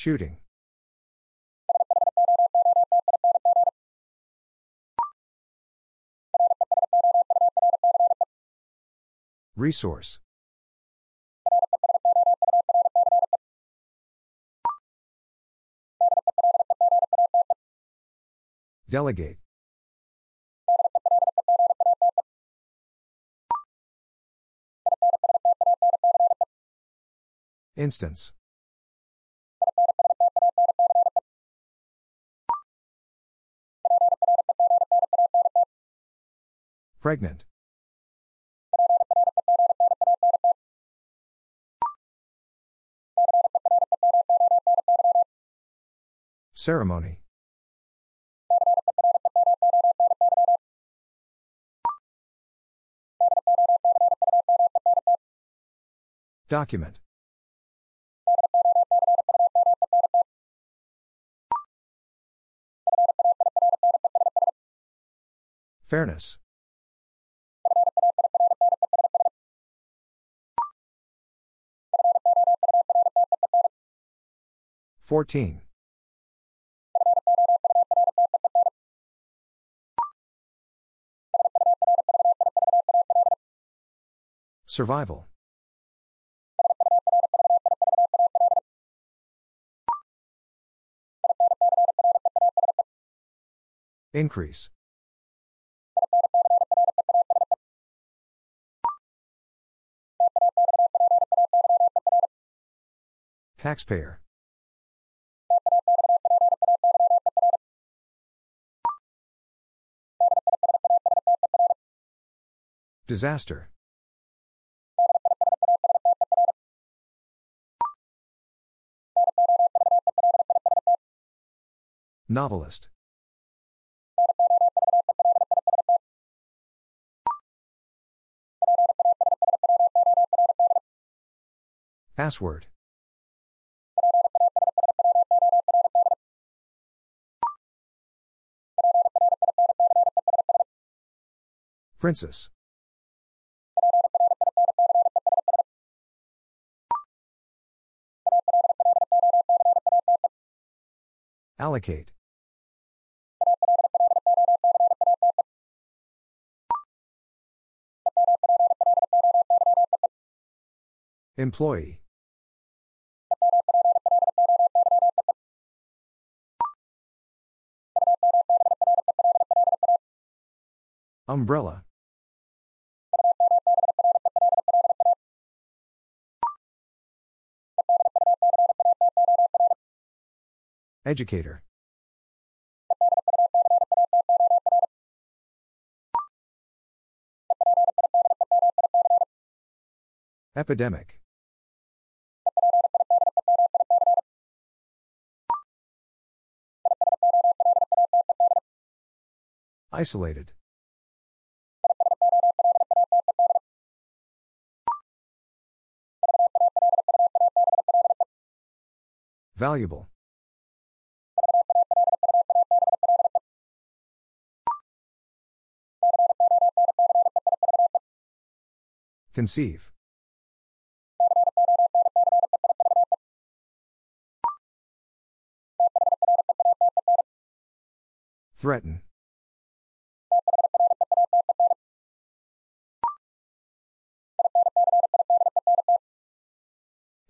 Shooting. Resource. Delegate. Instance. Pregnant. Ceremony. Document. Fairness. Fourteen. Survival. Increase. Taxpayer. Disaster. Novelist. Password. Princess. Allocate. Employee. Umbrella. Educator. Epidemic. Isolated. Valuable. Conceive. Threaten.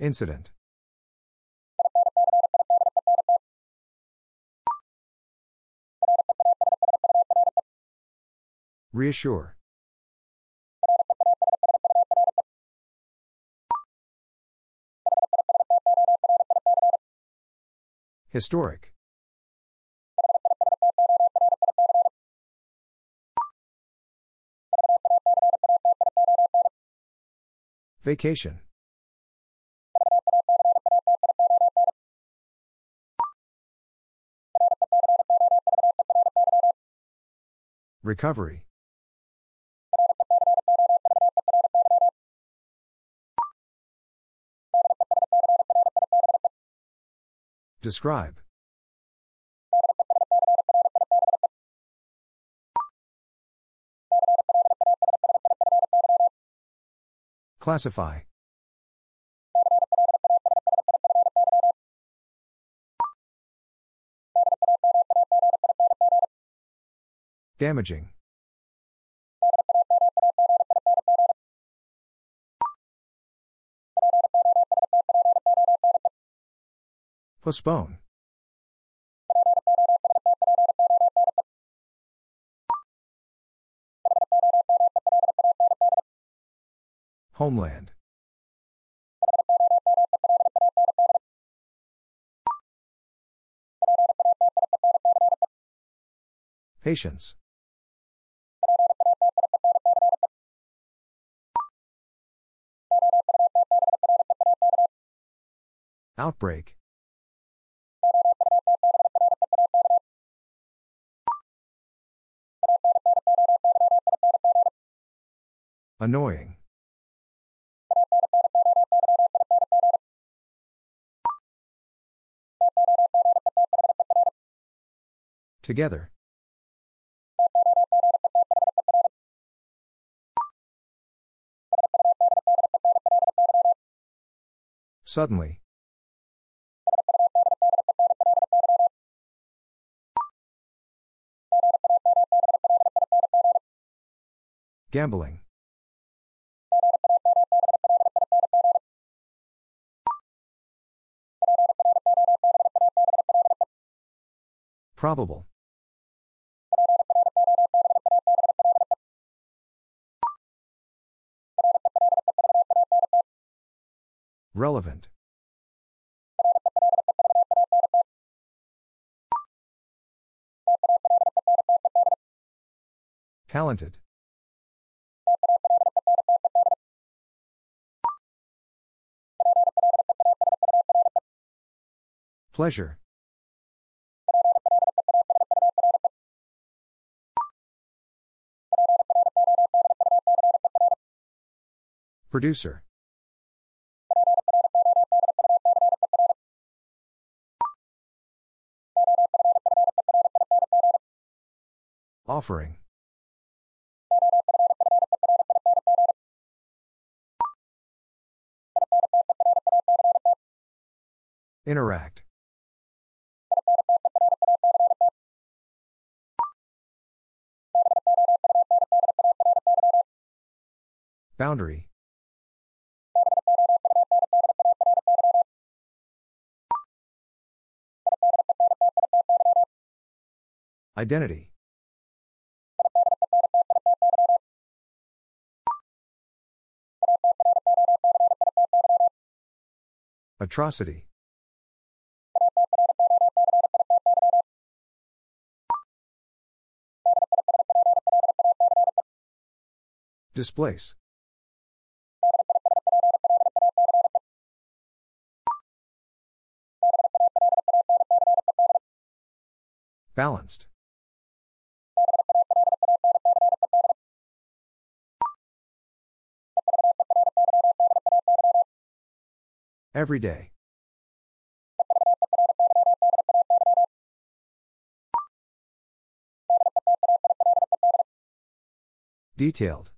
Incident. Reassure. Historic. Vacation. Recovery. Describe. Classify. Damaging. Postpone. Homeland. Patience. Outbreak. Annoying. Together. Suddenly. Gambling. Probable. Relevant. Talented. Pleasure. Producer. Offering. Interact. Boundary. Identity. Atrocity. Displace. Balanced. Every day. Detailed.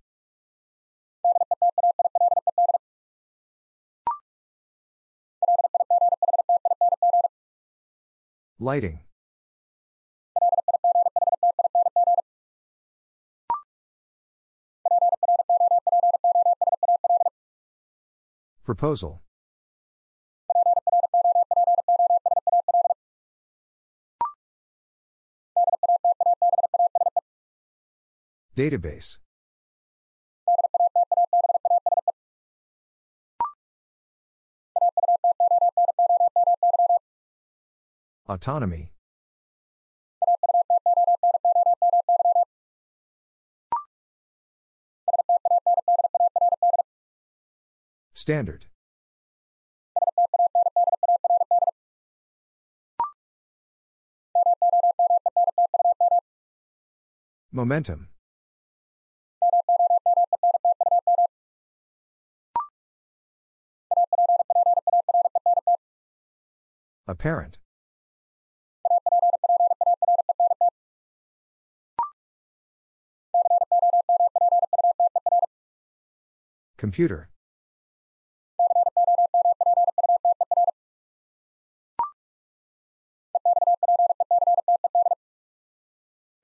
Lighting. Proposal. Database. Autonomy. Standard. Momentum. Apparent. Computer.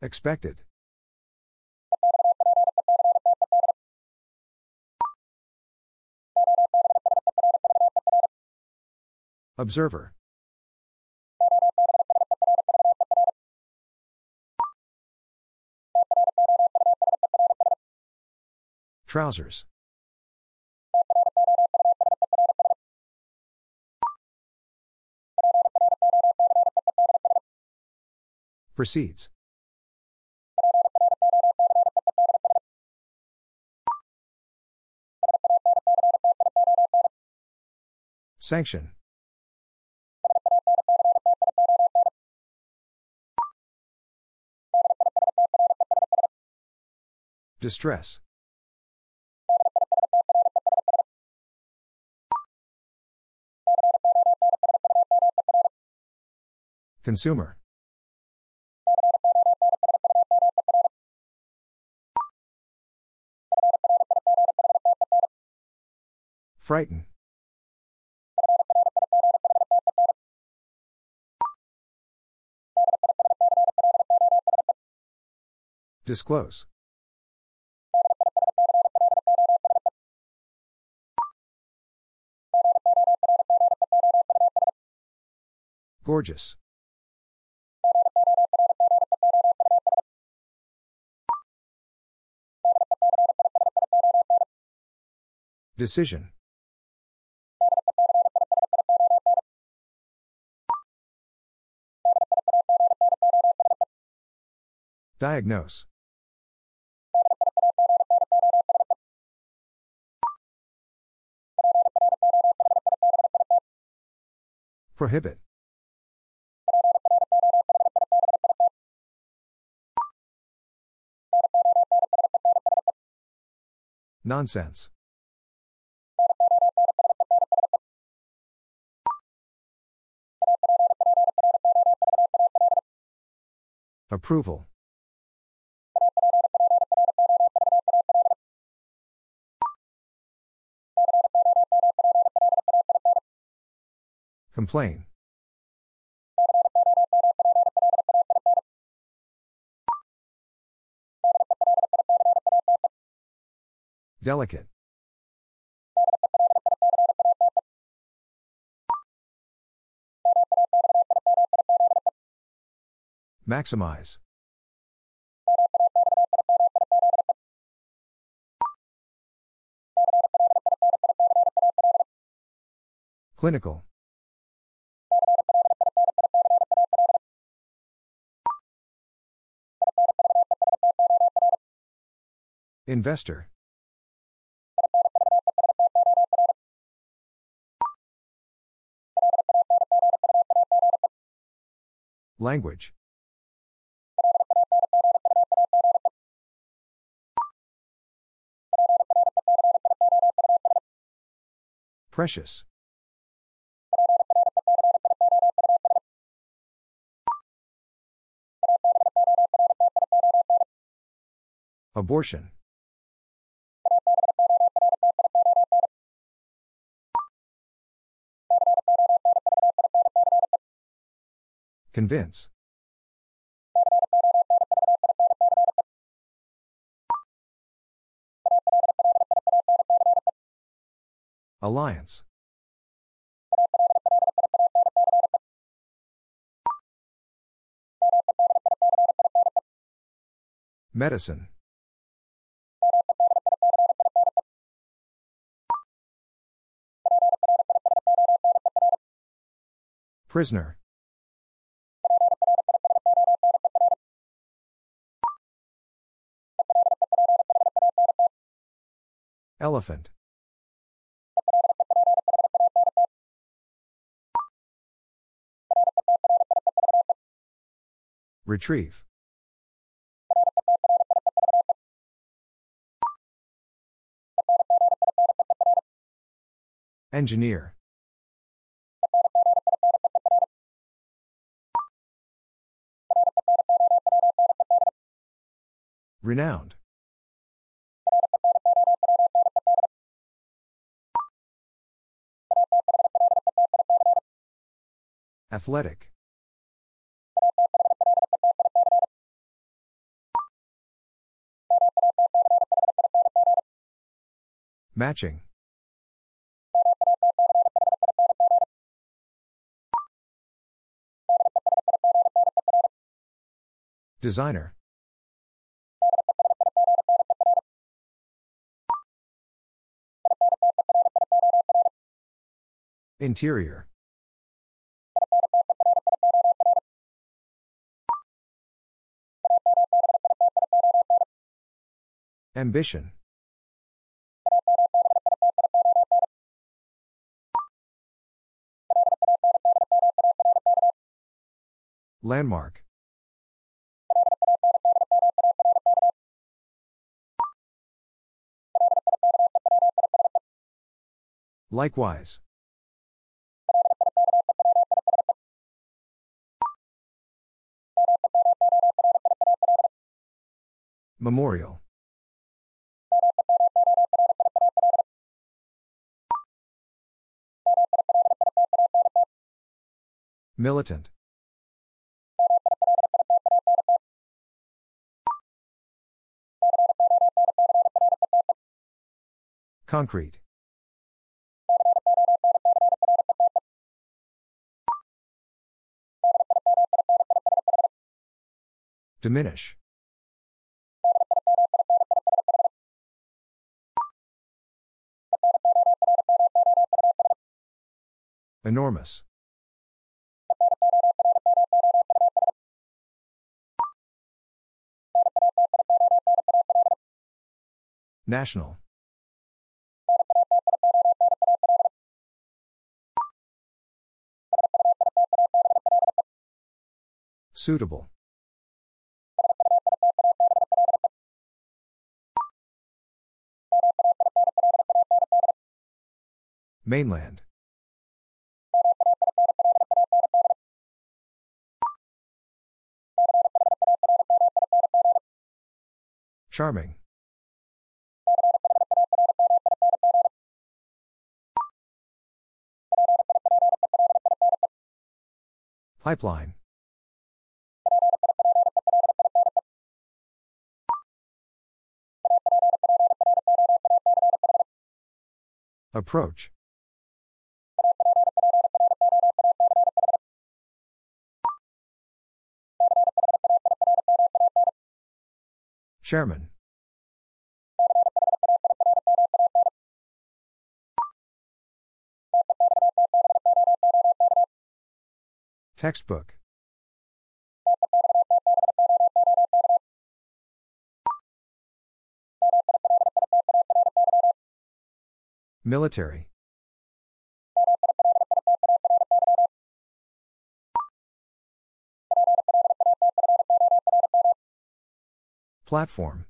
Expected. Observer. Trousers. Proceeds. Sanction. Distress. Consumer. Frighten. Disclose. Gorgeous. Decision. Diagnose. Prohibit. Nonsense. Approval. Complain. Delicate. Maximize. Clinical. Investor. Language. Precious. Abortion. Convince. Alliance. Medicine. Prisoner. Elephant. Retrieve. Engineer. Renowned. Athletic. Matching. Designer. Interior. Ambition. Landmark. Likewise. Memorial. Militant. Concrete. Diminish. Enormous. National. Suitable. Mainland. Charming. Pipeline. Approach. Chairman. Textbook. Military. Platform.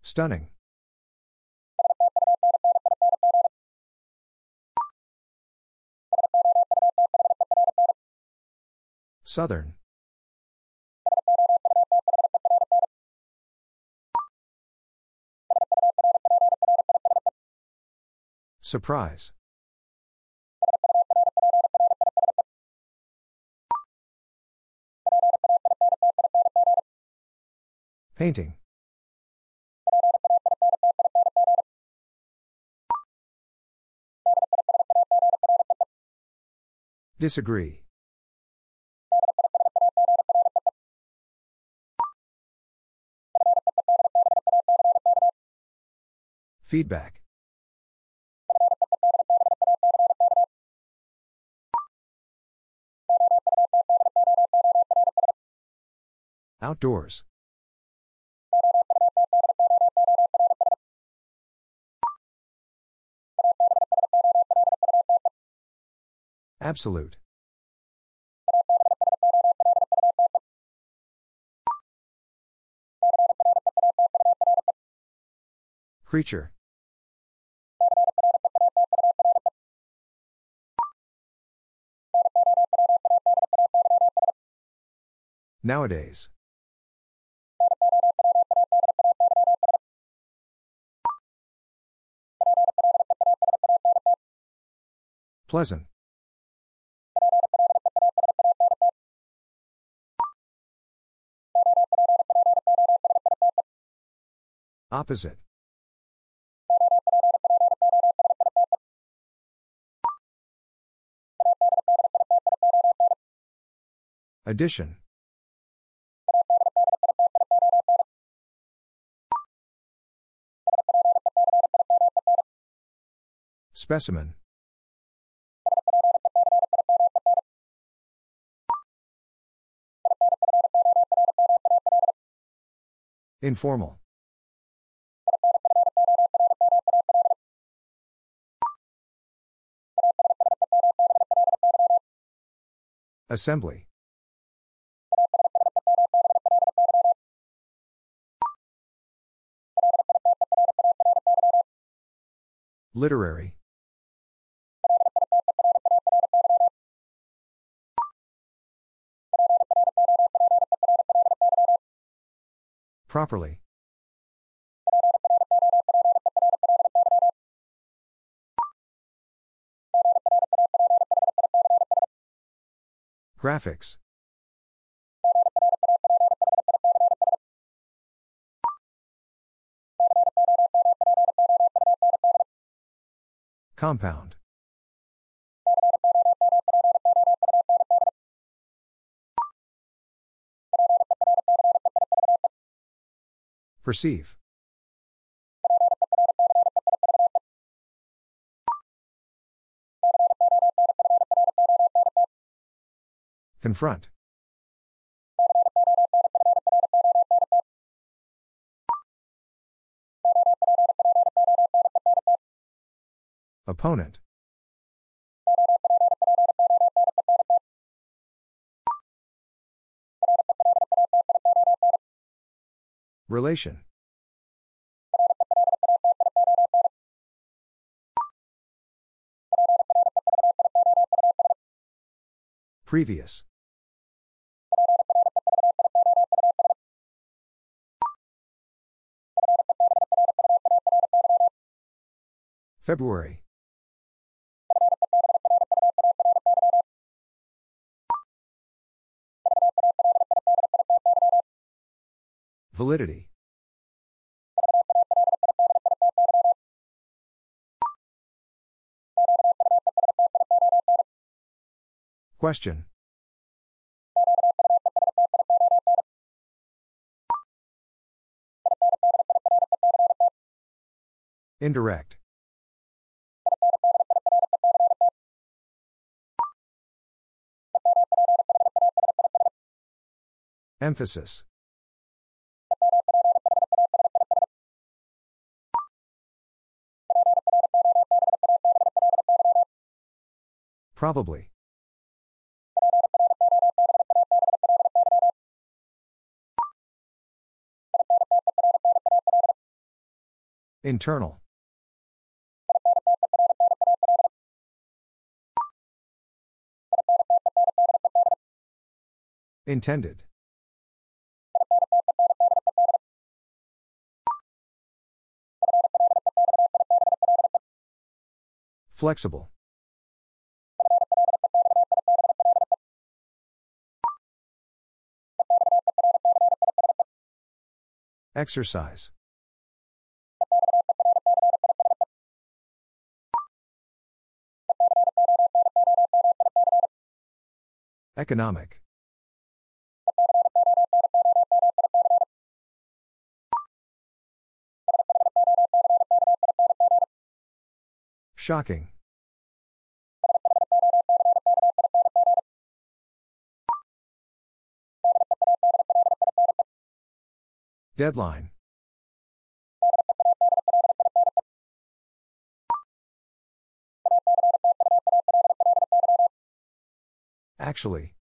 Stunning. Southern. Surprise. Painting. Disagree. Feedback. Outdoors. Absolute. Creature. Nowadays. Pleasant. Opposite. Addition. Specimen. Informal. Assembly. Literary. Properly. Graphics. Compound. Perceive. Confront. Opponent. Relation. Previous. February. Validity. Question. Indirect. Emphasis. Probably. Internal. Intended. Flexible. Exercise. Economic. Shocking. Deadline. Actually.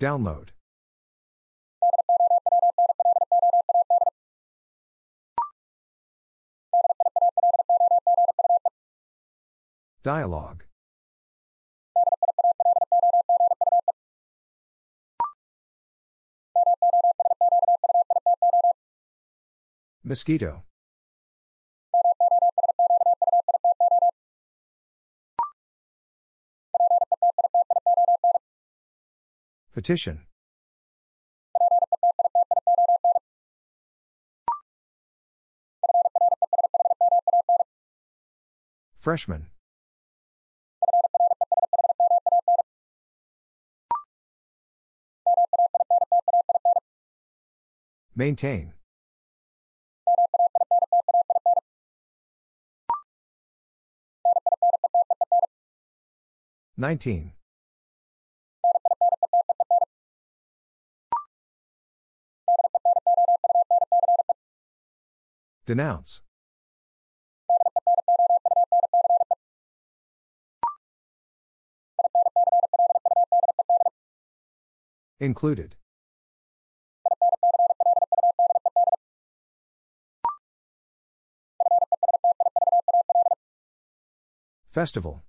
Download. Dialogue. Mosquito. Petition. Freshman. Maintain. Nineteen. Denounce. Included. Festival.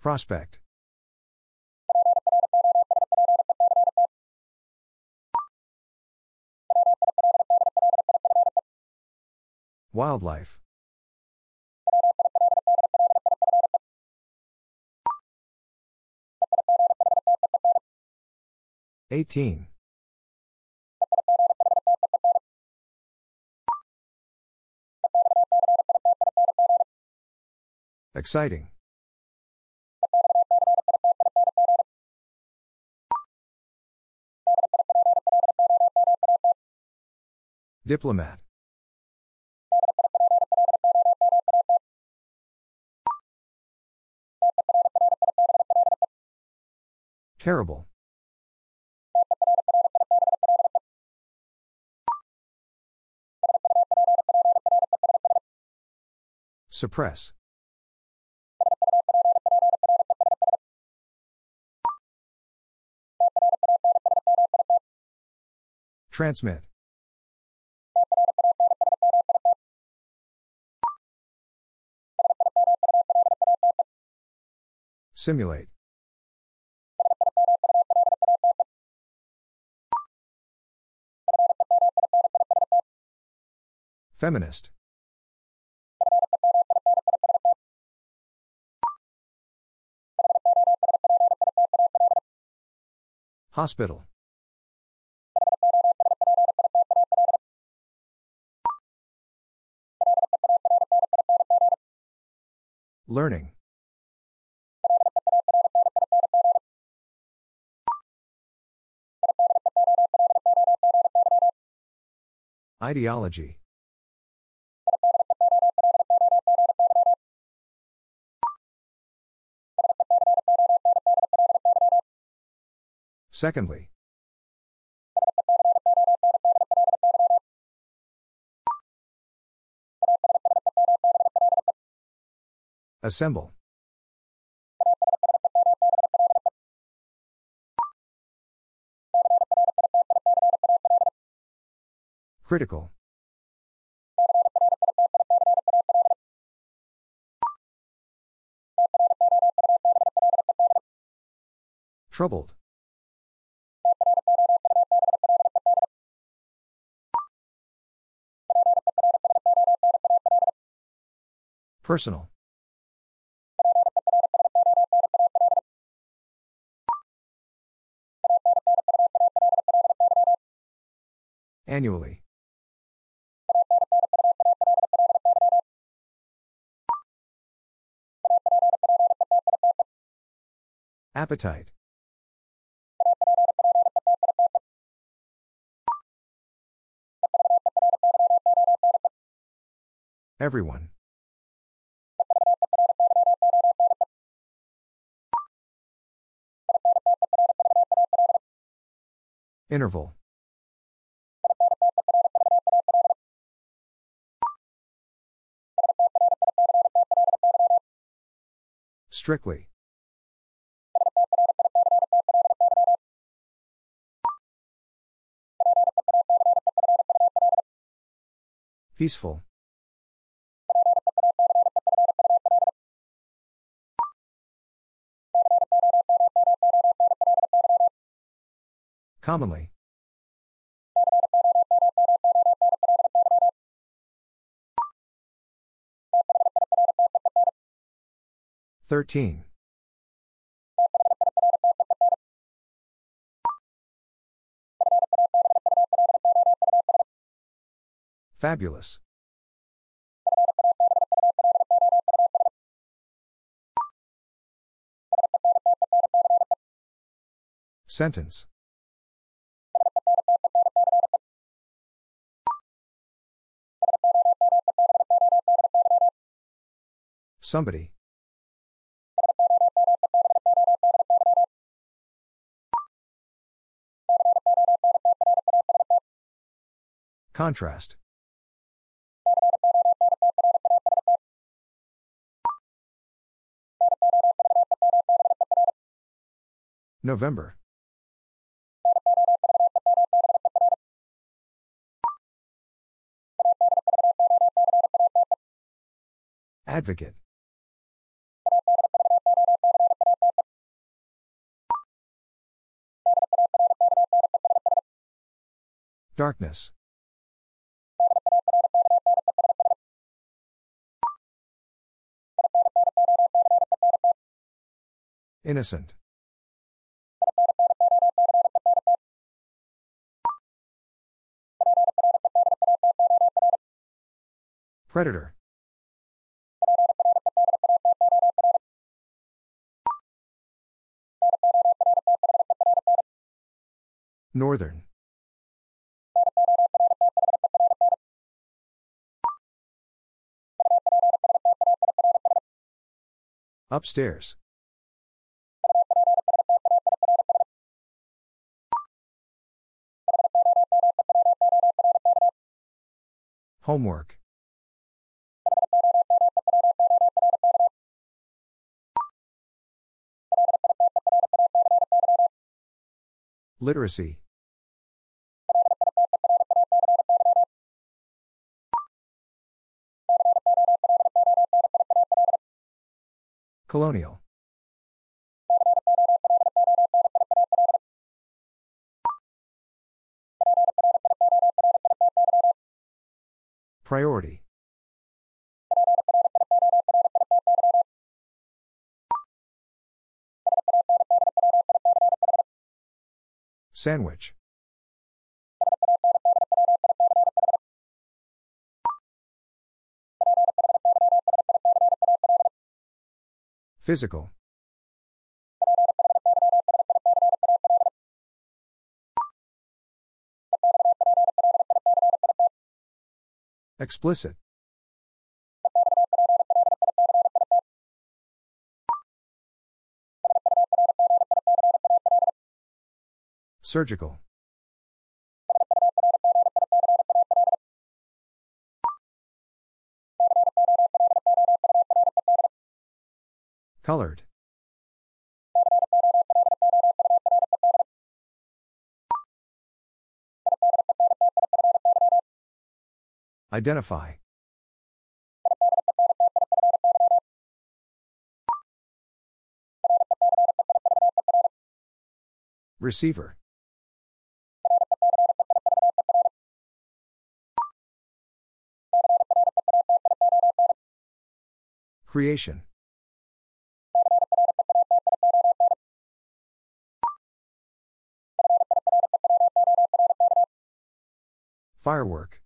Prospect. Wildlife. Eighteen. Exciting. Diplomat. Terrible. Suppress. Transmit. Simulate. Feminist. Hospital. Learning. Ideology. Secondly. Assemble. Critical. Troubled. Personal. Annually. Appetite. Everyone. Interval. Strictly. Peaceful. Commonly. Thirteen. Fabulous. Sentence. Somebody. Contrast. November. Advocate. Darkness. Innocent. Predator. Northern. Upstairs. Homework. Literacy. Colonial. Priority. Sandwich. Physical. Explicit. Surgical. Colored. Identify. Receiver. Creation. Firework.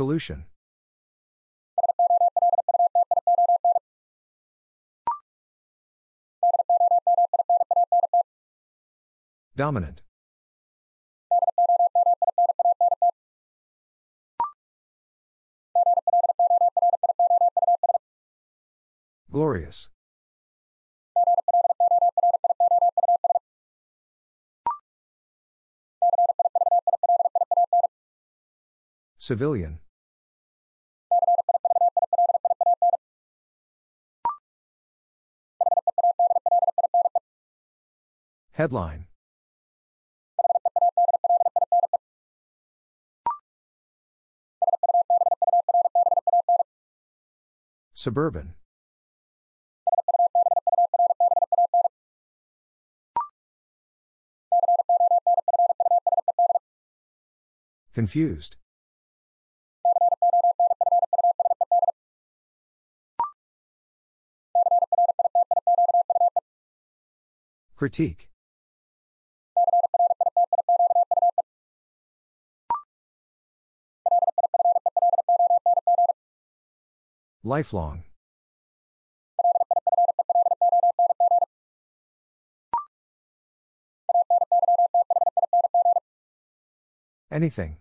Solution. Dominant. Glorious. Civilian. Headline. Suburban. Confused. Critique. Lifelong. Anything.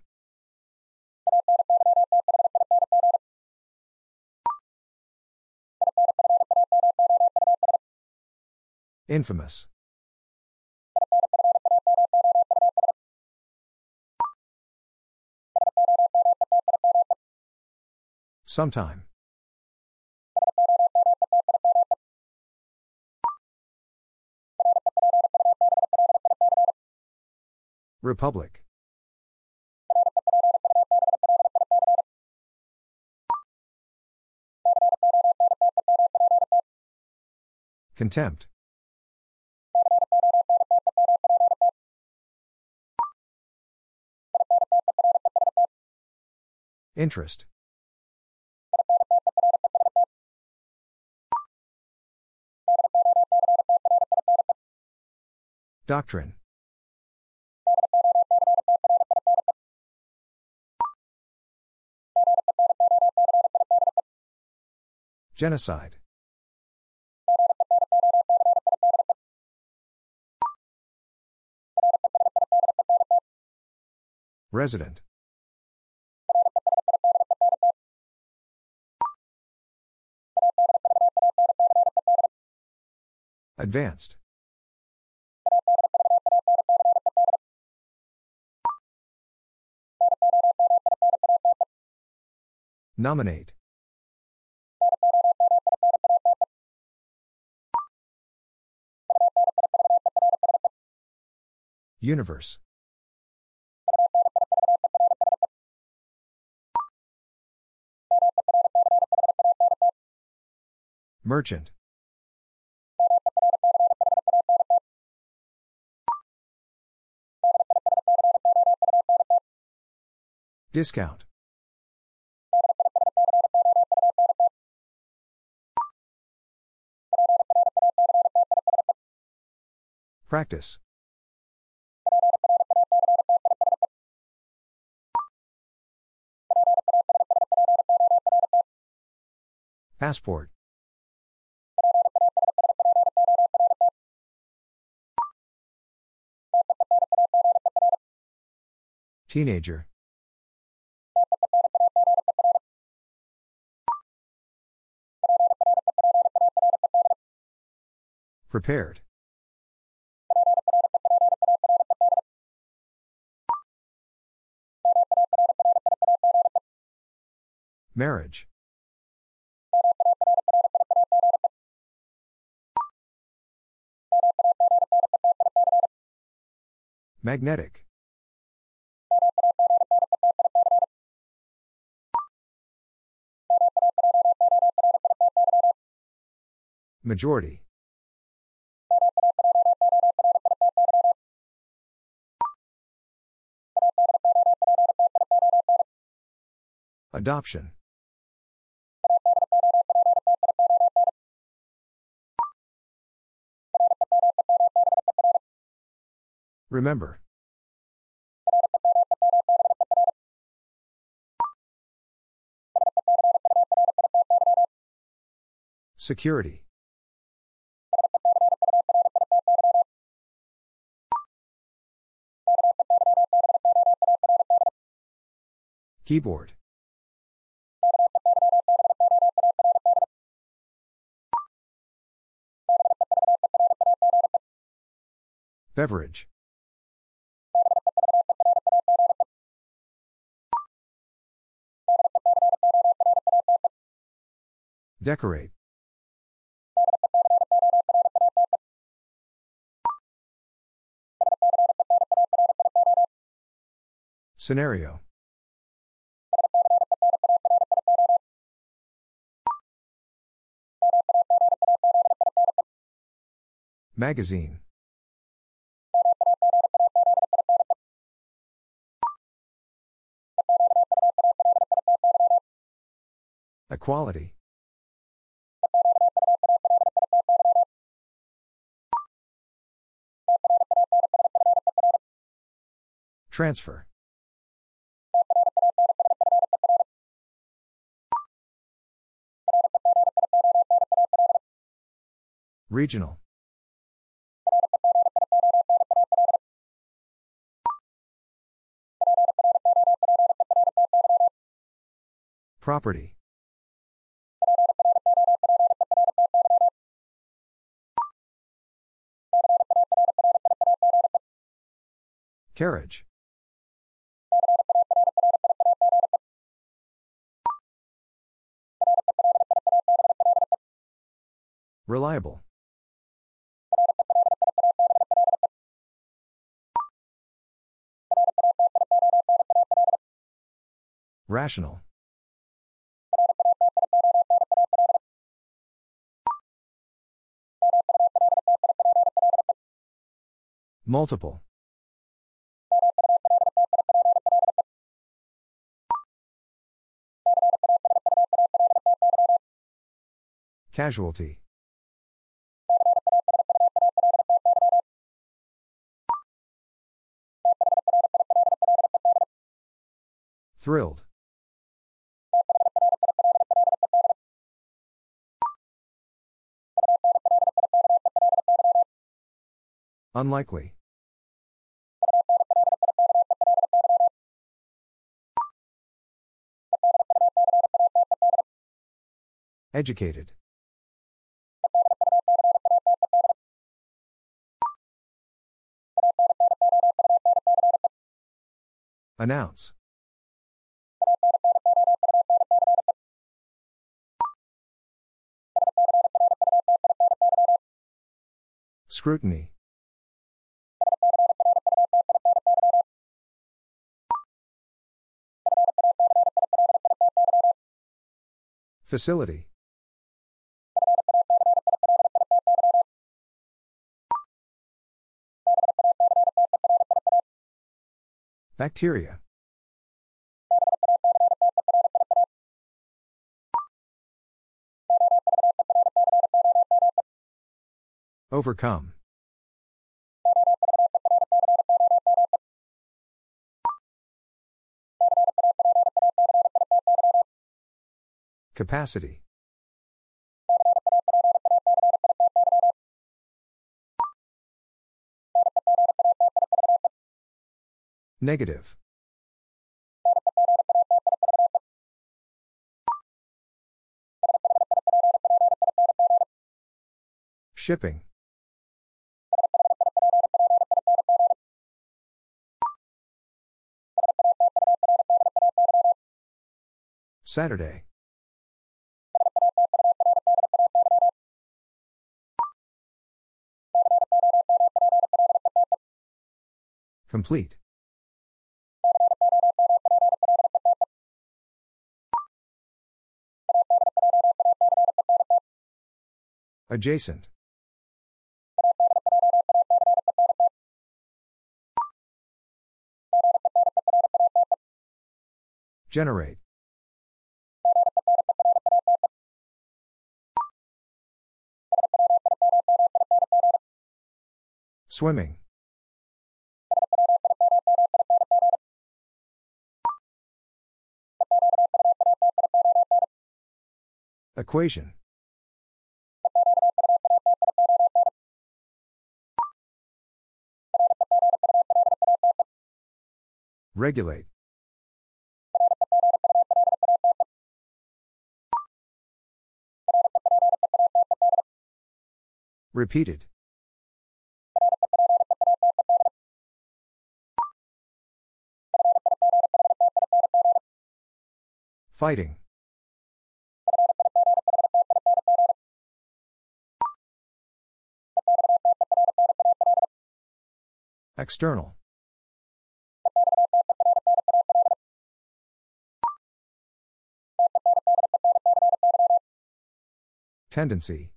Infamous. Sometime. Republic. Contempt. Interest. Doctrine. Genocide. Resident. Advanced. Nominate. Universe. Merchant. Discount. Practice. Passport. Teenager. Prepared. Marriage. Magnetic. Majority. Adoption. Remember. Security. Keyboard. Beverage. Decorate. Scenario. Magazine. Equality. Transfer. Regional. Property. Carriage. Reliable. Rational. Multiple. Casualty. Thrilled. Unlikely. Educated. Announce. Scrutiny. Facility. Bacteria. Overcome. Capacity. Negative. Shipping. Saturday. Complete. Adjacent. Generate. Swimming. Equation. Regulate. Repeated. Fighting. External. Tendency.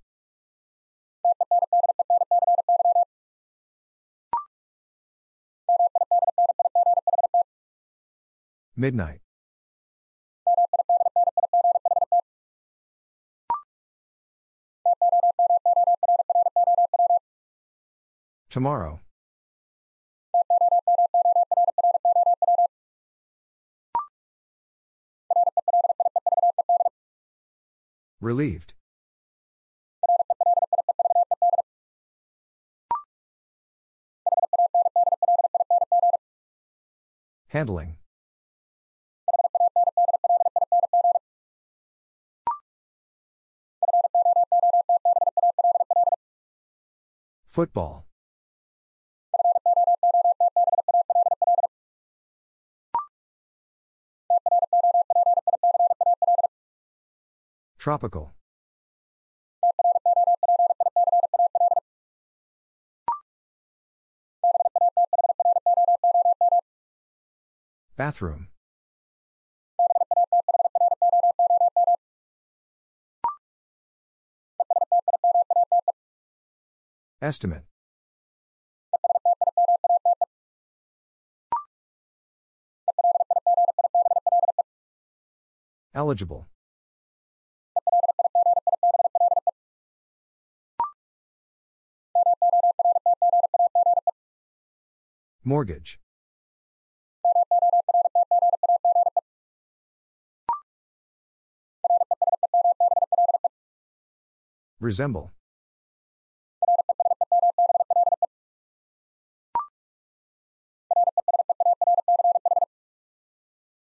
Midnight. Tomorrow. Relieved. Handling. Football. Tropical. Bathroom. Estimate. Eligible. Mortgage. Resemble.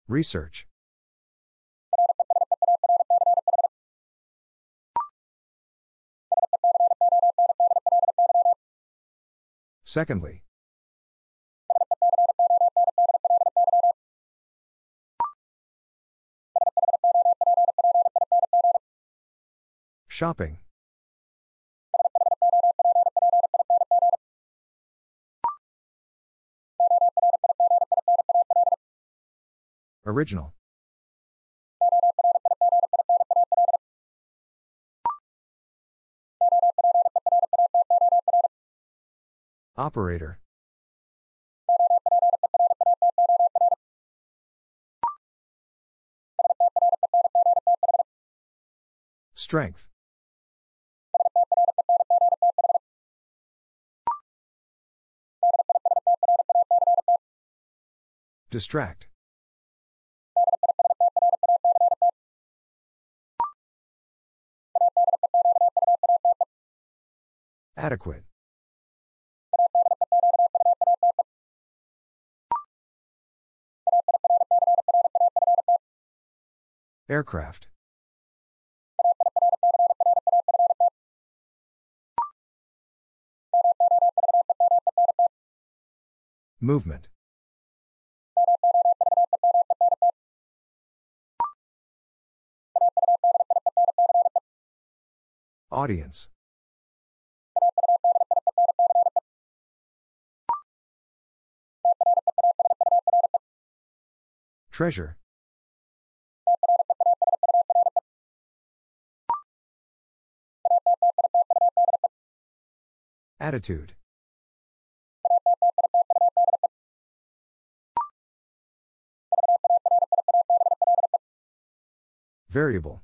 Research. Secondly. Shopping. Original. Operator. Strength. Distract. Adequate. Aircraft. Movement. Audience. Treasure. Attitude. Variable.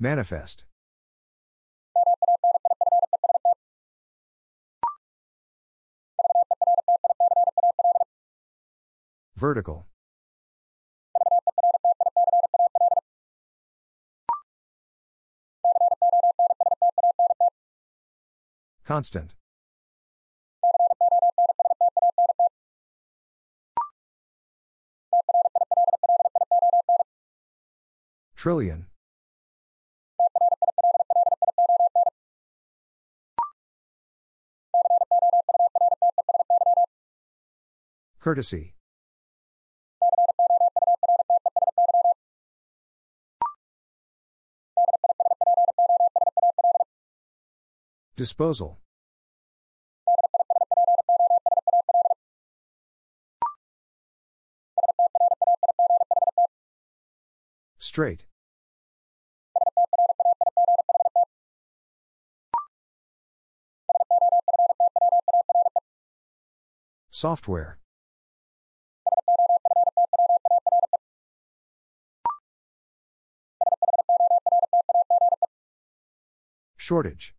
Manifest. Vertical. Constant. Trillion. Courtesy. Disposal. Straight. Software. Shortage.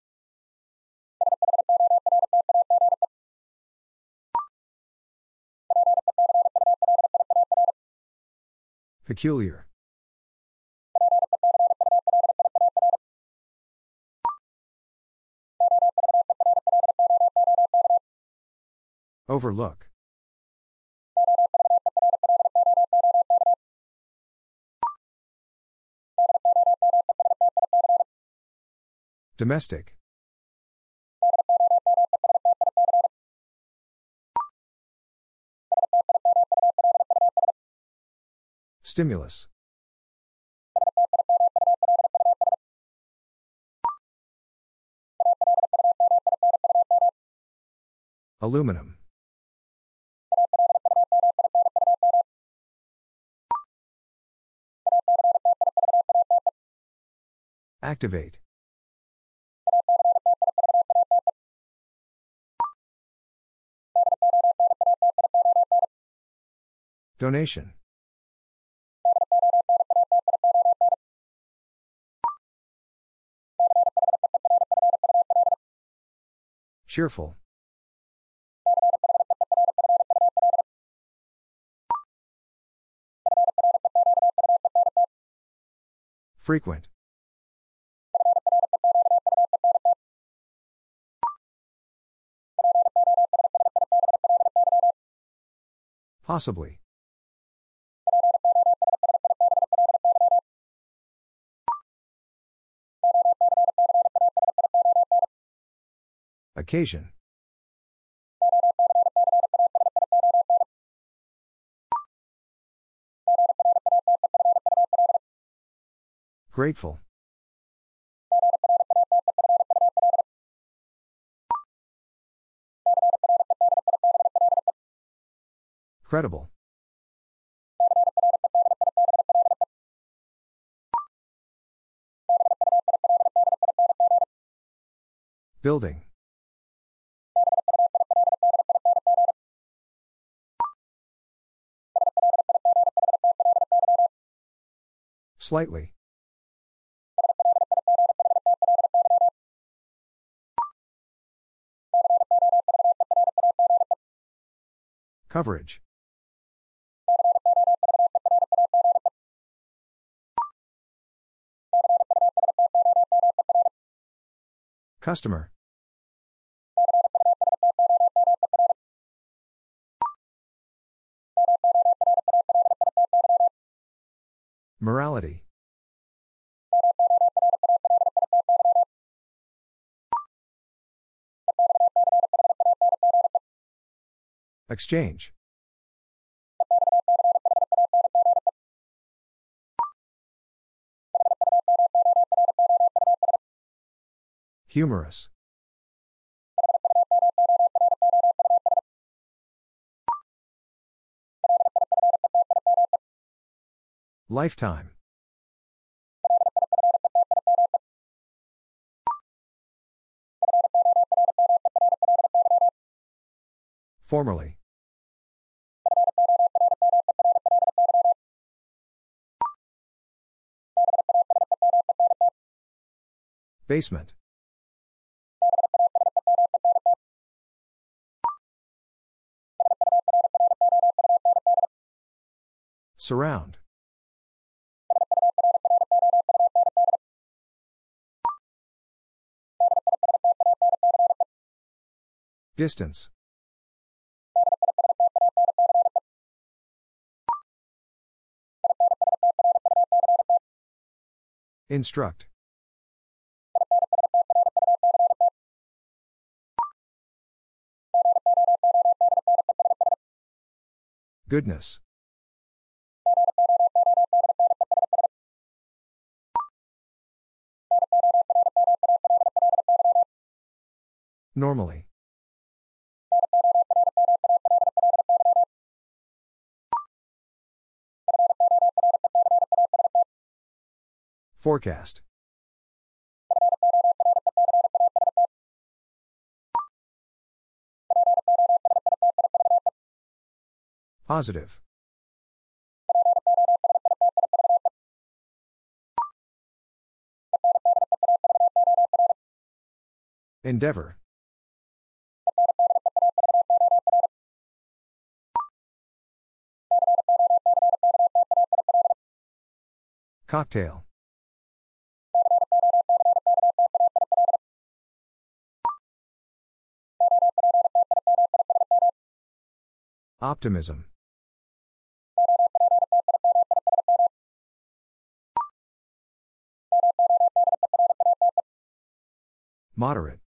Peculiar. Overlook. Domestic. Stimulus. Aluminum. Activate. Donation. Cheerful. Frequent. Possibly. Occasion. Grateful. Credible. Building. Slightly. Coverage. Customer. Exchange. Humorous. Lifetime. Formerly. Basement. Surround. Distance. Instruct. Goodness. Normally. Forecast. Positive. Endeavor. Cocktail. Optimism. Moderate.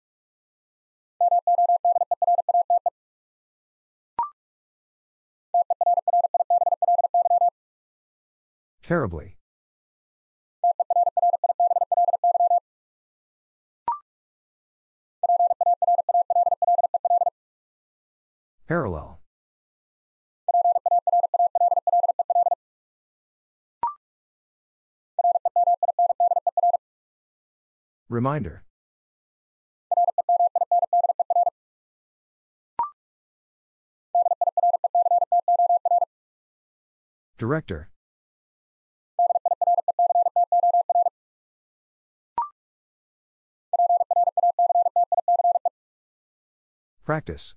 Terribly. Parallel. Reminder. Director. Practice.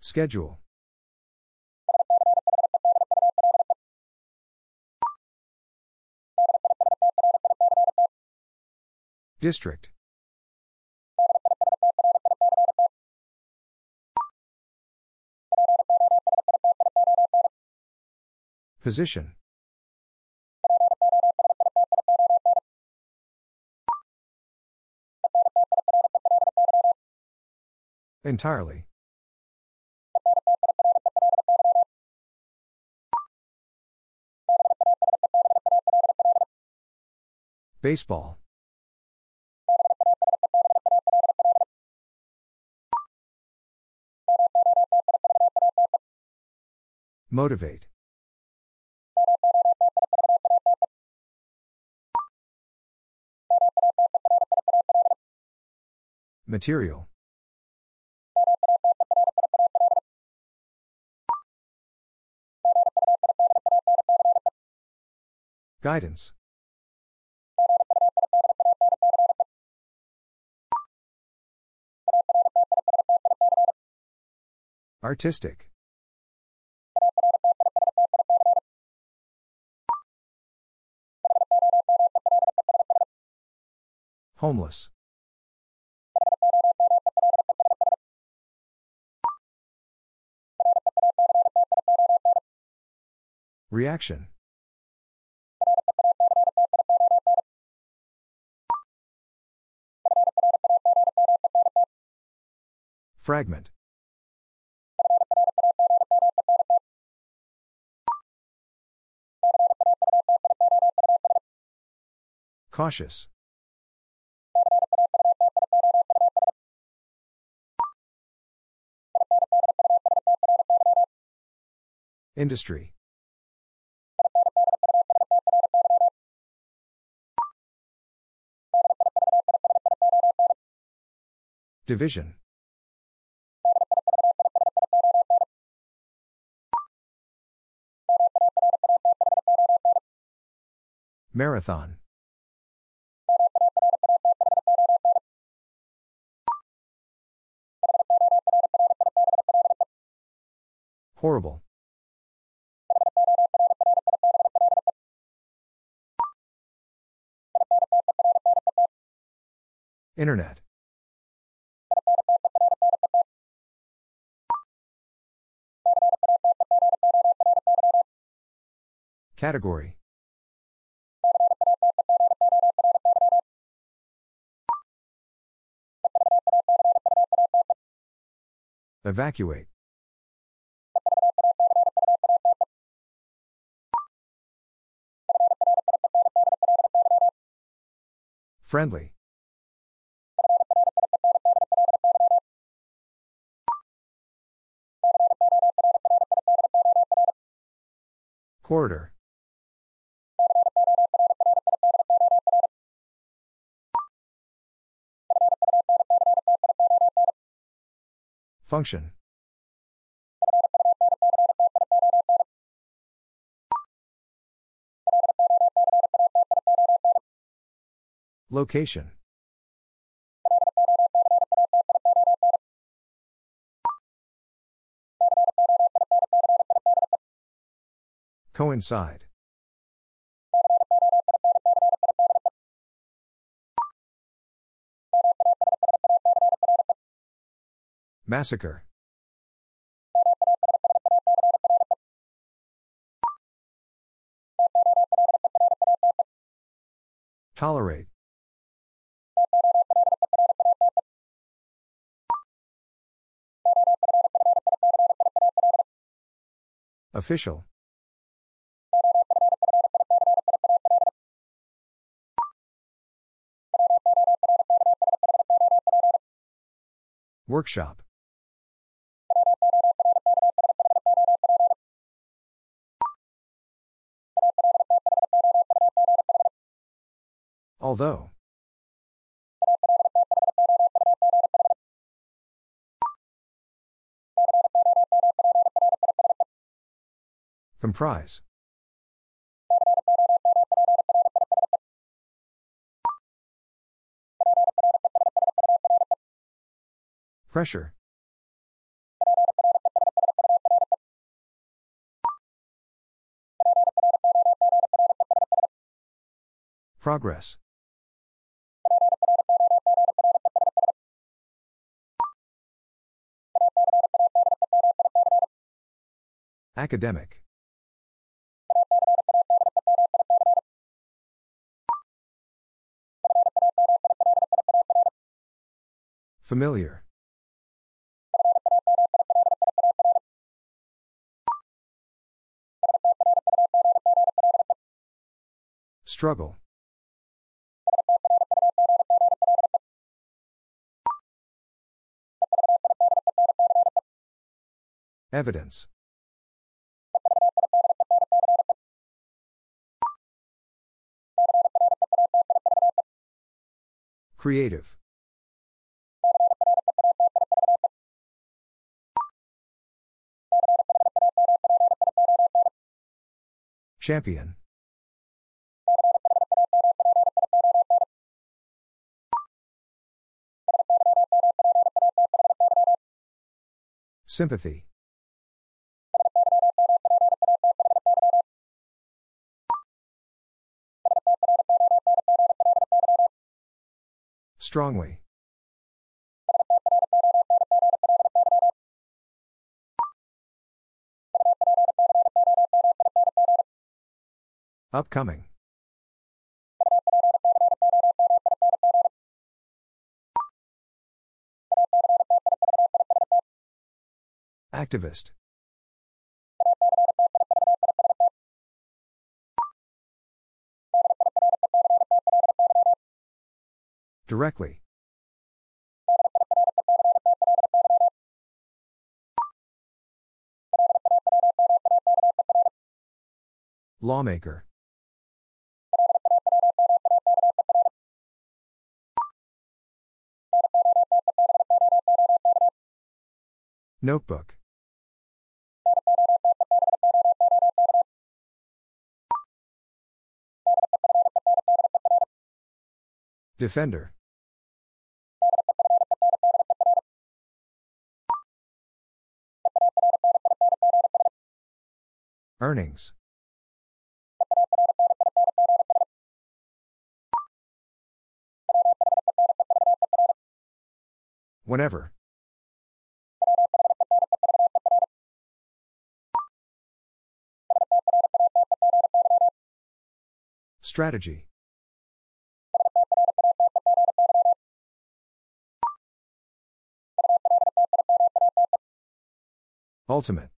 Schedule. District. Position. Entirely. Baseball. Motivate. Material. Guidance. Artistic. Homeless. Reaction. Fragment. Cautious. Industry. Division. Marathon. Horrible. Internet. Category. Evacuate. Friendly. Corridor. Function. Location. Coincide. Massacre. Tolerate. Official. Workshop. Although. Comprise. Pressure. Progress. Academic. Familiar. Struggle. Evidence. Creative. Champion. Sympathy. Strongly. Upcoming. Activist. Directly. Lawmaker. Notebook. Defender. Earnings. Whenever. Strategy. Ultimate.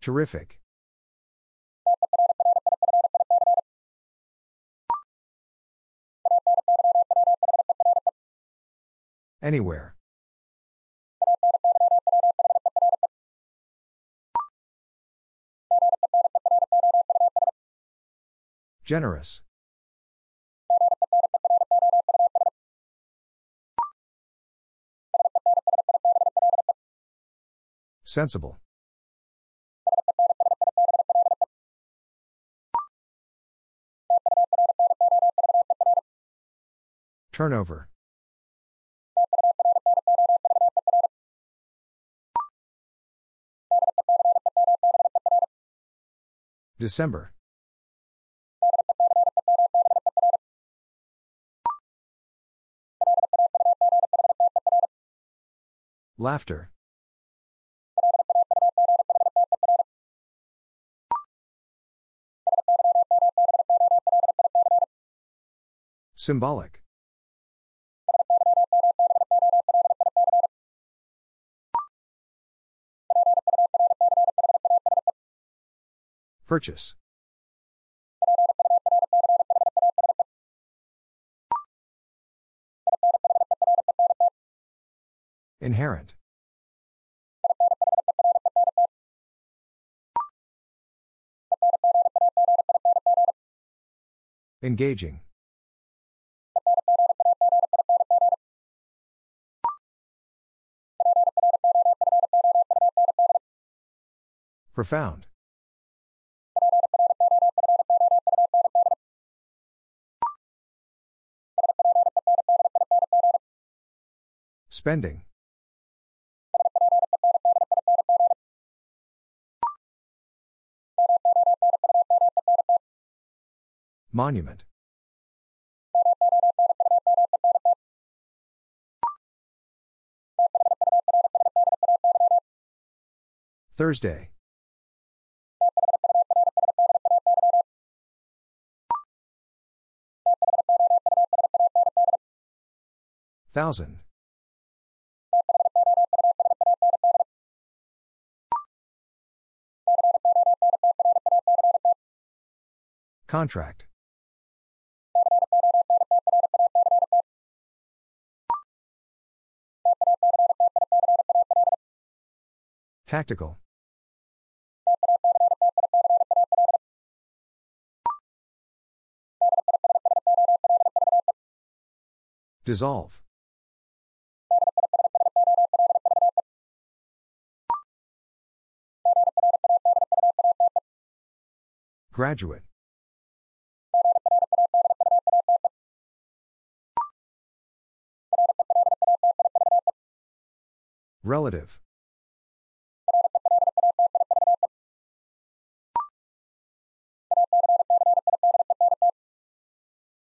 Terrific. Anywhere. Generous. Sensible. Turnover. December. Laughter. Symbolic. Purchase. Inherent. Engaging. Profound. Spending. Monument. Thursday. Thousand. Contract. Tactical. Dissolve. Graduate. Relative.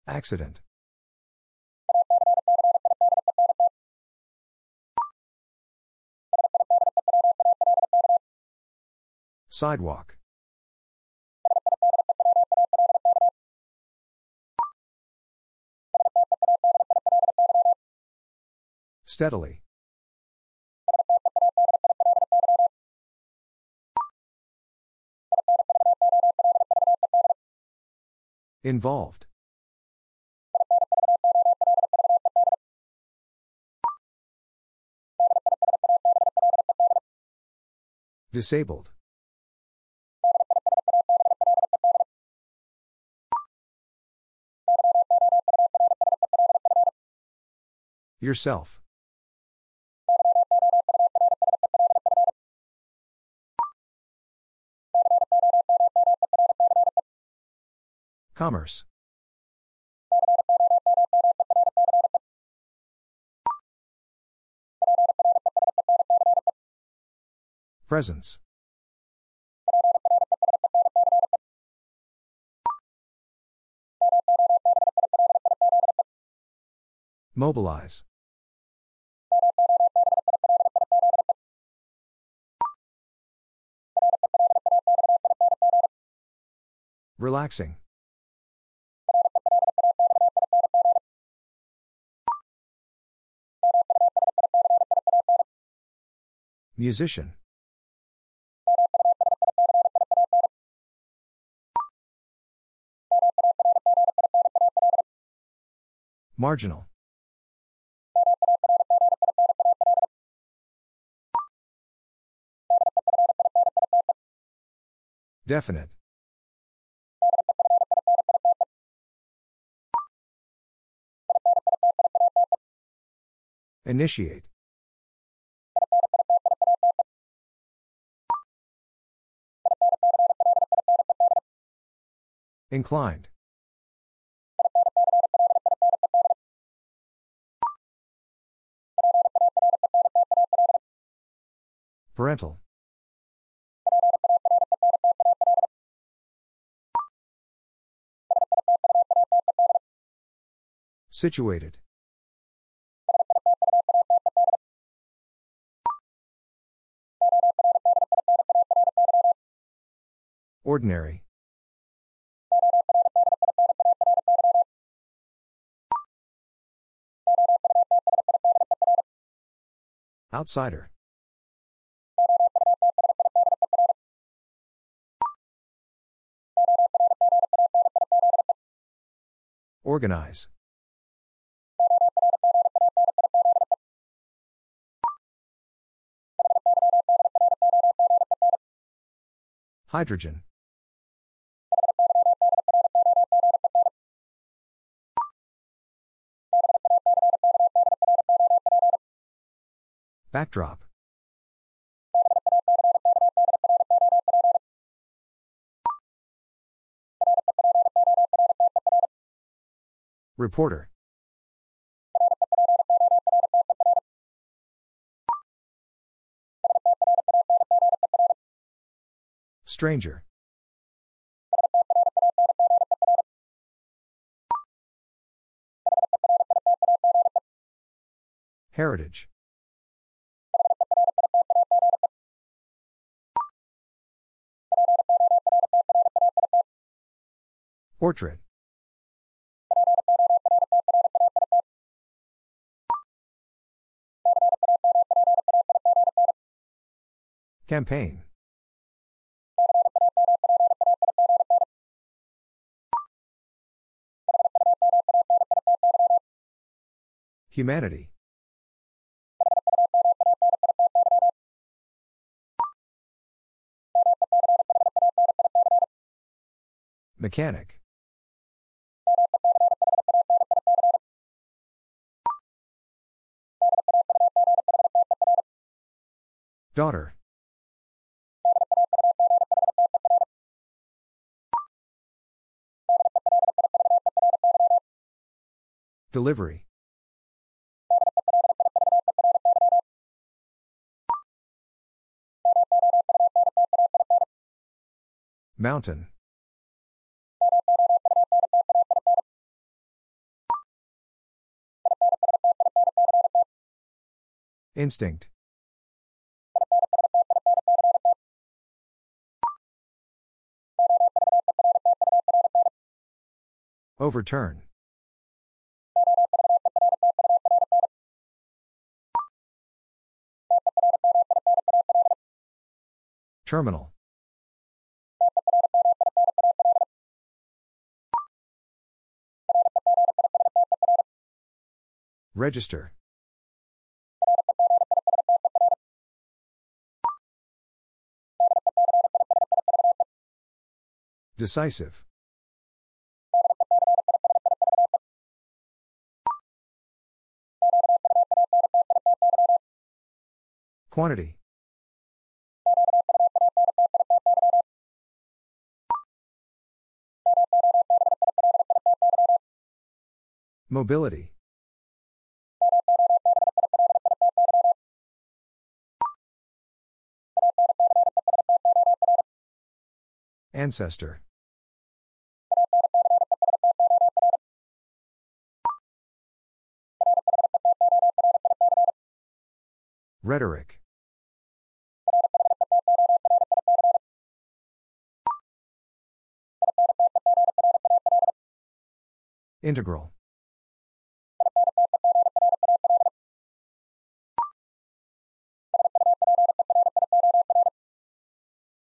Accident. Sidewalk. Steadily. Involved. Disabled. Yourself. Commerce. Presence. Mobilize. Relaxing. Musician. Marginal. Definite. Initiate. Inclined. Parental. Situated. Ordinary. Outsider. Organize. Hydrogen. Backdrop. Reporter. Stranger. Heritage. Portrait. Campaign. Humanity. Mechanic. Daughter. Delivery. Mountain. Instinct. Overturn. Terminal. Register. Decisive. Quantity. Mobility. Ancestor. Rhetoric. Integral.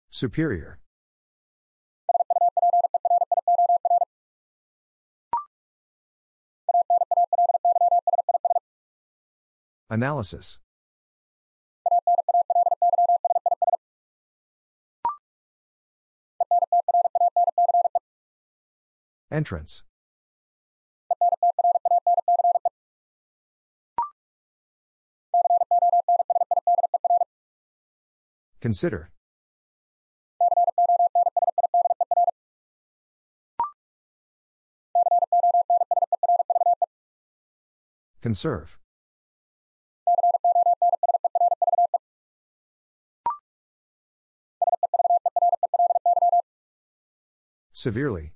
Superior. Analysis. Entrance. Consider. Conserve. Severely.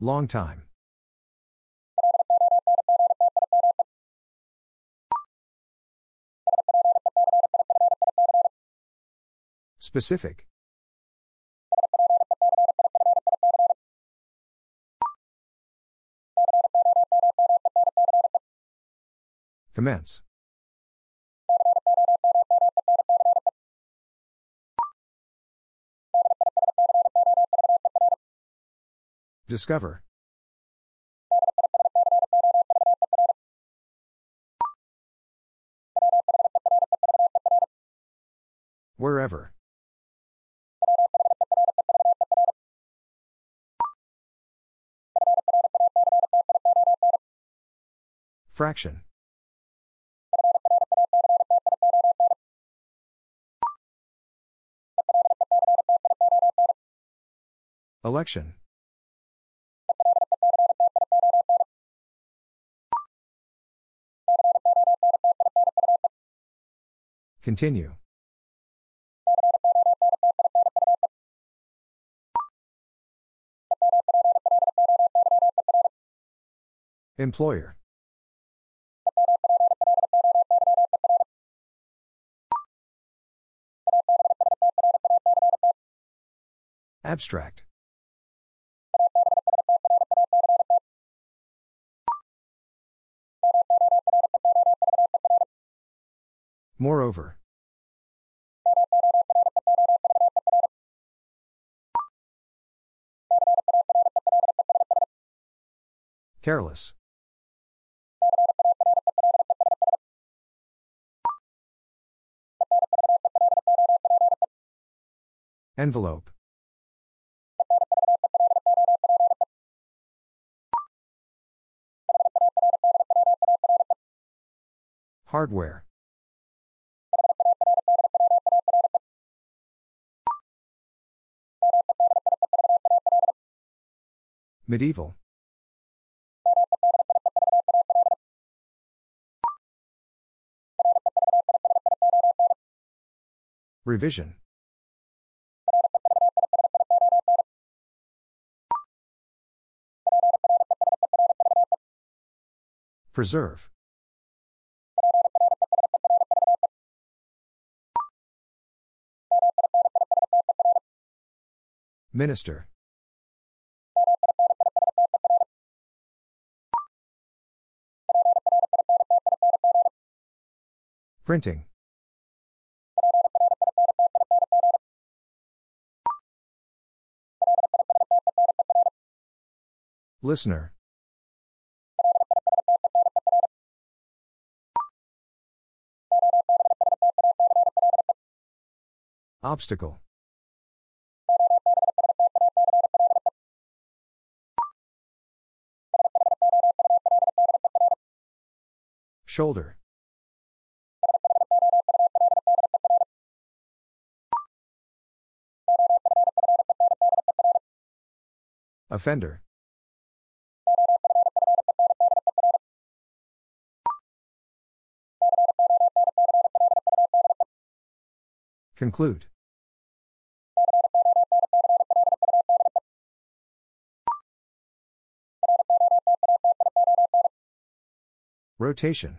Long time. Specific. Commence. Discover. Wherever. Fraction. Election. Continue. Employer. Abstract. Moreover. Careless. Envelope. Hardware. Medieval. Revision. Preserve. Minister. Printing. Listener. Obstacle. Shoulder. Offender. Conclude. Rotation.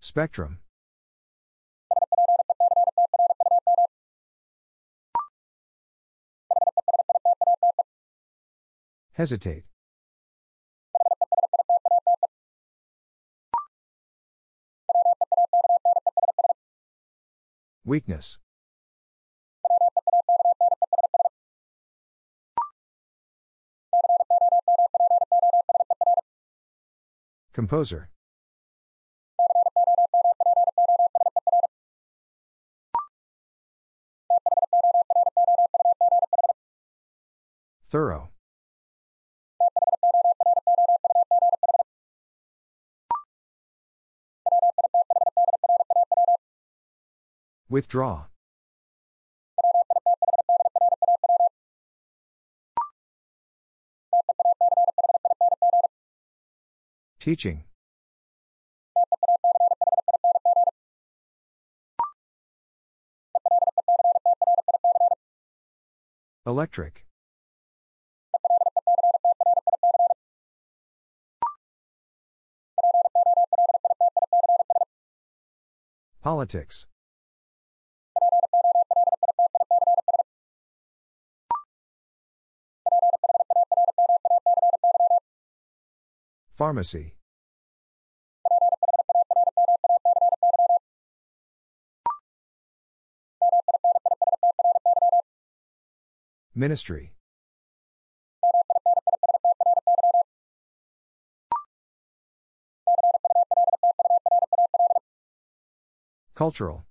Spectrum. Hesitate. Weakness. Composer. Thorough. Withdraw. Teaching. Electric. Politics. Pharmacy. Ministry. Cultural.